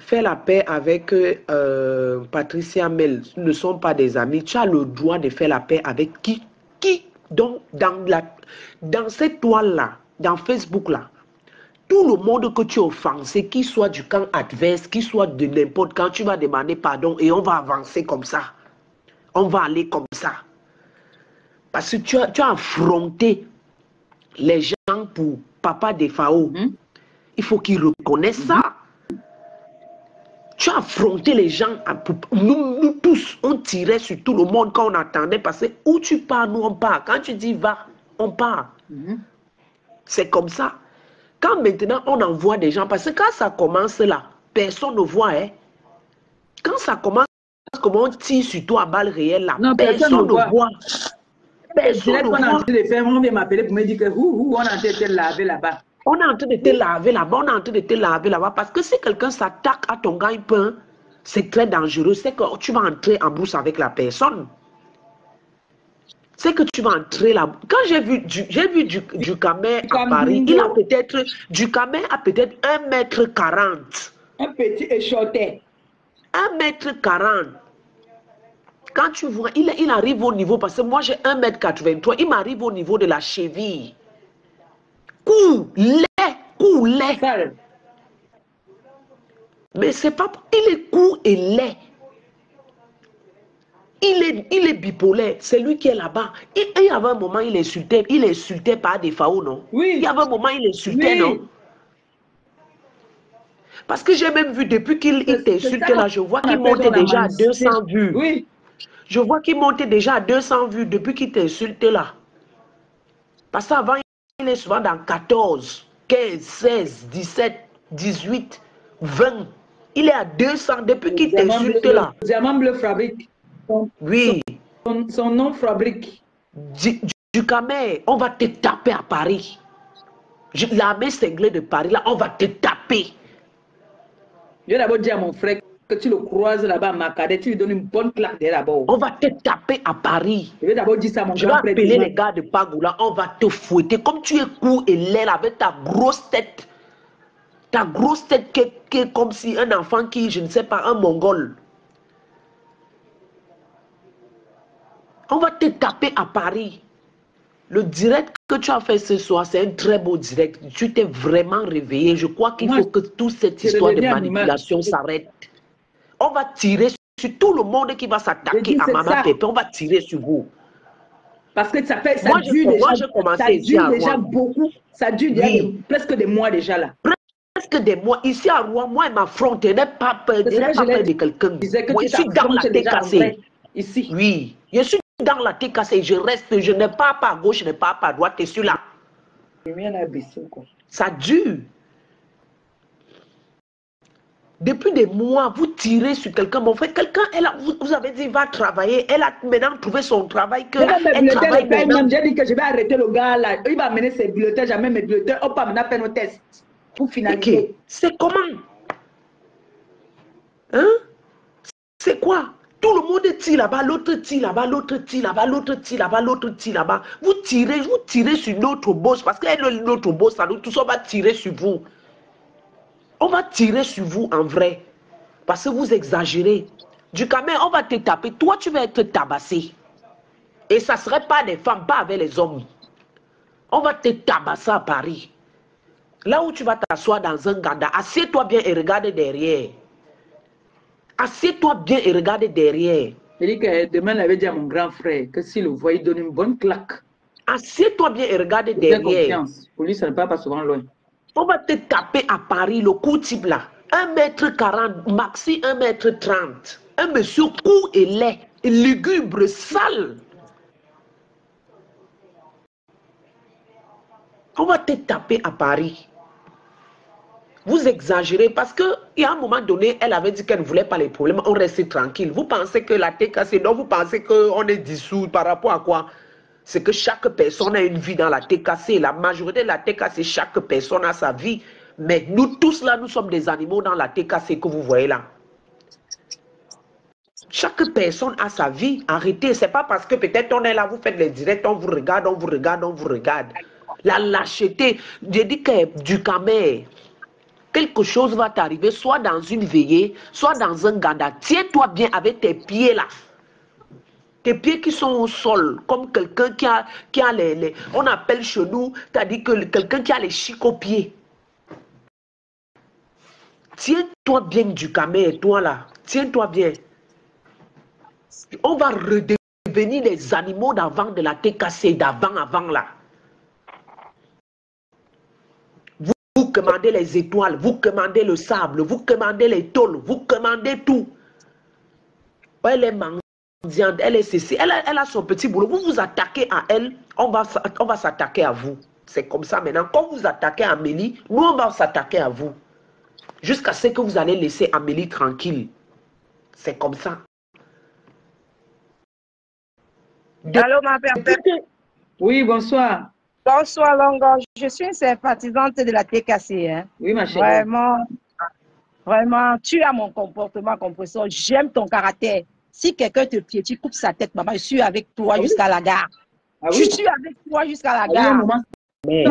fait la paix avec euh, Patricia Mel. Ce ne sont pas des amis. Tu as le droit de faire la paix avec qui Qui Donc, dans, la, dans cette toile-là, dans Facebook-là, tout le monde que tu offensé, qu'il soit du camp adverse, qu'il soit de n'importe quand, tu vas demander pardon et on va avancer comme ça. on va aller comme ça. Parce que tu as, tu as affronté les gens pour papa des FAO. Mhm. Il faut qu'ils reconnaissent ça. Tu as affronté les gens. à- pour- Nous, nous tous, on tirait sur tout le monde quand on attendait. Parce que où tu pars, nous on part. Quand tu dis va, on part. Mhm. C'est comme ça. Quand maintenant on envoie des gens, parce que quand ça commence là, personne ne voit. Hein. Quand ça commence, comment on tire sur toi à balle réelle là, Non, personne personne ne voit. voit. Personne ne qu'on est en voit. train de faire, on vient m'appeler pour me dire que ouh, ouh, on est en train de te laver là-bas. On est en train de te laver là-bas, on est en train de te laver là-bas. Parce que si quelqu'un s'attaque à ton gagne-pain, c'est très dangereux. C'est que tu vas entrer en brousse avec la personne. C'est que tu vas entrer là. Quand j'ai vu du, j'ai vu du, du Camet à Paris, il a peut-être, du a peut-être 1 mètre 40. Un petit échoté. 1 mètre 40. Quand tu vois, il, il arrive au niveau, parce que moi j'ai 1 mètre 83, il m'arrive au niveau de la cheville. Lait. Sale. Mais c'est pas. Il est court et laid. Il est, il est bipolaire. C'est lui qui est là-bas. Il, il y avait un moment, il insultait. Il insultait par des FAO, non? Oui. Il y avait un moment, il insultait, Oui. non? Parce que j'ai même vu, depuis qu'il t'insulte là, je vois qu'il montait déjà à mendicité. 200 vues. Oui. Je vois qu'il montait déjà à 200 vues depuis qu'il t'insulte là. Parce qu'avant, il est souvent dans 14, 15, 16, 17, 18, 20. Il est à 200 depuis qu'il t'insulte là. Diamant bleu fabrique. Son, Oui. son- son nom fabrique. Du, du Camer, on va te taper à Paris. L'armée cinglée de Paris, là, on va te taper. Je vais d'abord dire à mon frère que tu le croises là-bas à Macadé, tu lui donnes une bonne claque derrière d'abord. On va te taper à Paris. Je vais d'abord dire ça à mon Je vais appeler les gars de Pagoula, on va te fouetter. Comme tu es court et laid avec ta grosse tête. Ta grosse tête qui est, qui est comme si un enfant qui, je ne sais pas, un mongol. On va te taper à Paris. Le direct que tu as fait ce soir, c'est un très beau direct. Tu t'es vraiment réveillé. Je crois qu'il faut que toute cette histoire de manipulation s'arrête. On va tirer sur tout le monde qui va s'attaquer à Maman. Pépé. On va tirer sur vous. Parce que ça fait, ça Moi, dure déjà, ça dure déjà beaucoup. Ça dure déjà Oui. des- presque des mois déjà là. presque des mois. Ici à Rouen, moi, elle m'affronte. Elle n'est pas peur, pas de quelqu'un. Je disais que Moi, tu je suis dans la tête cassée. ici. Oui, je suis dans la cassée. Je reste, je n'ai pas pas à gauche, je n'ai pas pas à droite. Et celui-là, Je viens à baisser quoi. ça dure. Depuis des mois, vous tirez sur quelqu'un. Mon frère, quelqu'un, elle a- vous, vous avez dit, va travailler. Elle a maintenant trouvé son travail. Que elle travaille même. J'ai dit que je vais arrêter le gars là. Il va amener ses bulletins, jamais mes bulletins. On va maintenant faire nos tests. Pour finaliser. c'est comment? Hein? C'est quoi? Tout le monde tire là-bas, l'autre tire là-bas, l'autre tire là-bas, l'autre tire là-bas, l'autre tire là-bas? Vous tirez, vous tirez sur notre boss parce est notre boss, nous tous on va tirer sur vous. On va tirer sur vous en vrai. Parce que vous exagérez. Du camer, on va te taper. Toi, tu vas être tabassé. Et ça ne serait pas des femmes, pas avec les hommes. On va te tabasser à Paris. Là où tu vas t'asseoir dans un ganda, assieds-toi bien et regarde derrière. Assieds-toi bien et regarde derrière. Dis que demain, il avait dit à mon grand frère que s'il le voit, il donne une bonne claque. Assieds-toi bien et regarde derrière. confiance. Pour lui, ça ne part pas souvent loin. On va te taper à Paris, le coup type là. 1m40, maxi 1m30. Un monsieur court et laid, lugubre, sale. On va te taper à Paris. Vous exagérez parce que il y a un moment donné, elle avait dit qu'elle ne voulait pas les problèmes. On restait tranquille. Vous pensez que la TKC, non, vous pensez qu'on est dissous par rapport à quoi? C'est que chaque personne a une vie dans la TKC. La majorité de la TKC, chaque personne a sa vie. Mais nous tous là, nous sommes des animaux dans la TKC que vous voyez là. Chaque personne a sa vie. Arrêtez. C'est pas parce que peut-être on est là, vous faites les directs, on vous regarde, on vous regarde, on vous regarde. La lâcheté. J'ai dit que du camer, quelque chose va t'arriver, soit dans une veillée, soit dans un ganda. Tiens-toi bien avec tes pieds là. Tes pieds qui sont au sol, comme quelqu'un qui a, les, On appelle chez nous, dit que quelqu'un qui a les chics aux pieds. Tiens-toi bien du camé, toi là. Tiens-toi bien. On va redevenir les animaux d'avant de la TKC, d'avant, avant là. Vous, vous commandez les étoiles, vous commandez le sable, vous commandez les tôles, vous commandez tout. Elle est mendiante, elle est ceci, elle a, elle a son petit boulot. Vous vous attaquez à elle, on va, on va s'attaquer à vous. C'est comme ça maintenant. Quand vous attaquez à Amélie, nous on va s'attaquer à vous. Jusqu'à ce que vous allez laisser Amélie tranquille. C'est comme ça. De- Allô, ma père. Oui, bonsoir. Bonsoir, Longo. Je suis une sympathisante de la TKC. Hein. Oui, ma chérie. Vraiment, vraiment, tu as mon comportement compresseur. J'aime ton caractère. Si quelqu'un te piétine, coupe sa tête, maman. Je suis avec toi Ah oui? jusqu'à la gare. Ah Je oui? suis avec toi jusqu'à la Ah oui, gare. moment. Mais-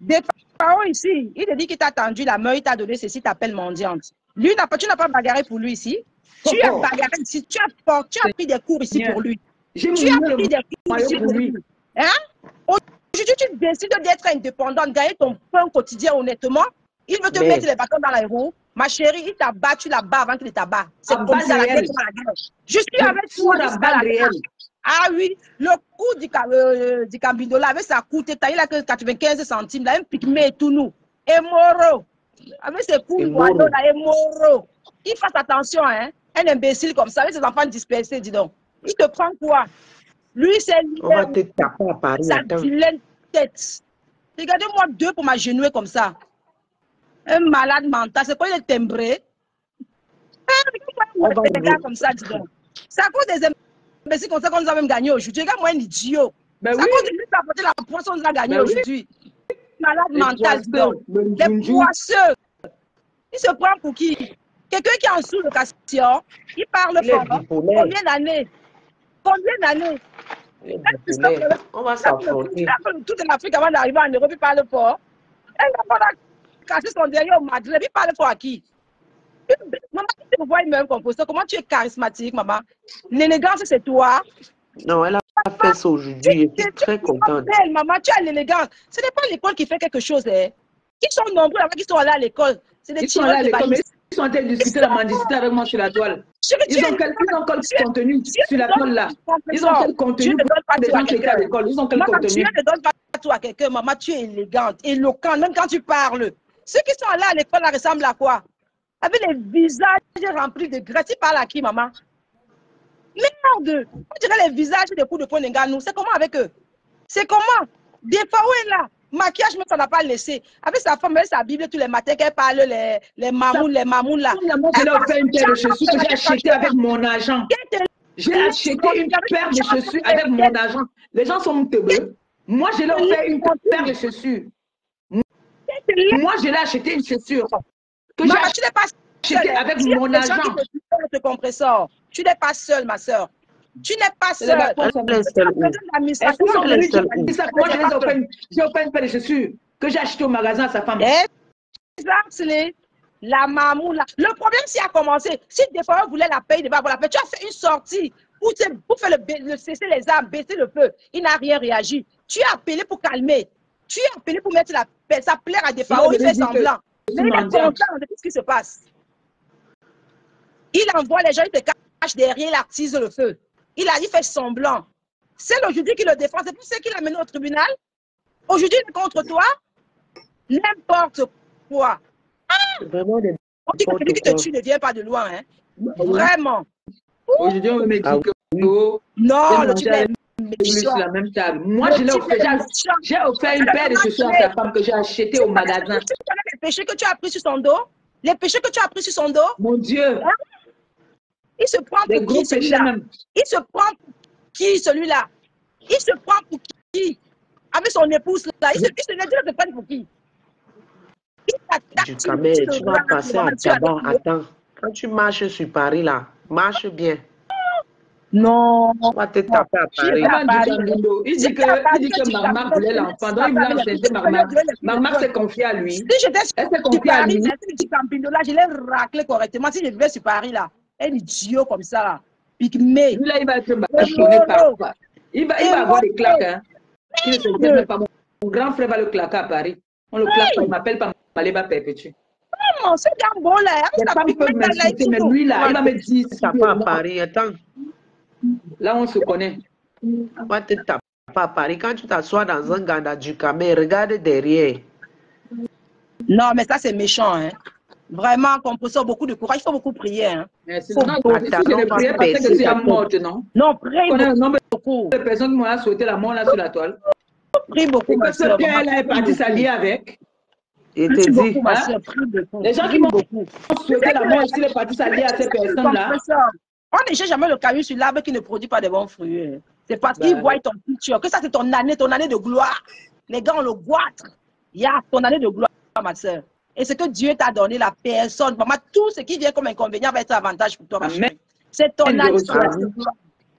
des parents ici, il te dit qu'il t'a tendu la main, il t'a donné ceci, t'appelles mendiante. Lui, pas, tu n'as pas bagarré pour lui ici. Tu as Oh, oh. bagarré ici, tu as, tu as pris des cours ici pour lui. Tu as pris des cours ici pour lui. Hein? Aujourd'hui, tu décides d'être indépendante, gagner ton pain quotidien honnêtement. Il veut te Mais- mettre les bâtons dans les roues. Ma chérie, il t'a battu là-bas avant qu'il t'abat. C'est comme ça la comme la guerre. Je suis avec toi balle la. Ah oui, le coût du, euh, du Cambindola avec sa coûte, il a que 95 centimes, là, un pygmée et tout nous. Et Moro, avec ses coups là, et Moro. Il fasse attention, hein. Un imbécile comme ça, avec ses enfants dispersés, dis donc. Il te prend quoi? Lui, c'est On va te taper à Paris. sa vilaine tête. Regardez-moi deux pour m'agenouiller comme ça. Un malade mental, c'est quoi il est timbré? On va des gars comme ça, dis donc. C'est à cause des imbéciles comme ça qu'on nous a même gagné aujourd'hui. Regarde-moi un idiot. Ben c'est oui. à cause de lui qui a apporté la poisson qu'on nous a gagné Ben oui. aujourd'hui. Malade mental, dis donc. le Les poisseux. Il se prend pour qui? Quelqu'un qui est en sous-location, il parle fort. bipolaire. Combien d'années? Combien d'années bipolaire. On va s'affronter. toute l'Afrique avant d'arriver en Europe, il parle fort. Elle n'a pas caché son derrière au Madrid, il parle fort à qui Maman, tu te vois même composteur, comment tu es charismatique, maman L'élégance, c'est toi. Non, elle a fait ça aujourd'hui. Je Tu suis es très contente. belle, maman, tu as l'élégance. Ce n'est pas l'école qui fait quelque chose. Hein. Ils sont nombreux là qui sont allés à l'école. C'est des Ils sont de sont en train de discuter la mendicité avec moi sur la toile. Ils ont quel, ils ont quel contenu sur la toile là? Ils ont quel contenu ne donne pas pour des gens qui étaient à l'école? Ils ont quel Maman, Dieu contenu ne donne pas tout à quelqu'un. Maman, tu es élégante, éloquente, même quand tu parles. Ceux qui sont allés à l'école là ressemblent à quoi? Avec les visages remplis de graisse. Tu parles à qui, maman? Merde! On dirait les visages des coups de poing nous. C'est comment avec eux? C'est comment? Des fois, où est là? Maquillage, même ça n'a pas laissé. Avec sa femme, elle sa Bible tous les matins, qu'elle parle les, les mamouns, les mamouns là. Je leur fais une paire de chaussures que j'ai acheté avec mon argent. J'ai acheté une paire de chaussures avec mon argent. Les gens sont teubeux. Moi, je leur fais une paire de chaussures. Moi, je l'ai acheté une chaussure que j'ai acheté avec mon argent. Tu n'es pas seule, ma soeur. Tu n'es pas je une- j'ai offert une paire de chaussures que j'ai acheté au magasin à sa femme. Exactly. La mamou, là. Le problème, c'est à commencer. Si des fois, on voulait la payer, il devait avoir la paix. Tu as fait une sortie pour, te- pour faire le, ba- le cesser les armes, baisser le feu. Il n'a rien réagi. Tu as appelé pour calmer. Tu as appelé pour mettre la paix. Ça plaire à des pharaons, il fait semblant. je Mais il est content de ce qui se passe. Il envoie les gens, il te cache derrière, il attise le feu. Il a il fait semblant. C'est aujourd'hui qui le défend. C'est pour ça qu'il l'a mené au tribunal. Aujourd'hui, il est contre toi. N'importe quoi. C'est vraiment des On dit que celui qui te tue ne vient pas de loin. Hein. Vraiment. Aujourd'hui, on me dit Ah que oh, Non, le type est sur la même table. Moi, Le je l'ai offert. j'ai- offert une paire de chaussures à sa femme que j'ai acheté au magasin. Tu connais les péchés que tu as pris sur son dos Les péchés que tu as pris sur son dos Mon Dieu, Il se prend pour qui celui-là? Il se prend pour qui celui-là? Il se prend pour qui? Avec son épouse là. Il se, il se, il se prend pour qui? Il t'attaque, Du tu- camel, tu vas passer à tabac. Attends. Quand tu marches sur Paris, là, marche bien. Non. On va te taper à Paris. Il dit que, il dit que Marmar voulait l'enfant. Donc, il voulait enceinter Marmar. Marmar s'est confié à lui. Si j'étais sur Elle s'est confiée à Paris, lui. elle dit Campino là, je l'ai raclé correctement. Si je vivais sur Paris là, un idiot comme ça là, pygmée. Lui, là, il va être bâtonné par quoi Il va, il va avoir des claques. Hein. Il ne se pas. Mon mon grand frère va le claquer à Paris. On le claque pas, il m'appelle pas Maléba Perpétue. Comment ce gambo là, peuvent là, là, m'insulter, mais lui, là, il va me dire. Taper à Paris. Attends. Là, on se connaît. Moi, tu t'as pas Paris. Quand tu t'assois dans un ganda du camé, regarde derrière. Non, mais ça, c'est méchant. Hein. Vraiment, composant beaucoup de courage. Il faut beaucoup prier. Hein. C'est Faut non, beaucoup si je ne que tu es morte, non? Non, prie beaucoup. de personnes qui m'ont souhaité la mort là sur la toile. Prie beaucoup, ma soeur. bien, elle est partie s'allier avec. Et te dit, ma soeur. Prie beaucoup. Les gens qui m'ont beaucoup. souhaité la mort, s'il est parti s'allier à ces personnes-là. On n'échange jamais le caillou sur l'arbre qui ne produit pas de bons fruits. hein. C'est parce Bah, qu'ils voient ton futur, que ça c'est ton année, ton année de gloire. Les gars, on le goitre. Il y a ton année de gloire, ma soeur. Et ce que Dieu t'a donné, la personne, maman, tout ce qui vient comme inconvénient va être avantage pour toi, ma chérie. C'est ton année de gloire.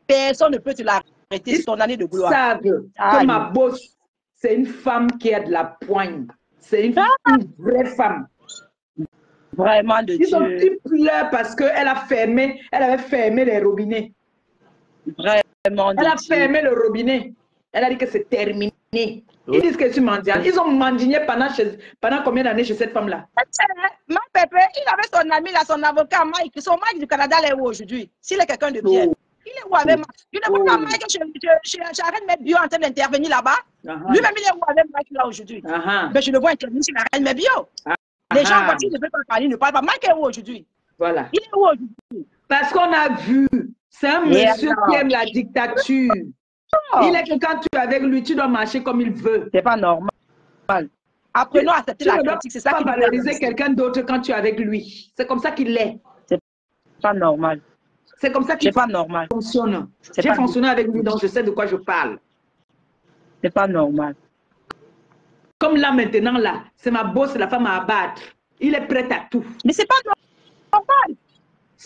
Personne ne peut te l'arrêter, c'est ton année de gloire. savent que ma bosse, c'est une femme qui a de la poigne. C'est une, une vraie femme. Vraiment de Ils ont Dieu. ils pleurent parce qu'elle a fermé, elle avait fermé les robinets. Vraiment de Elle a Dieu. fermé le robinet. Elle a dit que c'est terminé. Ils disent que je suis mendiante. Ils ont mendigné pendant, chez- pendant combien d'années chez cette femme-là? Ma pépé, il avait son ami là, son avocat Mike. Son Mike du Canada, il est où aujourd'hui? S'il est quelqu'un de bien. Oh. Il est où avec Mike? Tu ne vois Oh. pas Mike, je- je- je- j'arrête de mettre bio en train d'intervenir là-bas. Ah, Lui-même, il est où avec Mike là aujourd'hui? Ah, ah. Mais je le vois intervenir sur la reine mes bio. Ah, Les gens, ah. quand ils ne veulent pas parler, ils ne parlent pas. Mike est où aujourd'hui? Voilà. Il est où aujourd'hui? Parce qu'on a vu, c'est un monsieur qui aime la dictature. Il est que quand tu es avec lui, tu dois marcher comme il veut. C'est pas normal. Apprenons à accepter Tu la critique, c'est ça qui valoriser quelqu'un d'autre quand tu es avec lui. C'est comme ça qu'il est. C'est pas normal. C'est comme ça qu'il pas normal. fonctionne. J'ai fonctionné avec lui, donc je sais de quoi je parle. C'est pas normal. Comme là maintenant, là, c'est ma bosse, c'est la femme à abattre. Il est prêt à tout. Mais c'est pas normal.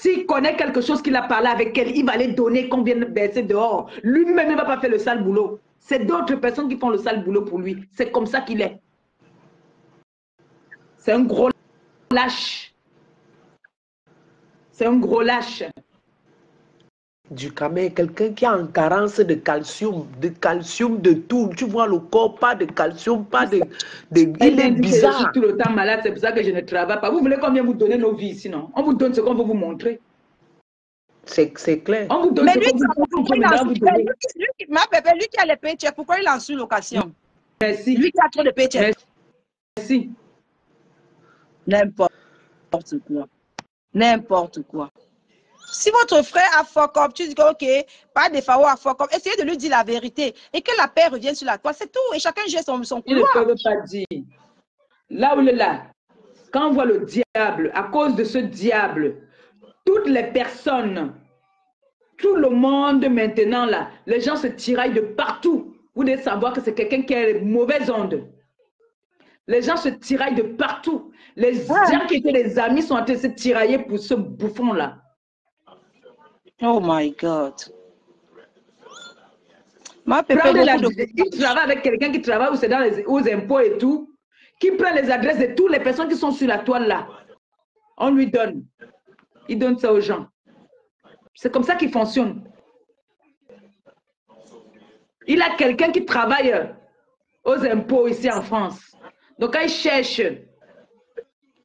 S'il connaît quelque chose qu'il a parlé avec elle, il va les donner qu'on vienne baisser dehors. Lui-même ne va pas faire le sale boulot. C'est d'autres personnes qui font le sale boulot pour lui. C'est comme ça qu'il est. C'est un gros lâche. C'est un gros lâche. Du camé, quelqu'un qui est en carence de calcium, de calcium de tout. Tu vois le corps, pas de calcium, pas de. de il est que Je bizarre. suis tout le temps malade, c'est pour ça que je ne travaille pas. Vous voulez combien vous donner nos vies sinon? On vous donne ce qu'on veut vous montrer. C'est c'est clair. On vous donne Mais ce lui, qu'on vous, lui, lui, ma pépé, lui qui a les paychecks, pourquoi il en sous location Merci. Lui qui a trop de paychecks. Merci. N'importe quoi. N'importe quoi. Si votre frère a fuck up, tu dis que, ok, pas de FAO à fuck up, essayez de lui dire la vérité et que la paix revienne sur la toile, c'est tout. Et chacun gère son, son Ils ne couloir. peuvent pas dire. Là où il est là, quand on voit le diable, à cause de ce diable, toutes les personnes, tout le monde maintenant là, les gens se tiraillent de partout. Vous devez savoir que c'est quelqu'un qui a une mauvaise onde. Les gens se tiraillent de partout. Les gens qui étaient les amis sont en train de se tirailler pour ce bouffon-là. Oh my God. Ma Prendre la- il travaille avec quelqu'un qui travaille c'est dans les aux impôts et tout, qui prend les adresses de toutes les personnes qui sont sur la toile là. On lui donne. Il donne ça aux gens. C'est comme ça qu'il fonctionne. Il a quelqu'un qui travaille aux impôts ici en France. Donc quand il cherche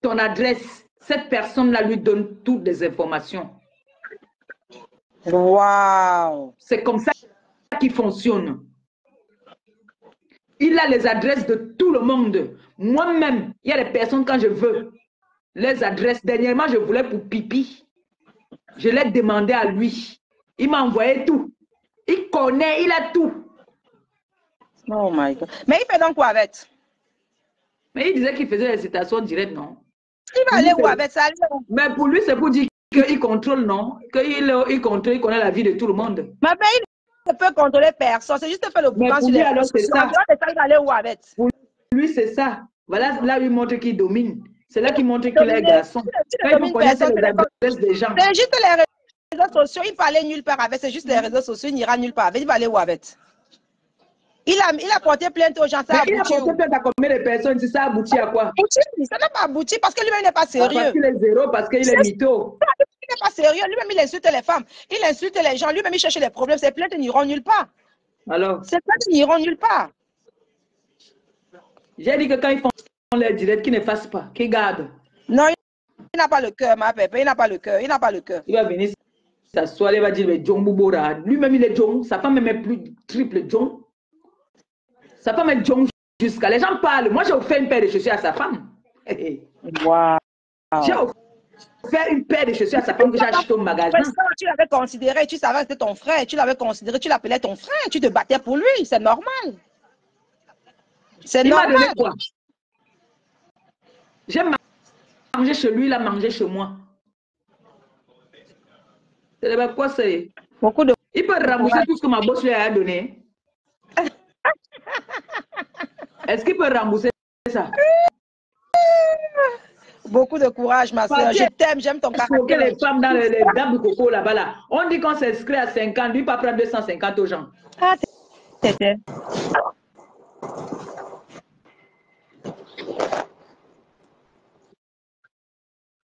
ton adresse, cette personne-là lui donne toutes les informations. Wow. C'est comme ça qu'il fonctionne. Il a les adresses de tout le monde. Moi-même, il y a des personnes quand je veux les adresses. Dernièrement, je voulais pour Pipi. Je l'ai demandé à lui. Il m'a envoyé tout. Il connaît, il a tout. Oh my God. Mais il fait donc quoi avec? Mais il disait qu'il faisait les citations directes, non? Il va aller où avec ça? Mais pour lui, c'est pour dire qu'il contrôle, non? Qu'il il contrôle, il connaît la vie de tout le monde. Ma pépé, il ne peut contrôler personne. C'est juste faire le Mais boucan sur lui, les alors, c'est ça. Lui, c'est ça. Voilà, là, il montre qu'il domine. C'est là qu'il montre qu'il est garçon. Ne Quand il personne, les ne adresses des gens. C'est juste les réseaux sociaux. Il va aller nulle part avec. C'est juste les réseaux sociaux. Il n'ira nulle part avec. Il va aller où avec? Il a, il a porté plainte aux gens. Ça Mais a il a abouti porté plainte à combien de personnes? Si ça aboutit à quoi? Abouti, Ça n'a pas abouti parce que lui-même n'est pas Ah, Parce sérieux. qu'il est zéro, parce qu'il est mytho. Il n'est pas sérieux. Lui-même, il insulte les femmes. Il insulte les gens. Lui-même, il cherche les problèmes. Ses plaintes n'iront nulle part. Alors, Ses plaintes n'iront nulle part. j'ai dit que quand ils font les directs, qu'ils ne fassent pas, qu'ils gardent. Non, il n'a pas le cœur, ma pépé. Il n'a pas le cœur. Il n'a pas le cœur. Il va venir s'assoit, elle va dire, mais John Boubora, lui-même il est John, sa femme même est plus triple John. Sa femme est John jusqu'à. Les gens parlent. Moi, j'ai offert une paire de chaussures à sa femme. Wow. J'ai offert une paire de chaussures à sa femme que j'ai acheté au magasin. Ça, tu l'avais considéré, tu savais que c'était ton frère, tu l'avais considéré, tu l'appelais ton frère, tu te battais pour lui, c'est normal. C'est Il m'a donné normal. quoi? J'ai mangé chez lui, il a mangé chez moi. C'est quoi c'est? Beaucoup de Il peut rembourser tout ce que ma boss lui a donné. Est-ce qu'il peut rembourser ça? Beaucoup de courage, ma soeur. Je t'aime, j'aime ton caractère. les femmes dans les, les dames de coco là-bas là. On dit qu'on s'inscrit à 50, lui pas prendre 250 aux gens. Ah.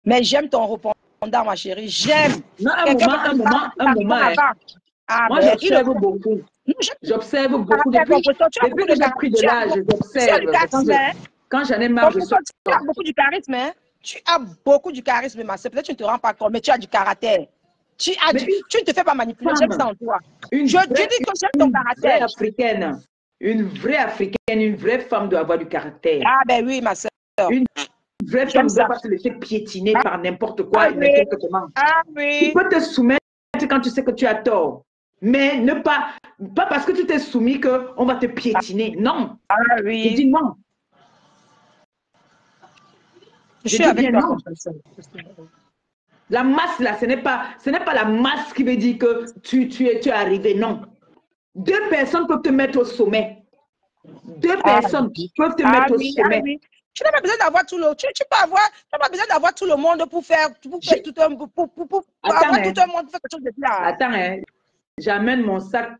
Mais j'aime ton répondant, ma chérie. J'aime. Non, un moment, un moment, un moment. hein. Ah, Moi, ben, j'observe le- beaucoup. J'observe beaucoup. Caractère, Depuis, depuis beaucoup que de j'ai pris de l'âge, j'observe. Quand hein. Quand j'en ai marre, je sors. tu as beaucoup du charisme, hein. Tu as beaucoup du charisme, ma soeur. Peut-être que tu ne te rends pas compte, mais tu as du caractère. Tu, as du- tu ne te fais pas manipuler. J'aime ça en toi. Une Je vraie- dis que j'aime ton vraie caractère. africaine, une vraie africaine, une vraie femme doit avoir du caractère. Ah, ben oui, ma soeur. Une vraie femme ne doit pas se laisser piétiner par n'importe quoi Ah et oui. n'importe comment. Ah Tu peux te soumettre quand tu sais que tu as tort. Mais ne pas, pas parce que tu t'es soumis qu'on va te piétiner. Non. Ah Je oui. dis non. Je je suis dis avec bien toi. non. La masse, là, ce n'est pas, ce n'est pas la masse qui veut dire que tu, tu, es, tu es arrivé. Non. Deux personnes peuvent te mettre au sommet. Deux Ah, personnes peuvent te Ah mettre au oui, ah sommet. oui. Tu n'as pas besoin d'avoir tout le, tu, tu peux avoir, tu n'as pas besoin d'avoir tout le monde pour faire, pour faire Je- tout un, pour, pour, pour, pour Attends, avoir hein. tout un monde pour faire quelque chose de bien. Attends, hein. J'amène mon sac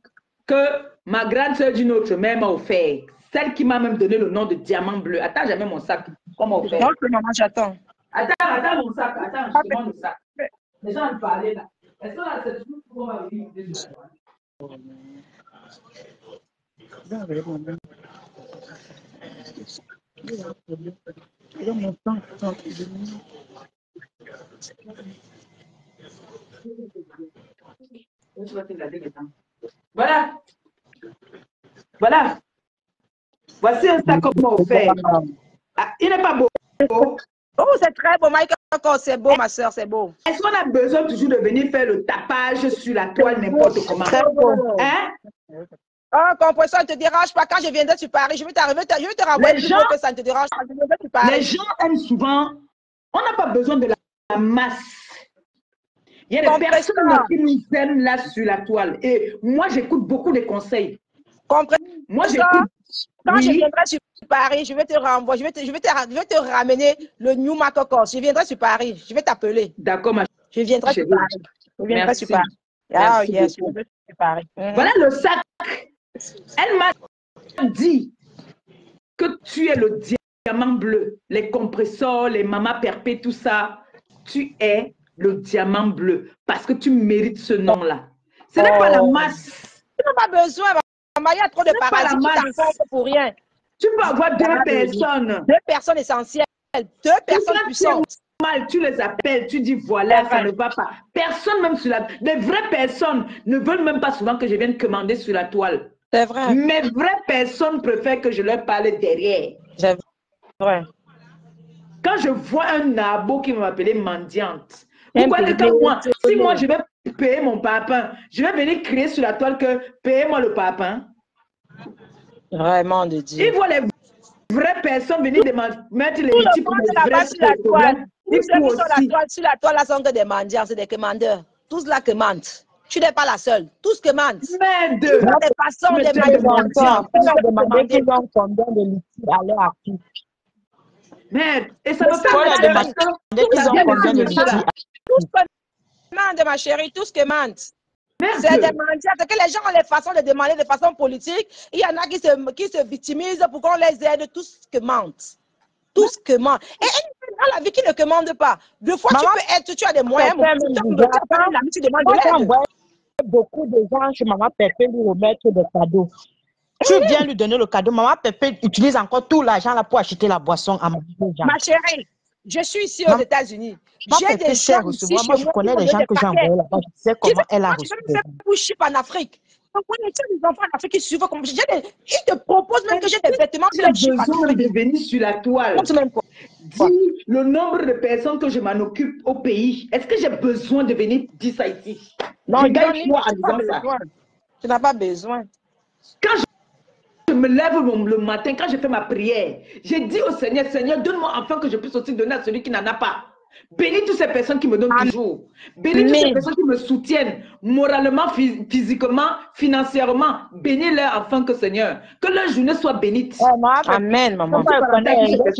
que ma grande soeur d'une autre mère m'a offert. Celle qui m'a même donné le nom de diamant bleu. Attends, j'amène mon sac m'a offert. Maman, j'attends. Attends, attends mon sac. Attends, je demande le sac. Les gens me parlaient là. Est-ce? Voilà. Voilà. Voici un sac m'a offert. Ah, il n'est pas beau. Oh, c'est très beau, Michael. C'est beau, ma soeur, c'est beau. Est-ce qu'on a besoin toujours de venir faire le tapage sur la toile n'importe comment? Très beau. Hein? Oh, compression, ne te dérange pas. Quand je viendrai sur Paris, je vais t'arriver, je vais te renvoyer Les gens- que ça ne te dérange pas. Je viendrai sur Les gens aiment souvent, on n'a pas besoin de la masse. Il y a des personnes qui nous aiment là sur la toile. Et moi, j'écoute beaucoup de conseils. Comprenez Moi, j'écoute. Quand je viendrai sur Paris, je vais te renvoyer, je vais te, je vais te, je vais te ramener le New Macocos. Je viendrai sur Paris. Je vais t'appeler. D'accord, ma Je viendrai sur. Paris. Je viendrai Merci. sur Paris. Ah, Merci yes, je viendrai sur Paris. Voilà le sac. Elle m'a dit que tu es le diamant bleu. Les compresseurs, les mamas perpées, tout ça. Tu es le diamant bleu parce que tu mérites ce nom-là. Ce n'est pas la Oh. masse. Tu n'as pas besoin, maman. Il y a trop de parasites la qui pour rien. Tu peux avoir deux Ah, personnes. Deux personnes essentielles. Deux personnes puissantes. Mal, tu les appelles, tu dis voilà, ça ne va pas. Personne, même sur la. Des vraies personnes ne veulent même pas souvent que je vienne commander sur la toile. C'est vrai. Mes vraies personnes préfèrent que je leur parle derrière. C'est vrai. Quand je vois un nabo qui va m'appeler mendiante, pourquoi moi, si moi je vais payer mon papin, je vais venir crier sur la toile que payez-moi le papin. Vraiment de Ils Dieu. voient les vraies personnes venir mettre les petits pour les vrais sur la toile. Tous Il ceux qui sont sur la toile, sur la toile, là, sont que des mendiants, c'est des commandeurs. Tous là commandent. Tu n'es pas la seule. Tous commandent. Des Mais de me mentir. mendiants. Combien de à. Merde! Et ça a mal demandé parce que qu'ils ont de de ce Tous commandent, ma chérie, tous commandent. C'est des mendiants. Que les gens ont les façons de demander de façon politique. Il y en a qui se, qui se victimisent pour qu'on les aide. Tous commandent. Tous commandent. Et et dans la vie qui ne commande pas. Deux fois, Maman, tu peux être, tu as des moyens. Mais tu as pas de l'aide. beaucoup de gens chez Maman Pépé lui remettre des cadeaux. Tu viens lui donner le cadeau. Maman Pépé utilise encore tout l'argent là pour acheter la boisson à. Ma chérie, Je suis ici aux États-unis. J'ai des gens ici. Moi, je connais les gens que j'ai envoyés là-bas. Je sais comment elle a moi, je reçu vais me les faire en Afrique? Des enfants en Afrique qui suivent comme. Ils te proposent même que j'ai des vêtements ship en besoin de venir sur la toile. Dis le nombre de personnes que je m'en occupe au pays. Est-ce que j'ai besoin de venir dire ça ici? Non, Je tu n'as pas besoin. Tu n'as pas besoin. Quand je me lève le, matin, quand je fais ma prière, j'ai dit au Seigneur, Seigneur, donne-moi enfin que je puisse aussi donner à celui qui n'en a pas. Bénis toutes ces personnes qui me donnent toujours. Bénis toutes ces personnes qui me soutiennent moralement, phys- physiquement, financièrement. Bénis-leur afin que Seigneur, que leur journée soit bénite. Amen, maman. moi, je connais. Moi, je.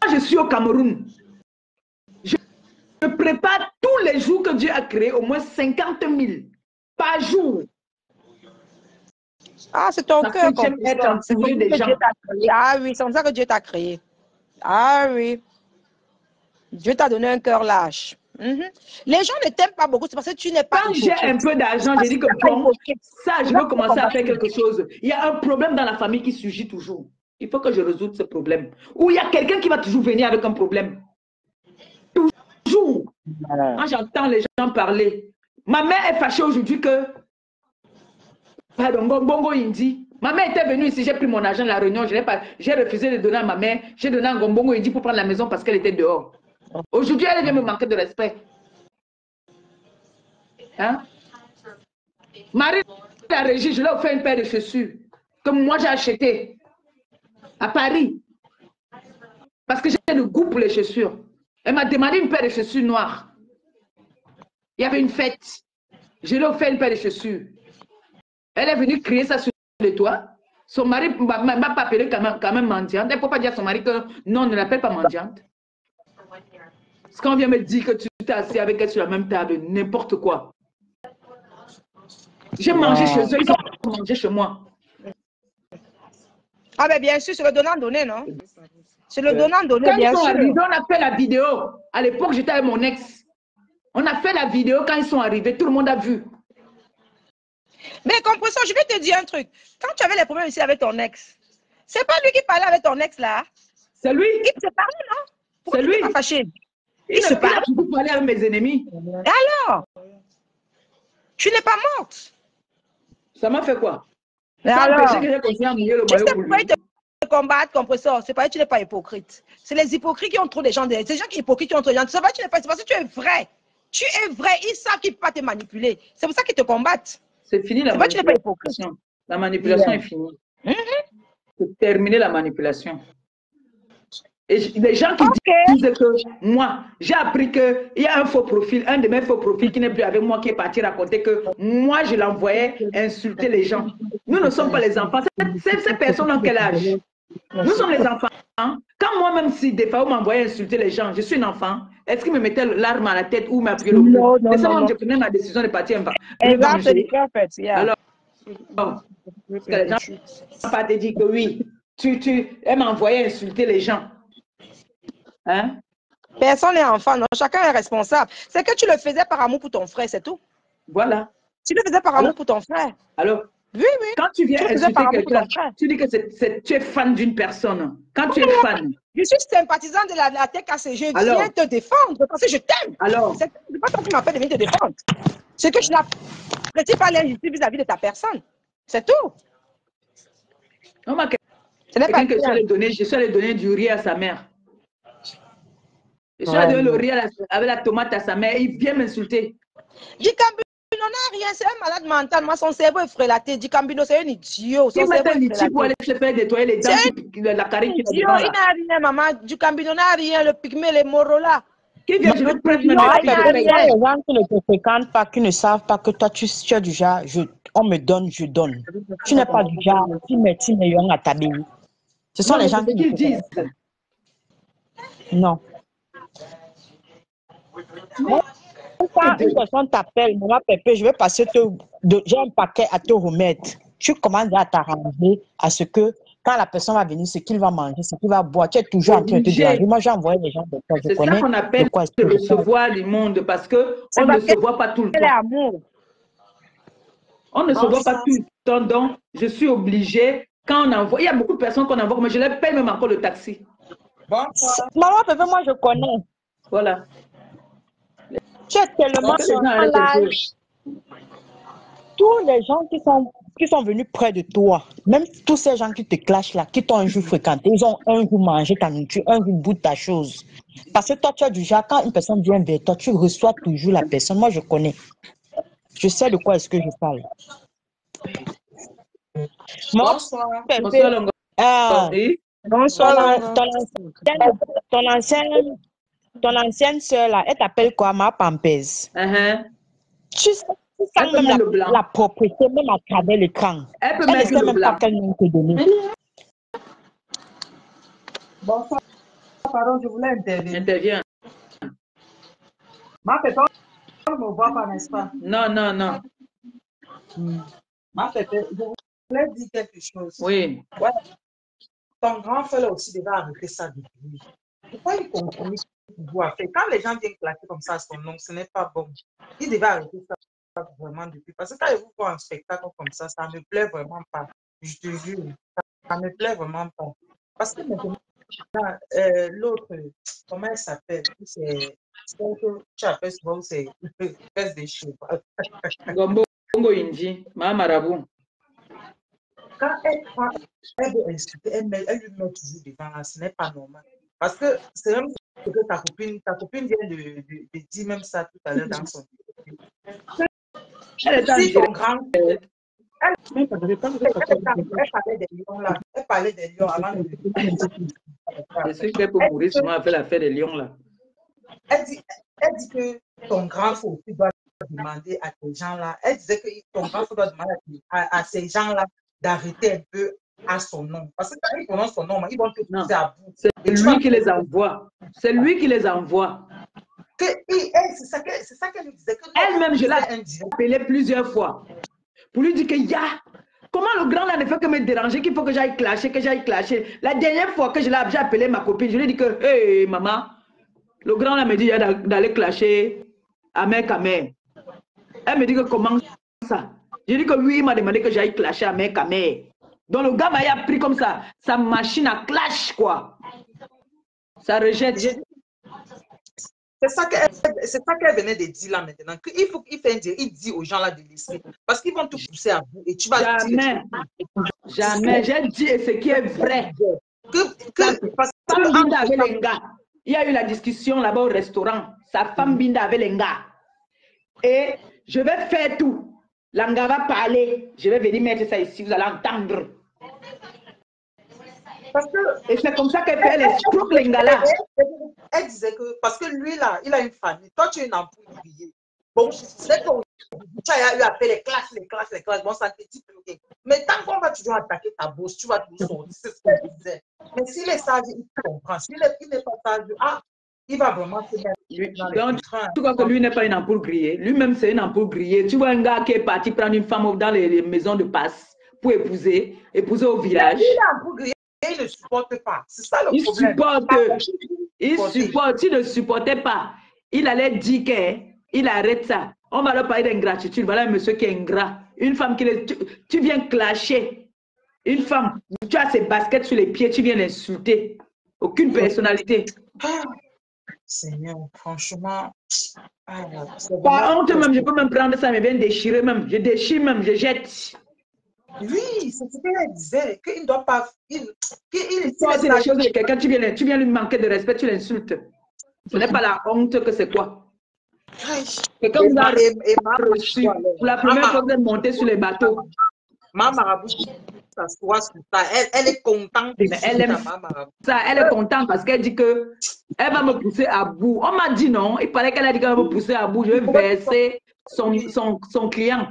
Quand je suis au Cameroun, je prépare tous les jours que Dieu a créé au moins 50 000 par jour. Ah, c'est ton cœur qu'on. Ah oui, c'est comme ça que Dieu t'a créé. Ah oui. Dieu t'a donné un cœur lâche. Mhm. Les gens ne t'aiment pas beaucoup, c'est parce que tu n'es pas Quand j'ai un peu d'argent, j'ai dit que bon, ça, je veux commencer à faire quelque chose. Il y a un problème dans la famille qui surgit toujours. Il faut que je résolve ce problème. Ou il y a quelqu'un qui va toujours venir avec un problème. Toujours. Quand j'entends les gens parler, ma mère est fâchée aujourd'hui que. Pardon, Bongo Indi. Ma mère était venue ici, j'ai pris mon argent à la réunion, je n'ai pas, j'ai refusé de donner à ma mère, j'ai donné à Ngombongo Indi pour prendre la maison parce qu'elle était dehors. Aujourd'hui, elle vient me manquer de respect. Hein? Marie, la régie, je lui ai offert une paire de chaussures que moi j'ai acheté à Paris. Parce que j'ai le goût pour les chaussures. Elle m'a demandé une paire de chaussures noires. Il y avait une fête. Je lui ai offert une paire de chaussures. Elle est venue crier ça sur le toit. Son mari ne m'a pas appelé quand même, quand même mendiante. Elle ne peut pas dire à son mari que non, ne l'appelle pas mendiante. Parce qu'on vient me dire que tu t'es assis avec elle sur la même table, n'importe quoi. J'ai mangé chez eux, ils ont mangé chez moi. Ah, mais bien sûr, c'est le donnant-donné, non? C'est le donnant-donné, Quand ils sont arrivés, on a fait la vidéo. À l'époque, j'étais avec mon ex. On a fait la vidéo quand ils sont arrivés, tout le monde a vu. Mais compresseur, je vais te dire un truc. Quand tu avais les problèmes ici avec ton ex, c'est pas lui qui parlait avec ton ex là. C'est lui. Il se parlait, non? Pourquoi C'est lui. pas fâché? Il, Il se parle. toujours parlé avec mes ennemis. Et alors? Tu n'es pas morte. Ça m'a fait quoi? Ça alors? sais pourquoi te combattent, compresseur? C'est parce que tu n'es pas hypocrite. C'est les hypocrites qui ont trop des gens derrière. C'est les gens qui sont hypocrites qui ont trop des gens. C'est pas que tu n'es pas, c'est parce que tu es vrai. Tu es vrai. Ils savent qu'ils ne peuvent pas te manipuler. C'est pour ça qu'ils te combattent. C'est fini la pas tu pas hypocrite. manipulation. La manipulation Yeah. est finie. Mhm. C'est terminé la manipulation. Et les gens qui disent que moi, j'ai appris qu'il y a un faux profil, un de mes faux profils qui n'est plus avec moi, qui est parti raconter que moi, je l'envoyais insulter les gens. Nous ne sommes pas les enfants. Ces personnes ont quel âge Nous sommes les enfants. hein. Quand moi-même, si des fois, on m'envoyait insulter les gens, je suis un enfant, est-ce qu'ils me mettaient l'arme à la tête ou m'appuyaient le cou Non, non, C'est ça, non. je prenais ma décision de partir en Exactly. Perfect. Yeah. Alors, bon, parce que les gens ne pas te dire que oui, tu, tu, elle m'envoyait insulter les gens. Hein? Personne n'est enfant, non. Chacun est responsable. C'est que tu le faisais par amour pour ton frère, c'est tout. Voilà. Tu le faisais par amour pour ton frère. Alors, Oui, oui. quand tu viens Tu insulter quelqu'un, tu dis que tu es fan d'une personne. Quand tu es fan, Je suis sympathisant de la, la TKC. Je Alors? viens te défendre parce que je t'aime. alors, C'est pas toi qui m'as fait de venir te défendre. C'est que je n'apprécie pas l'injustice vis-à-vis de ta personne. C'est tout. on m'a Ce n'est pas quelqu'un que je suis donner, je suis allé donner du riz à sa mère. Je suis allé donner le riz à la- avec la tomate à sa mère. Il vient m'insulter. Dicambino n'a rien, c'est un malade mental. Moi, son cerveau est frélaté. Dicambino, c'est un idiot. Son Il cerveau est litige pour frélaté. aller se faire nettoyer les dents, la carine qui est Idiot, devant il n'a rien, maman. Dicambino n'a rien. Le pygmée, les moros là. Qui vient, je vais prendre Non, il y a Pépé, rien. il y a des gens qui ne te fréquentent pas, qui ne savent pas que toi, tu, tu es du genre, je, on me donne, je donne. Tu n'es pas du genre, tu mets, tu mets, à taber. Ce sont Non, les mais gens qui te disent. connaissent pas. Quand une personne t'appelle, maman Pépé, je vais passer te, j'ai un paquet à te remettre. Tu commences à t'arranger à ce que quand la personne va venir, ce qu'il va manger, ce qu'il va boire, tu es toujours en train de te déranger. Moi, j'ai envoyé les gens de toi, je C'est ça connais qu'on appelle quoi se recevoir du monde parce que on ne se voit pas tout le temps. On ne se voit pas tout, temps, donc je suis obligée, quand on envoie, il y a beaucoup de personnes qu'on envoie, mais je les paye même encore le taxi. Maman, Pépé, moi, je connais. Voilà. Tu es tellement de l'âge. Tous les gens qui sont, qui sont venus près de toi, même tous ces gens qui te clashent là, qui t'ont un jour fréquenté, ils ont un jour mangé ta nourriture, un jour bout ta chose. Parce que toi, tu as du genre, quand une personne vient vers toi, tu reçois toujours la personne. Moi, je connais. Je sais de quoi est-ce que je parle. Moi, Bonsoir. Bonsoir, ah, ton, Bonsoir. ton ancienne, ton ancienne, ton ancienne soeur là, elle t'appelle quoi, ma pampèse? Uh-huh. Tu sais, tu sens même la, la propriété, même à travers l'écran. Elle peut Elle ne mettre sait même blanc. pas quel nom te donner. Bonsoir, pardon, je voulais intervenir. Interviens. Ma pépé, on ne me voit pas, n'est-ce pas? Non, non, non. Ma pépé, je voulais dire quelque chose. Oui. Ouais. Ton grand frère aussi devait arrêter ça depuis lui. Pourquoi il continue pouvoir faire? Quand les gens viennent claquer comme ça son nom, ce n'est pas bon. Il devait arrêter ça vraiment depuis. Parce que quand je vous vois en spectacle comme ça, ça ne me plaît vraiment pas. Je te jure, ça, ça me plaît vraiment pas. Parce que maintenant, euh, l'autre, comment elle s'appelle? C'est celle que tu appelles souvent, c'est [laughs] fesse des cheveux. Gombo, Inji, Ma Marabout. quand elle elle veut insulter, elle, elle lui met toujours devant ce n'est pas normal. Parce que c'est même ce que ta copine, ta copine vient de, de, de dire même ça tout à l'heure dans son vidéo. Elle est Si ton grand, Elle- parlait des lions là, elle parlait des lions avant de Je suis fait pour mourir, fait l'affaire des lions là. elle dit, elle dit que ton grand frère aussi doit demander à ces gens-là, elle disait que ton grand frère doit demander à, à ces gens-là d'arrêter un peu à son nom. Parce que quand ils prononcent son nom, ils vont te pousser à bout. C'est lui qui les envoie. C'est lui qui les envoie. c'est ça que- qu'elle disait. Elle-même, je l'ai appelé plusieurs fois pour lui dire que ya, comment le grand là ne fait que me déranger, qu'il faut que j'aille clasher, que j'aille clasher. La dernière fois que je l'ai j'ai appelé ma copine, je lui ai dit que, hé maman, le grand là me dit d'aller clasher à mère à mère. Elle me dit que comment ça? Je dis que oui, il m'a demandé que j'aille clasher à mère à mère. Donc le gars m'a appris comme ça, sa machine à clash quoi. Ça rejette. C'est ça qu'elle venait de dire là maintenant. Il faut qu'il fait un il dit aux gens là de laisser. Parce qu'ils vont te pousser à bout et tu vas dire Jamais, jamais. J'ai dit ce qui est vrai. que, que parce que femme Binda avec les gars. Il y a eu la discussion là-bas au restaurant. Sa femme Binda avec les gars. Et je vais faire tout. L'anga va parler. Je vais venir mettre ça ici. Vous allez entendre. parce que Et c'est comme ça qu'elle fait les gars là. Elle disait que, parce que lui là, il a une famille. Toi, tu es une grillée. Bon, je sais que tu as eu faire les classes, les classes, les classes. Bon, ça te dit plus. Mais tant qu'on va toujours attaquer ta bosse, tu vas toujours sortir. C'est ce qu'elle disait. Mais s'il est sage, il comprend. S'il n'est il n'est pas sage, ah, il va vraiment se mettre Lui- dans les donc, trains. tu vois que lui n'est pas une ampoule grillée. Lui-même, c'est une ampoule grillée. Tu vois un gars qui est parti prendre une femme dans les, les maisons de passe pour épouser, épouser au village. Il est ampoule grillée, il ne supporte pas. C'est ça le Il problème. supporte. Ah, Il supporte. S'il ne supportait pas, il allait dire qu'il arrête ça. On va leur parler d'ingratitude. Voilà un monsieur qui est ingrat. Une femme qui... les- Tu, tu viens clasher. Une femme, tu as ses baskets sur les pieds, tu viens l'insulter. Aucune personnalité. Ah, Seigneur, franchement, ah, c'est Par honte même, je peux même prendre ça, mais bien déchirer même. Je déchire même, je jette. Oui, c'est ce qu'elle disait, qu'il ne doit pas. Il, Toi, c'est il- choses de quelqu'un, tu viens, tu viens lui manquer de respect, tu l'insultes. Ce n'est pas la honte que c'est quoi. Quelqu'un Et vous a ma- et- et ma- reçu. Pour la première Maman. fois, vous êtes monté sur les bateaux. Ma marabout s'assoit sur ça. Elle, elle est contente. Mais elle aime. Ça, elle est contente parce qu'elle dit que elle va me pousser à bout. On m'a dit non. Il paraît qu'elle a dit qu'elle va me pousser à bout. Je vais verser son, son, son client.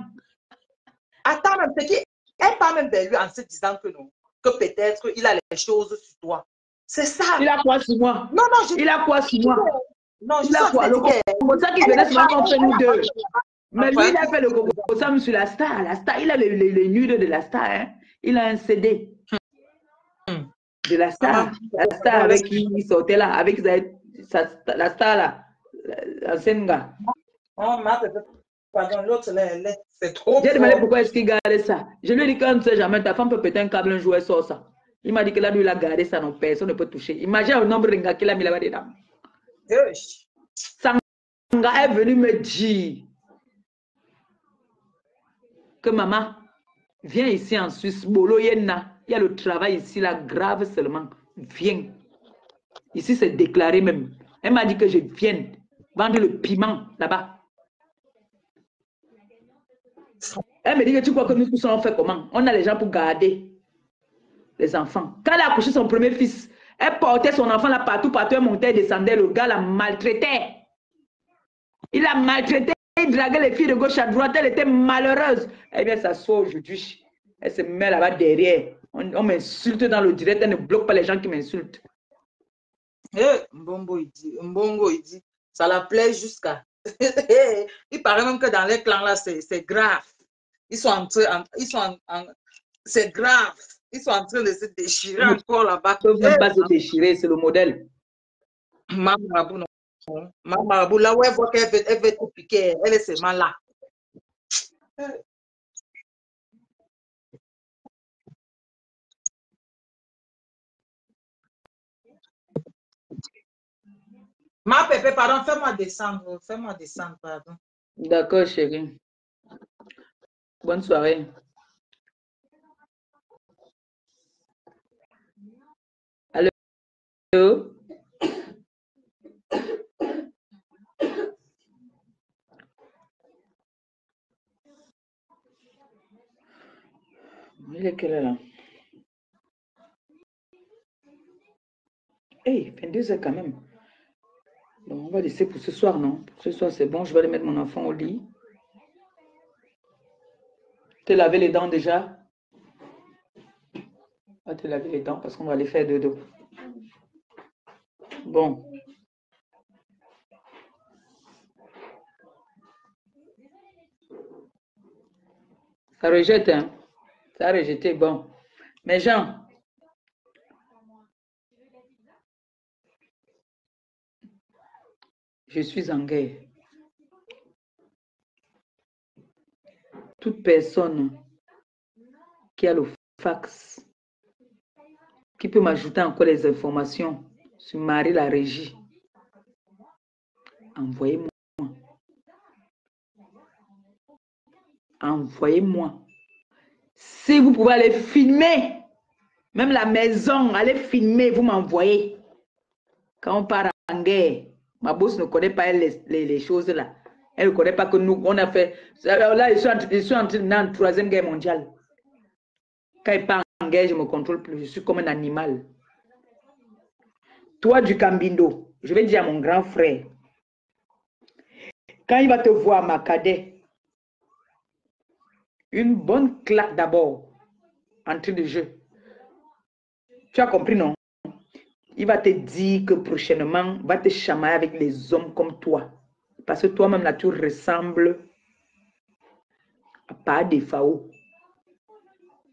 Attends, même, c'est qu'il elle parle même vers lui en se disant que non, que peut-être il a les choses sur toi. C'est ça. Il a quoi sur moi? Non, non, je Il a quoi sur moi? Non, je Il a quoi? Le Congo ça qui venait souvent qu'on fait nous deux. Mais lui, il a fait le Congo Sam sur la star. La star, il a les, les, les nudes de la star. hein. Il a un CD de la star. La star avec qui il sortait là, avec la star là, l'ancienne gars. Oh. Pardon, l'autre elle est- c'est trop J'ai demandé pourquoi est-ce qu'il gardait ça. Je lui ai dit quand tu sais jamais, ta femme peut péter un câble un jour, elle sort ça. Il m'a dit que là, lui, il a gardé ça, non, personne ne peut toucher. Imagine le nombre de gars qu'il a mis là-bas dedans. Sanga est venu me dire que maman, viens ici en Suisse, Bolo Yenna. Il y a le travail ici, là, grave seulement. Viens. Ici, c'est déclaré même. Elle m'a dit que je vienne vendre le piment là-bas. Elle me dit que tu crois que nous tous on fait comment? On a les gens pour garder les enfants. Quand elle a accouché son premier fils, elle portait son enfant là partout, partout, elle montait, elle descendait, le gars la maltraitait. Il a maltraité, il draguait les filles de gauche à droite, elle était malheureuse. Elle vient s'asseoir aujourd'hui. Elle se met là-bas derrière. On, on m'insulte dans le direct, elle ne bloque pas les gens qui m'insultent. Eh, Mbongo, il dit, Mbongo, il dit, ça la plaît jusqu'à. [laughs] il paraît même que dans les clans là, c'est grave. Ils sont en train, ils sont en- en- c'est grave. Ils sont en train de se déchirer Ils ne encore là-bas. peuvent même pas Eh, se déchirer, c'est le modèle. Ma marabout, non. Ma marabout, là où elle voit qu'elle veut, elle veut te piquer, elle est seulement là. Ma pépé, pardon, fais-moi descendre, fais-moi descendre, pardon. D'accord, chérie. Bonne soirée. Allô? Il est quelle heure là? Hey, 22 heures quand même. Bon, on va laisser pour ce soir, non? Pour ce soir, c'est bon. Je vais aller mettre mon enfant au lit. Te laver les dents déjà? Va te laver les dents parce qu'on va aller faire dodo. Bon. Ça rejette, hein? Rejeté, bon. Mais Jean, je suis en guerre. Toute personne qui a le fax, qui peut m'ajouter encore les informations sur Marie la régie, envoyez-moi. Envoyez-moi. Si vous pouvez aller filmer, même la maison, allez filmer, vous m'envoyez. Quand on part en guerre, ma boss ne connaît pas les, les- choses là. Elle ne connaît pas que nous, on a fait. Là, je suis en, je troisième guerre mondiale. Quand il part en guerre, je ne me contrôle plus. Je suis comme un animal. Toi du Cambindo, je vais dire à mon grand frère, quand il va te voir, ma cadet, une bonne claque d'abord, entrée de jeu. Tu as compris, non? Il va te dire que prochainement, va te chamailler avec les hommes comme toi. Parce que toi-même, là, tu ressembles à pas des FAO.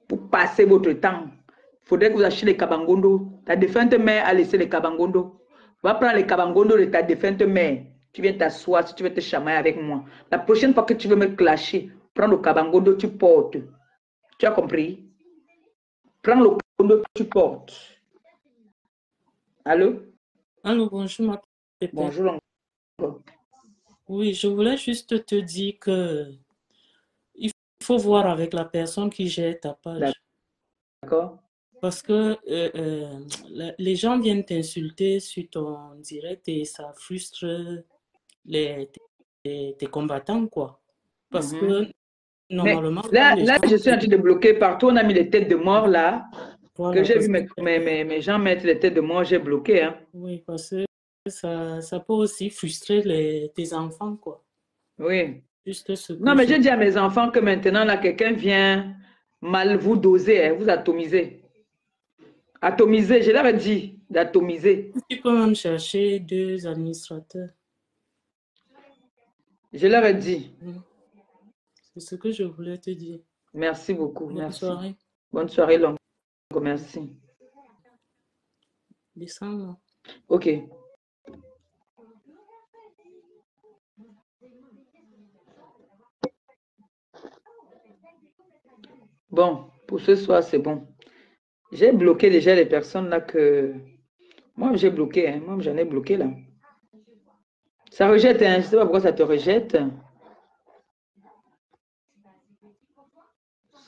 Pour passer votre temps, il faudrait que vous achetiez les kabangondo. Ta défunte mère a laissé les kabangondo. Va prendre les kabangondo de ta défunte mère. Tu viens t'asseoir si tu veux te chamailler avec moi. La prochaine fois que tu veux me clasher, prends le kabangondo, tu portes. Tu as compris? Prends le kabangondo, tu portes. Allô? Allô, bonjour, ma pépé. Bonjour. Oui, je voulais juste te dire que il faut voir avec la personne qui gère ta page. D'accord? Parce que euh, euh, les gens viennent t'insulter sur ton direct et ça frustre les, tes, tes combattants, quoi. Parce Mhm. que normalement, là, là, gens je suis en train de bloquer partout. On a mis les têtes de mort là. Voilà, Que j'ai vu mes, mes, mes, gens mettre les têtes de mort, j'ai bloqué. Hein. Oui, parce que ça, ça peut aussi frustrer les, tes enfants, quoi. Oui. Juste ce Non, mais je- j'ai dit à mes enfants que maintenant, là, quelqu'un vient mal vous doser, hein, vous atomiser. Atomiser, je leur ai dit d'atomiser. Tu peux même chercher deux administrateurs. Je leur ai dit. Ce que je voulais te dire. Merci beaucoup. Bonne merci. soirée. Bonne soirée, Longo. Merci. Descends. Ok. Bon, pour ce soir, c'est bon. J'ai bloqué déjà les personnes là que. Moi, j'ai bloqué. Hein. Moi, j'en ai bloqué là. Ça rejette, hein. je ne sais pas pourquoi ça te rejette.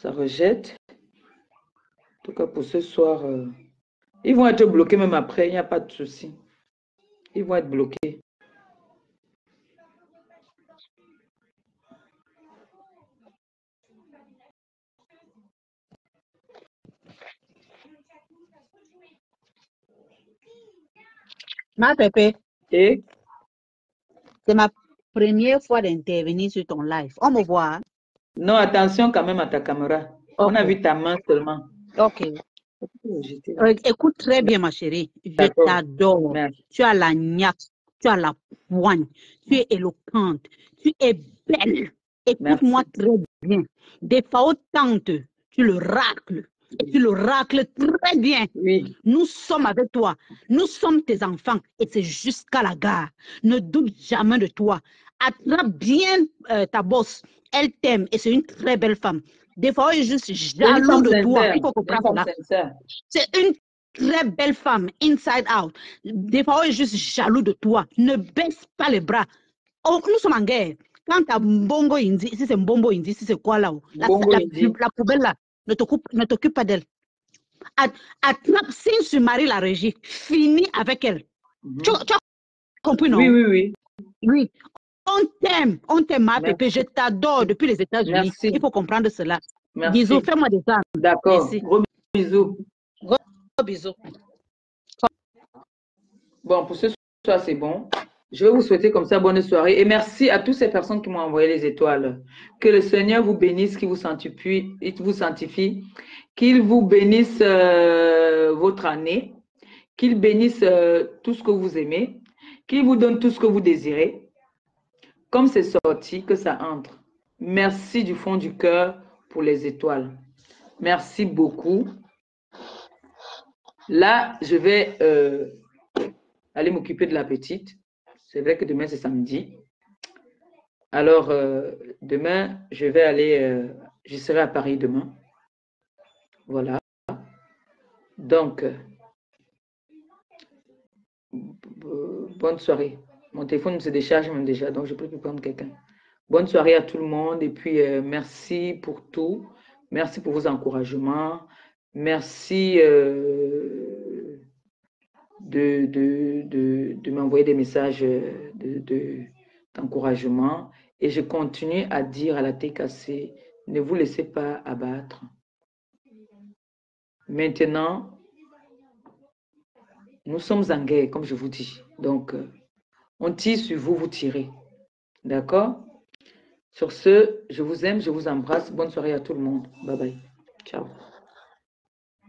Ça rejette. En tout cas, pour ce soir, euh, ils vont être bloqués même après. Il n'y a pas de souci. Ils vont être bloqués. Ma Pépé, Et? c'est ma première fois d'intervenir sur ton live. On me voit. Non, attention quand même à ta caméra. On a vu ta main seulement. ok. Euh, Écoute très bien, ma chérie. Je t'adore. Tu as la niaque, tu as la poigne, tu es éloquente, tu es belle. Écoute-moi très bien. Des fois, tente, tu le racles. Et tu le racles très bien. Oui, Nous sommes avec toi. Nous sommes tes enfants. Et c'est jusqu'à la gare. Ne doute jamais de toi. Attrape bien euh, ta bosse. Elle t'aime et c'est une très belle femme. Des fois, elle est juste jaloux de toi. sincère. Il faut C'est une comprendre. C'est très belle femme, inside out. Des fois, elle est juste jaloux de toi. Ne baisse pas les bras. Oh, nous sommes en guerre. Quand tu as Mbongo Indi, si c'est Mbongo Indi, si c'est quoi là, la, poubelle là, ne t'occupe pas d'elle. At- Attrape, signe sur Marie la régie, finis avec elle. Mhm. Tu, tu as compris, Oui, non? oui, oui. Oui. On t'aime, on t'aime, ma pépé. Je t'adore depuis les États-Unis. Il faut comprendre cela. Merci. Bisous, fais-moi des âmes. D'accord. Gros bisous. Gros bisous. Bon, pour ce soir, c'est bon. Je vais vous souhaiter comme ça bonne soirée. Et merci à toutes ces personnes qui m'ont envoyé les étoiles. Que le Seigneur vous bénisse, qu'il vous sanctifie, qu'il vous sanctifie, qu'il vous bénisse euh, votre année, qu'il bénisse euh, tout ce que vous aimez, qu'il vous donne tout ce que vous désirez. Comme c'est sorti, que ça entre. Merci du fond du cœur pour les étoiles. Merci beaucoup. Là, je vais euh, aller m'occuper de la petite. C'est vrai que demain, c'est samedi. Alors, euh, demain, je vais aller, euh, je serai à Paris demain. Voilà. Donc, bonne soirée. Mon téléphone se décharge même déjà, donc je peux plus prendre quelqu'un. Bonne soirée à tout le monde et puis euh, merci pour tout. Merci pour vos encouragements. Merci euh, de, m'envoyer des messages de, de- d'encouragement. Et je continue à dire à la TKC, ne vous laissez pas abattre. Maintenant, nous sommes en guerre, comme je vous dis. Donc, euh, on tire sur vous, vous tirez. D'accord? Sur ce, je vous aime, je vous embrasse. Bonne soirée à tout le monde. Bye bye. Ciao.